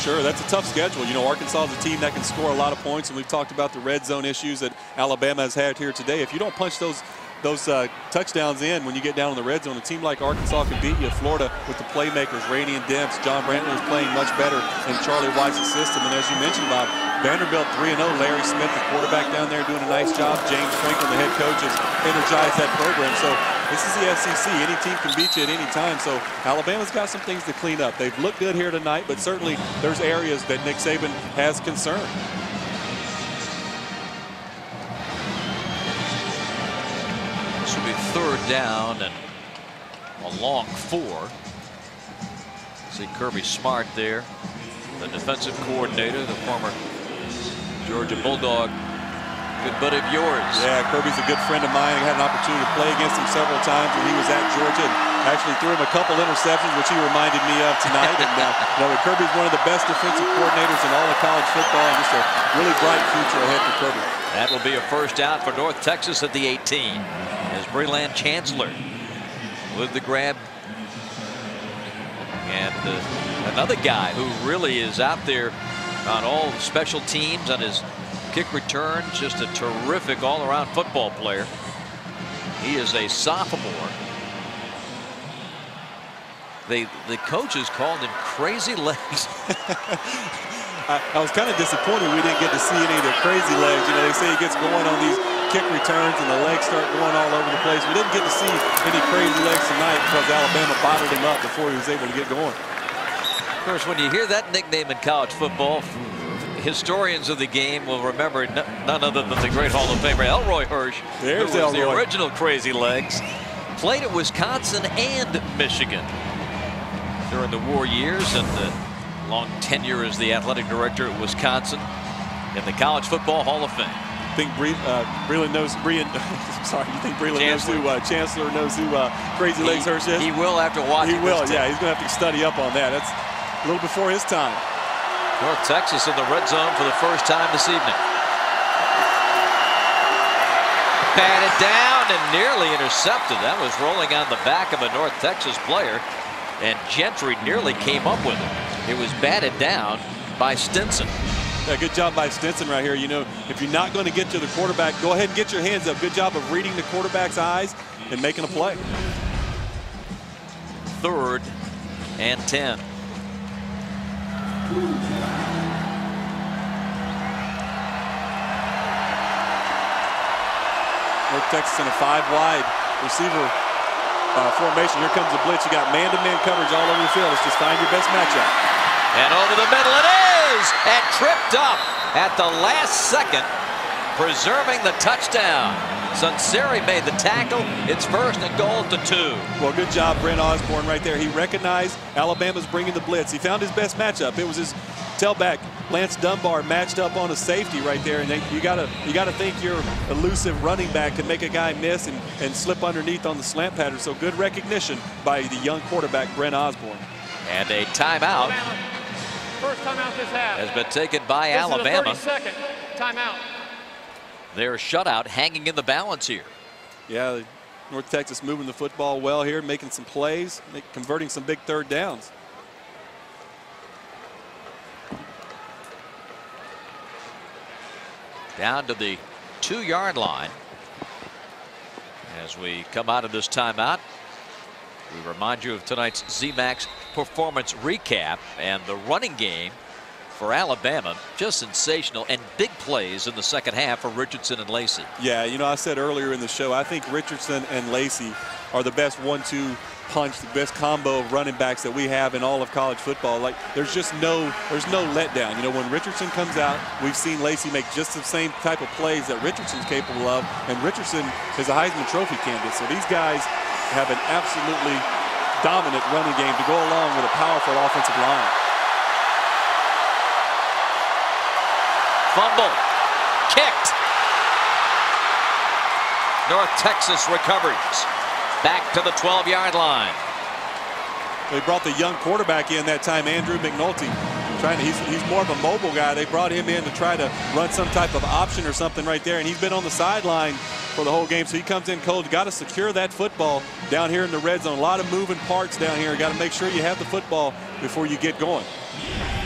Sure, that's a tough schedule. You know, Arkansas is a team that can score a lot of points, and we've talked about the red zone issues that Alabama has had here today. If you don't punch those those uh, touchdowns in when you get down in the red zone. A team like Arkansas can beat you. Florida with the playmakers, Radian Demps, John Brantley is playing much better in Charlie Weis's system. And as you mentioned, Bob, Vanderbilt 3-0. Larry Smith, the quarterback down there, doing a nice job. James Franklin, the head coach, has energized that program. So this is the SEC. Any team can beat you at any time. So Alabama's got some things to clean up. They've looked good here tonight, but certainly there's areas that Nick Saban has concern. This will be third down and a long four. See Kirby Smart there, the defensive coordinator, the former Georgia Bulldog good buddy of yours. Yeah, Kirby's a good friend of mine. I had an opportunity to play against him several times when he was at Georgia. And actually threw him a couple interceptions, which he reminded me of tonight. and uh, you know, Kirby's one of the best defensive coordinators in all of college football, and just a really bright future ahead for Kirby. That will be a first down for North Texas at the 18 as Brelan Chancellor with the grab. And uh, another guy who really is out there on all special teams on his kick return. Just a terrific all-around football player. He is a sophomore. They, the coaches called him crazy legs. I, I, was kind of disappointed we didn't get to see any of the crazy legs. You know, they say he gets going on these kick returns and the legs start going all over the place. We didn't get to see any crazy legs tonight because Alabama bottled him up before he was able to get going. Of course, when you hear that nickname in college football, historians of the game will remember none other than the great Hall of Famer Elroy Hirsch, There's who was Elroy. the original Crazy Legs. Played at Wisconsin and Michigan during the war years and the long tenure as the athletic director at Wisconsin in the College Football Hall of Fame. I think Bre uh, Brelan knows Brelan. sorry, you think Brelan knows who uh, Chancellor knows who uh, Crazy Legs he, Hirsch is? He will after watching. He will. Yeah, he's going to have to study up on that. That's a little before his time. North Texas in the red zone for the first time this evening. Batted down and nearly intercepted. That was rolling on the back of a North Texas player, and Gentry nearly came up with it. It was batted down by Stinson. Yeah, good job by Stinson right here. You know, if you're not going to get to the quarterback, go ahead and get your hands up. Good job of reading the quarterback's eyes and making a play. Third and 10. North Texas in a five wide receiver uh, formation. Here comes the blitz. You got man-to-man -man coverage all over the field. It's just find your best matchup. And over the middle it is! And tripped up at the last second, preserving the touchdown. Sunseri made the tackle. It's first and goal to two. Well, good job, Brent Osborne right there. He recognized Alabama's bringing the blitz. He found his best matchup. It was his tailback, Lance Dunbar, matched up on a safety right there. And they, you gotta you gotta think your elusive running back can make a guy miss and, and slip underneath on the slant pattern. So good recognition by the young quarterback, Brent Osborne. And a timeout. First timeout this half. Has been taken by this Alabama. Is a 30 second timeout. Their shutout hanging in the balance here. Yeah, North Texas moving the football well here, making some plays, make, converting some big third downs. Down to the two yard line. As we come out of this timeout, we remind you of tonight's ZMAX performance recap and the running game for Alabama. Just sensational and big plays in the second half for Richardson and Lacy. Yeah, you know, I said earlier in the show, I think Richardson and Lacy are the best one-two punch, the best combo of running backs that we have in all of college football. Like, there's just no, there's no letdown. You know, when Richardson comes out, we've seen Lacy make just the same type of plays that Richardson's capable of, and Richardson is a Heisman Trophy candidate. So these guys have an absolutely dominant running game to go along with a powerful offensive line. Fumble. Kicked. North Texas recovers. Back to the 12-yard line. They brought the young quarterback in that time, Andrew McNulty. Trying to, he's, he's more of a mobile guy. They brought him in to try to run some type of option or something right there, and he's been on the sideline for the whole game. So he comes in cold. Got to secure that football down here in the red zone. A lot of moving parts down here. Got to make sure you have the football before you get going.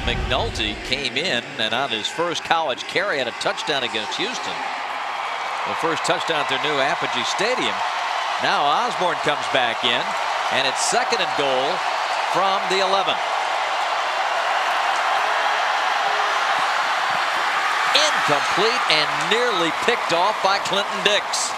McNulty came in and on his first college carry had a touchdown against Houston. The first touchdown at their new Apogee Stadium. Now Osborne comes back in, and it's second and goal from the 11. Incomplete and nearly picked off by Clinton Dix.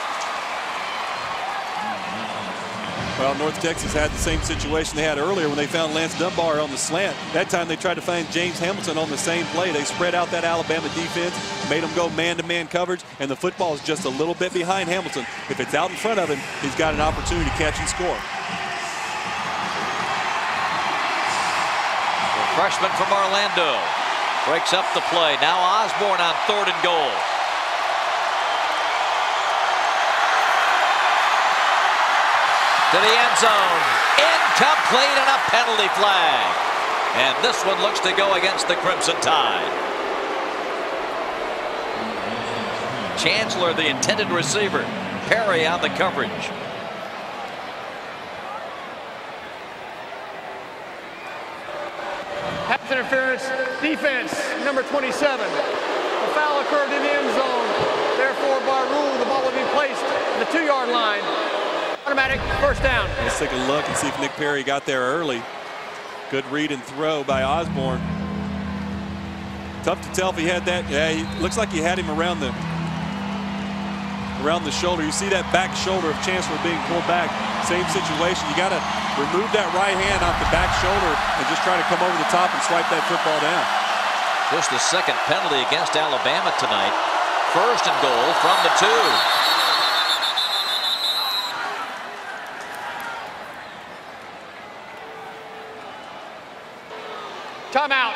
Well, North Texas had the same situation they had earlier when they found Lance Dunbar on the slant. That time they tried to find James Hamilton on the same play. They spread out that Alabama defense, made them go man-to-man -man coverage, and the football is just a little bit behind Hamilton. If it's out in front of him, he's got an opportunity to catch and score. The freshman from Orlando breaks up the play. Now Osborne on third and goal. To the end zone. Incomplete and a penalty flag. And this one looks to go against the Crimson Tide. Chancellor, the intended receiver. Perry on the coverage. Pass interference, defense, number 27. A foul occurred in the end zone. Therefore, by rule, the ball will be placed at the two-yard line. Automatic first down. Let's take a look and see if Nick Perry got there early. Good read and throw by Osborne. Tough to tell if he had that. Yeah, he looks like he had him around the around the shoulder. You see that back shoulder of Chancellor being pulled back. Same situation. You got to remove that right hand off the back shoulder and just try to come over the top and swipe that football down. Just the second penalty against Alabama tonight. First and goal from the two. Timeout.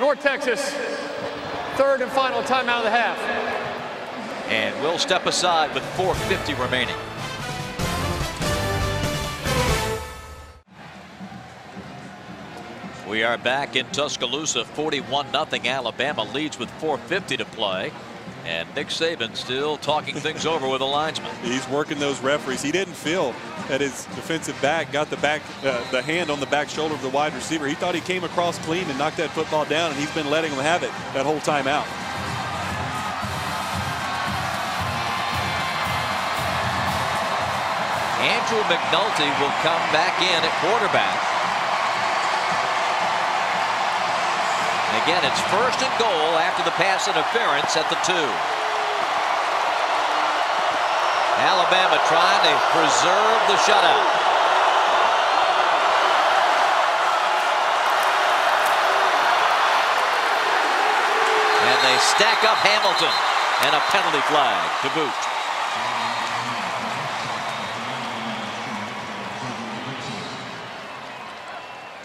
North Texas. Third and final timeout of the half. And we'll step aside with 4.50 remaining. We are back in Tuscaloosa. 41-0 Alabama leads with 4.50 to play. And Nick Saban still talking things over with the linesman. He's working those referees. He didn't feel that his defensive back got the back, uh, the hand on the back shoulder of the wide receiver. He thought he came across clean and knocked that football down, and he's been letting him have it that whole time out. Andrew McNulty will come back in at quarterback. Again, it's first and goal after the pass interference at the two. Alabama trying to preserve the shutout. And they stack up Hamilton and a penalty flag to boot.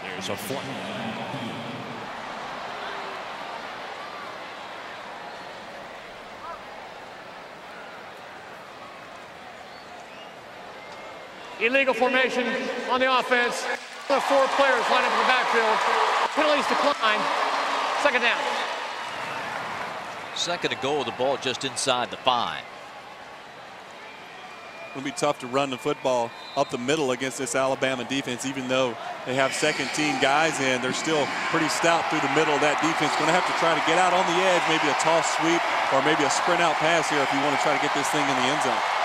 There's a flag. Illegal formation on the offense. The four players line up in the backfield. Penalties decline. Second down. Second to goal, the ball just inside the five. It'll be tough to run the football up the middle against this Alabama defense, even though they have second team guys in. They're still pretty stout through the middle of that defense. Going to have to try to get out on the edge, maybe a toss sweep or maybe a sprint out pass here if you want to try to get this thing in the end zone.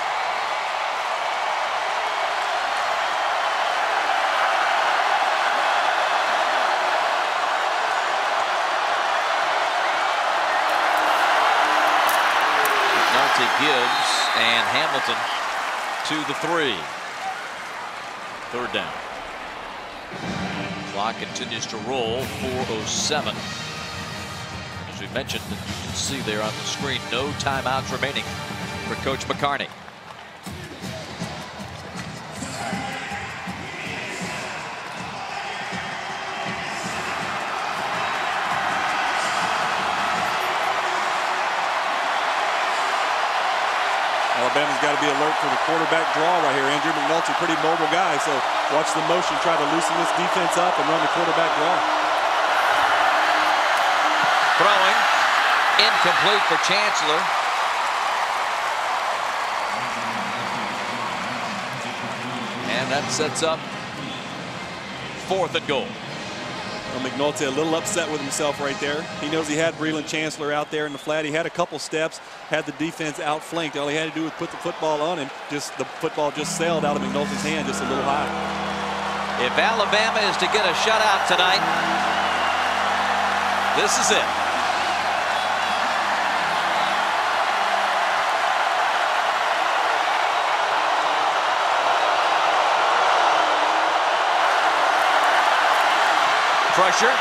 Gibbs and Hamilton to the three. Third down. Clock continues to roll. 407. As we mentioned, you can see there on the screen, no timeouts remaining for Coach McCarney. Got to be alert for the quarterback draw right here. Andrew McNulty, pretty mobile guy, so watch the motion, try to loosen this defense up and run the quarterback draw. Throwing, incomplete for Chancellor. And that sets up fourth and goal. Well, McNulty a little upset with himself right there. He knows he had Brelan Chancellor out there in the flat. He had a couple steps, had the defense outflanked. All he had to do was put the football on him. Just the football just sailed out of McNulty's hand just a little high. If Alabama is to get a shutout tonight, this is it. Pressure,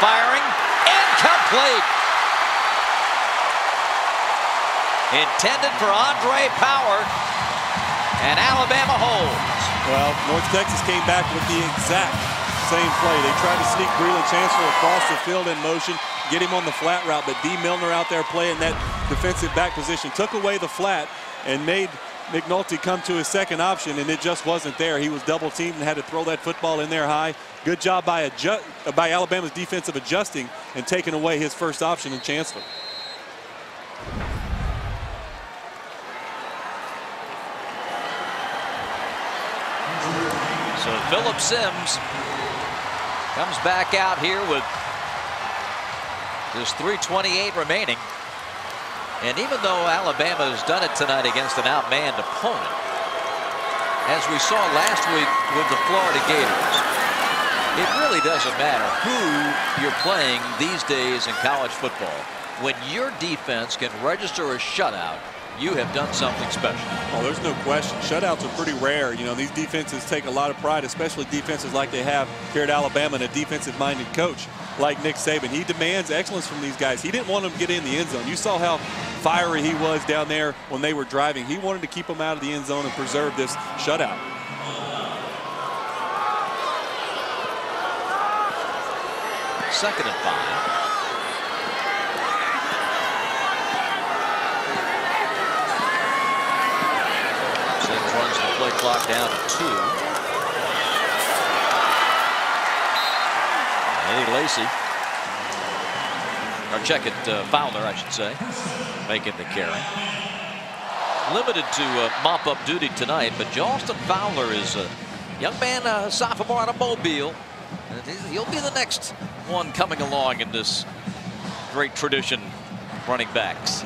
firing, incomplete. Intended for Andre Power. And Alabama holds. Well, North Texas came back with the exact same play. They tried to sneak Brelan Chancellor across the field in motion, get him on the flat route, but Dee Milliner out there playing that defensive back position, took away the flat and made McNulty come to his second option, and it just wasn't there. He was double teamed and had to throw that football in there high. Good job by, by Alabama's defensive adjusting and taking away his first option in Chancellor. So Phillip Sims comes back out here with just 328 remaining. And even though Alabama has done it tonight against an outmanned opponent, as we saw last week with the Florida Gators, it really doesn't matter who you're playing these days in college football. When your defense can register a shutout, you have done something special. Oh, there's no question. Shutouts are pretty rare. You know, these defenses take a lot of pride, especially defenses like they have here at Alabama and a defensive-minded coach like Nick Saban. He demands excellence from these guys. He didn't want them to get in the end zone. You saw how fiery he was down there when they were driving. He wanted to keep them out of the end zone and preserve this shutout. Second and five. Sims runs the play clock down to two. Eddie Lacy or check it, uh, Fowler, I should say, making the carry. Limited to uh, mop-up duty tonight, but Jalston Fowler is a young man, a sophomore out of Mobile. He'll be the next one coming along in this great tradition running backs.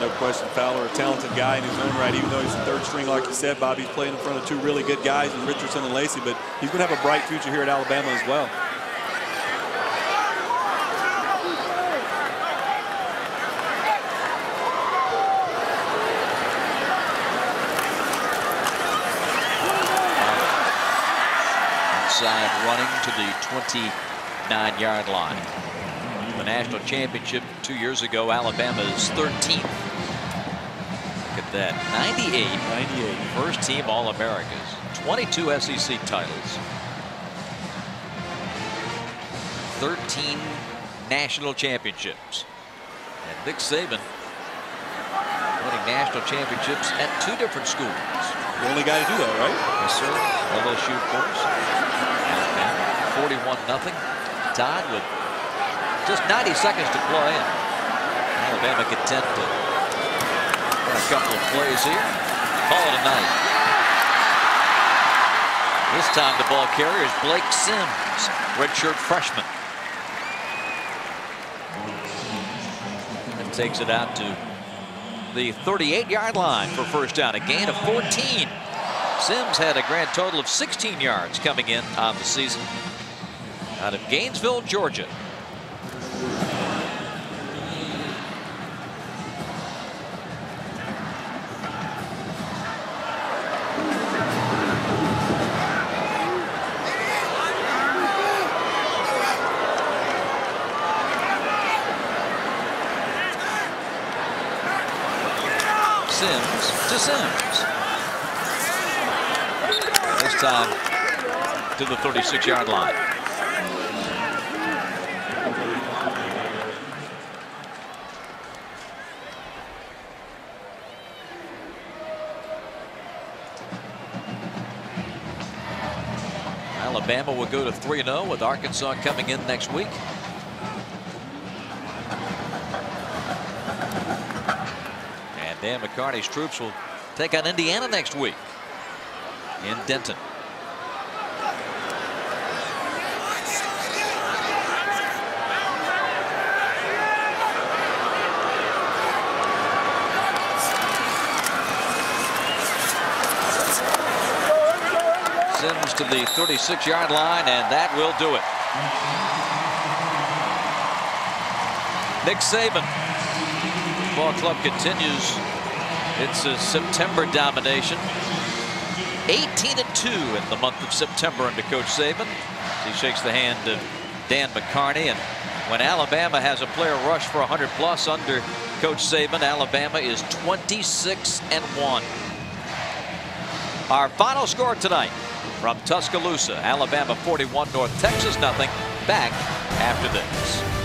No question, Fowler, a talented guy in his own right, even though he's a third string, like you said, Bobby's playing in front of two really good guys in Richardson and Lacy, but he's going to have a bright future here at Alabama as well. Inside running to the 29-yard line. National championship two years ago, Alabama's 13th. Look at that, 98. 98. First team All-Americas, 22 SEC titles. 13 national championships. And Nick Saban winning national championships at two different schools. The only guy to do that, right? Yes, sir. LSU, of course. 41 nothing. Tied with just 90 seconds to play. And Alabama content to a couple of plays here. Call it a night. This time the ball carrier is Blake Sims, redshirt freshman. And takes it out to the 38-yard line for first down, a gain of 14. Sims had a grand total of 16 yards coming in on the season out of Gainesville, Georgia. The 36-yard line. Alabama will go to 3-0 with Arkansas coming in next week. And Dan McCarney's troops will take on Indiana next week in Denton. Sims to the 36-yard line, and that will do it. Nick Saban. Ball club continues its uh, September domination. 18 and 2 in the month of September under Coach Saban. He shakes the hand of Dan McCarney. And when Alabama has a player rush for 100 plus under Coach Saban, Alabama is 26 and 1. Our final score tonight from Tuscaloosa, Alabama 41, North Texas nothing. Back after this.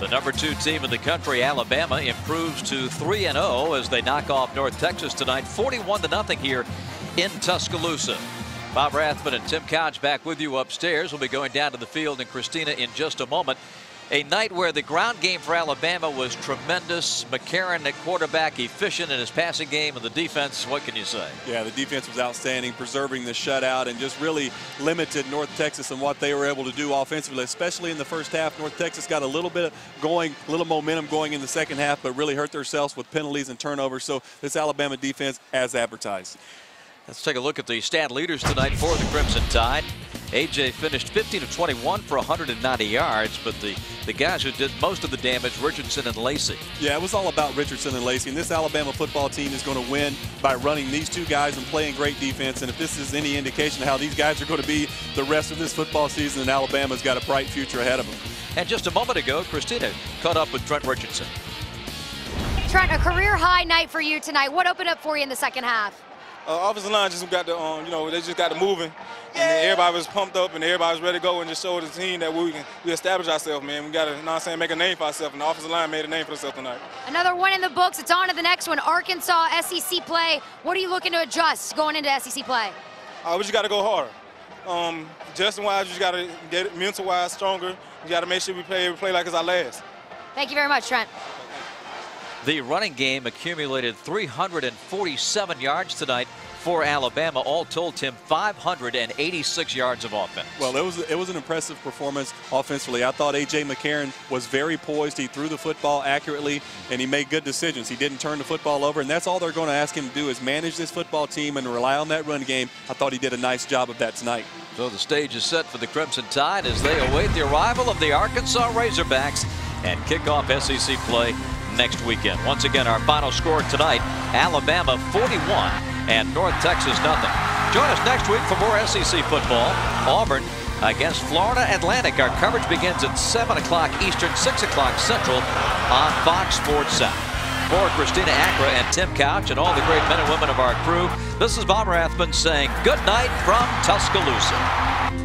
The number two team in the country, Alabama, improves to 3 0 as they knock off North Texas tonight, 41 to nothing here in Tuscaloosa. Bob Rathbun and Tim Couch back with you upstairs. We'll be going down to the field and Christina in just a moment. A night where the ground game for Alabama was tremendous. McCarron at quarterback, efficient in his passing game, and the defense, what can you say? Yeah, the defense was outstanding, preserving the shutout and just really limited North Texas and what they were able to do offensively, especially in the first half. North Texas got a little bit going, a little momentum going in the second half, but really hurt themselves with penalties and turnovers. So this Alabama defense, as advertised. Let's take a look at the stat leaders tonight for the Crimson Tide. AJ finished 15 of 21 for 190 yards, but the, the guys who did most of the damage, Richardson and Lacy. Yeah, it was all about Richardson and Lacy. And this Alabama football team is going to win by running these two guys and playing great defense. And if this is any indication of how these guys are going to be the rest of this football season, then Alabama's got a bright future ahead of them. And just a moment ago, Christina caught up with Trent Richardson. Trent, a career high night for you tonight. What opened up for you in the second half? Uh, offensive line just got the, um, you know, they just got to moving, and everybody was pumped up, and everybody was ready to go, and just showed the team that we can we establish ourselves, man. We got to, you know, what I'm saying, make a name for ourselves, and the offensive line made a name for themselves tonight. Another one in the books. It's on to the next one. Arkansas SEC play. What are you looking to adjust going into SEC play? Uh, we just got to go harder. Um, Justin wise, you just got to get mental wise stronger. You got to make sure we play we play like it's our last. Thank you very much, Trent. The running game accumulated 347 yards tonight for Alabama. All told, Tim, 586 yards of offense. Well, it was it was an impressive performance offensively. I thought A.J. McCarron was very poised. He threw the football accurately, and he made good decisions. He didn't turn the football over, and that's all they're going to ask him to do is manage this football team and rely on that run game. I thought he did a nice job of that tonight. So the stage is set for the Crimson Tide as they await the arrival of the Arkansas Razorbacks and kick off SEC play next weekend. Once again, our final score tonight, Alabama 41 and North Texas nothing. Join us next week for more SEC football. Auburn against Florida Atlantic. Our coverage begins at 7 o'clock Eastern, 6 o'clock Central on Fox Sports South. For Christina Acra and Tim Couch and all the great men and women of our crew, this is Bob Rathbun saying good night from Tuscaloosa.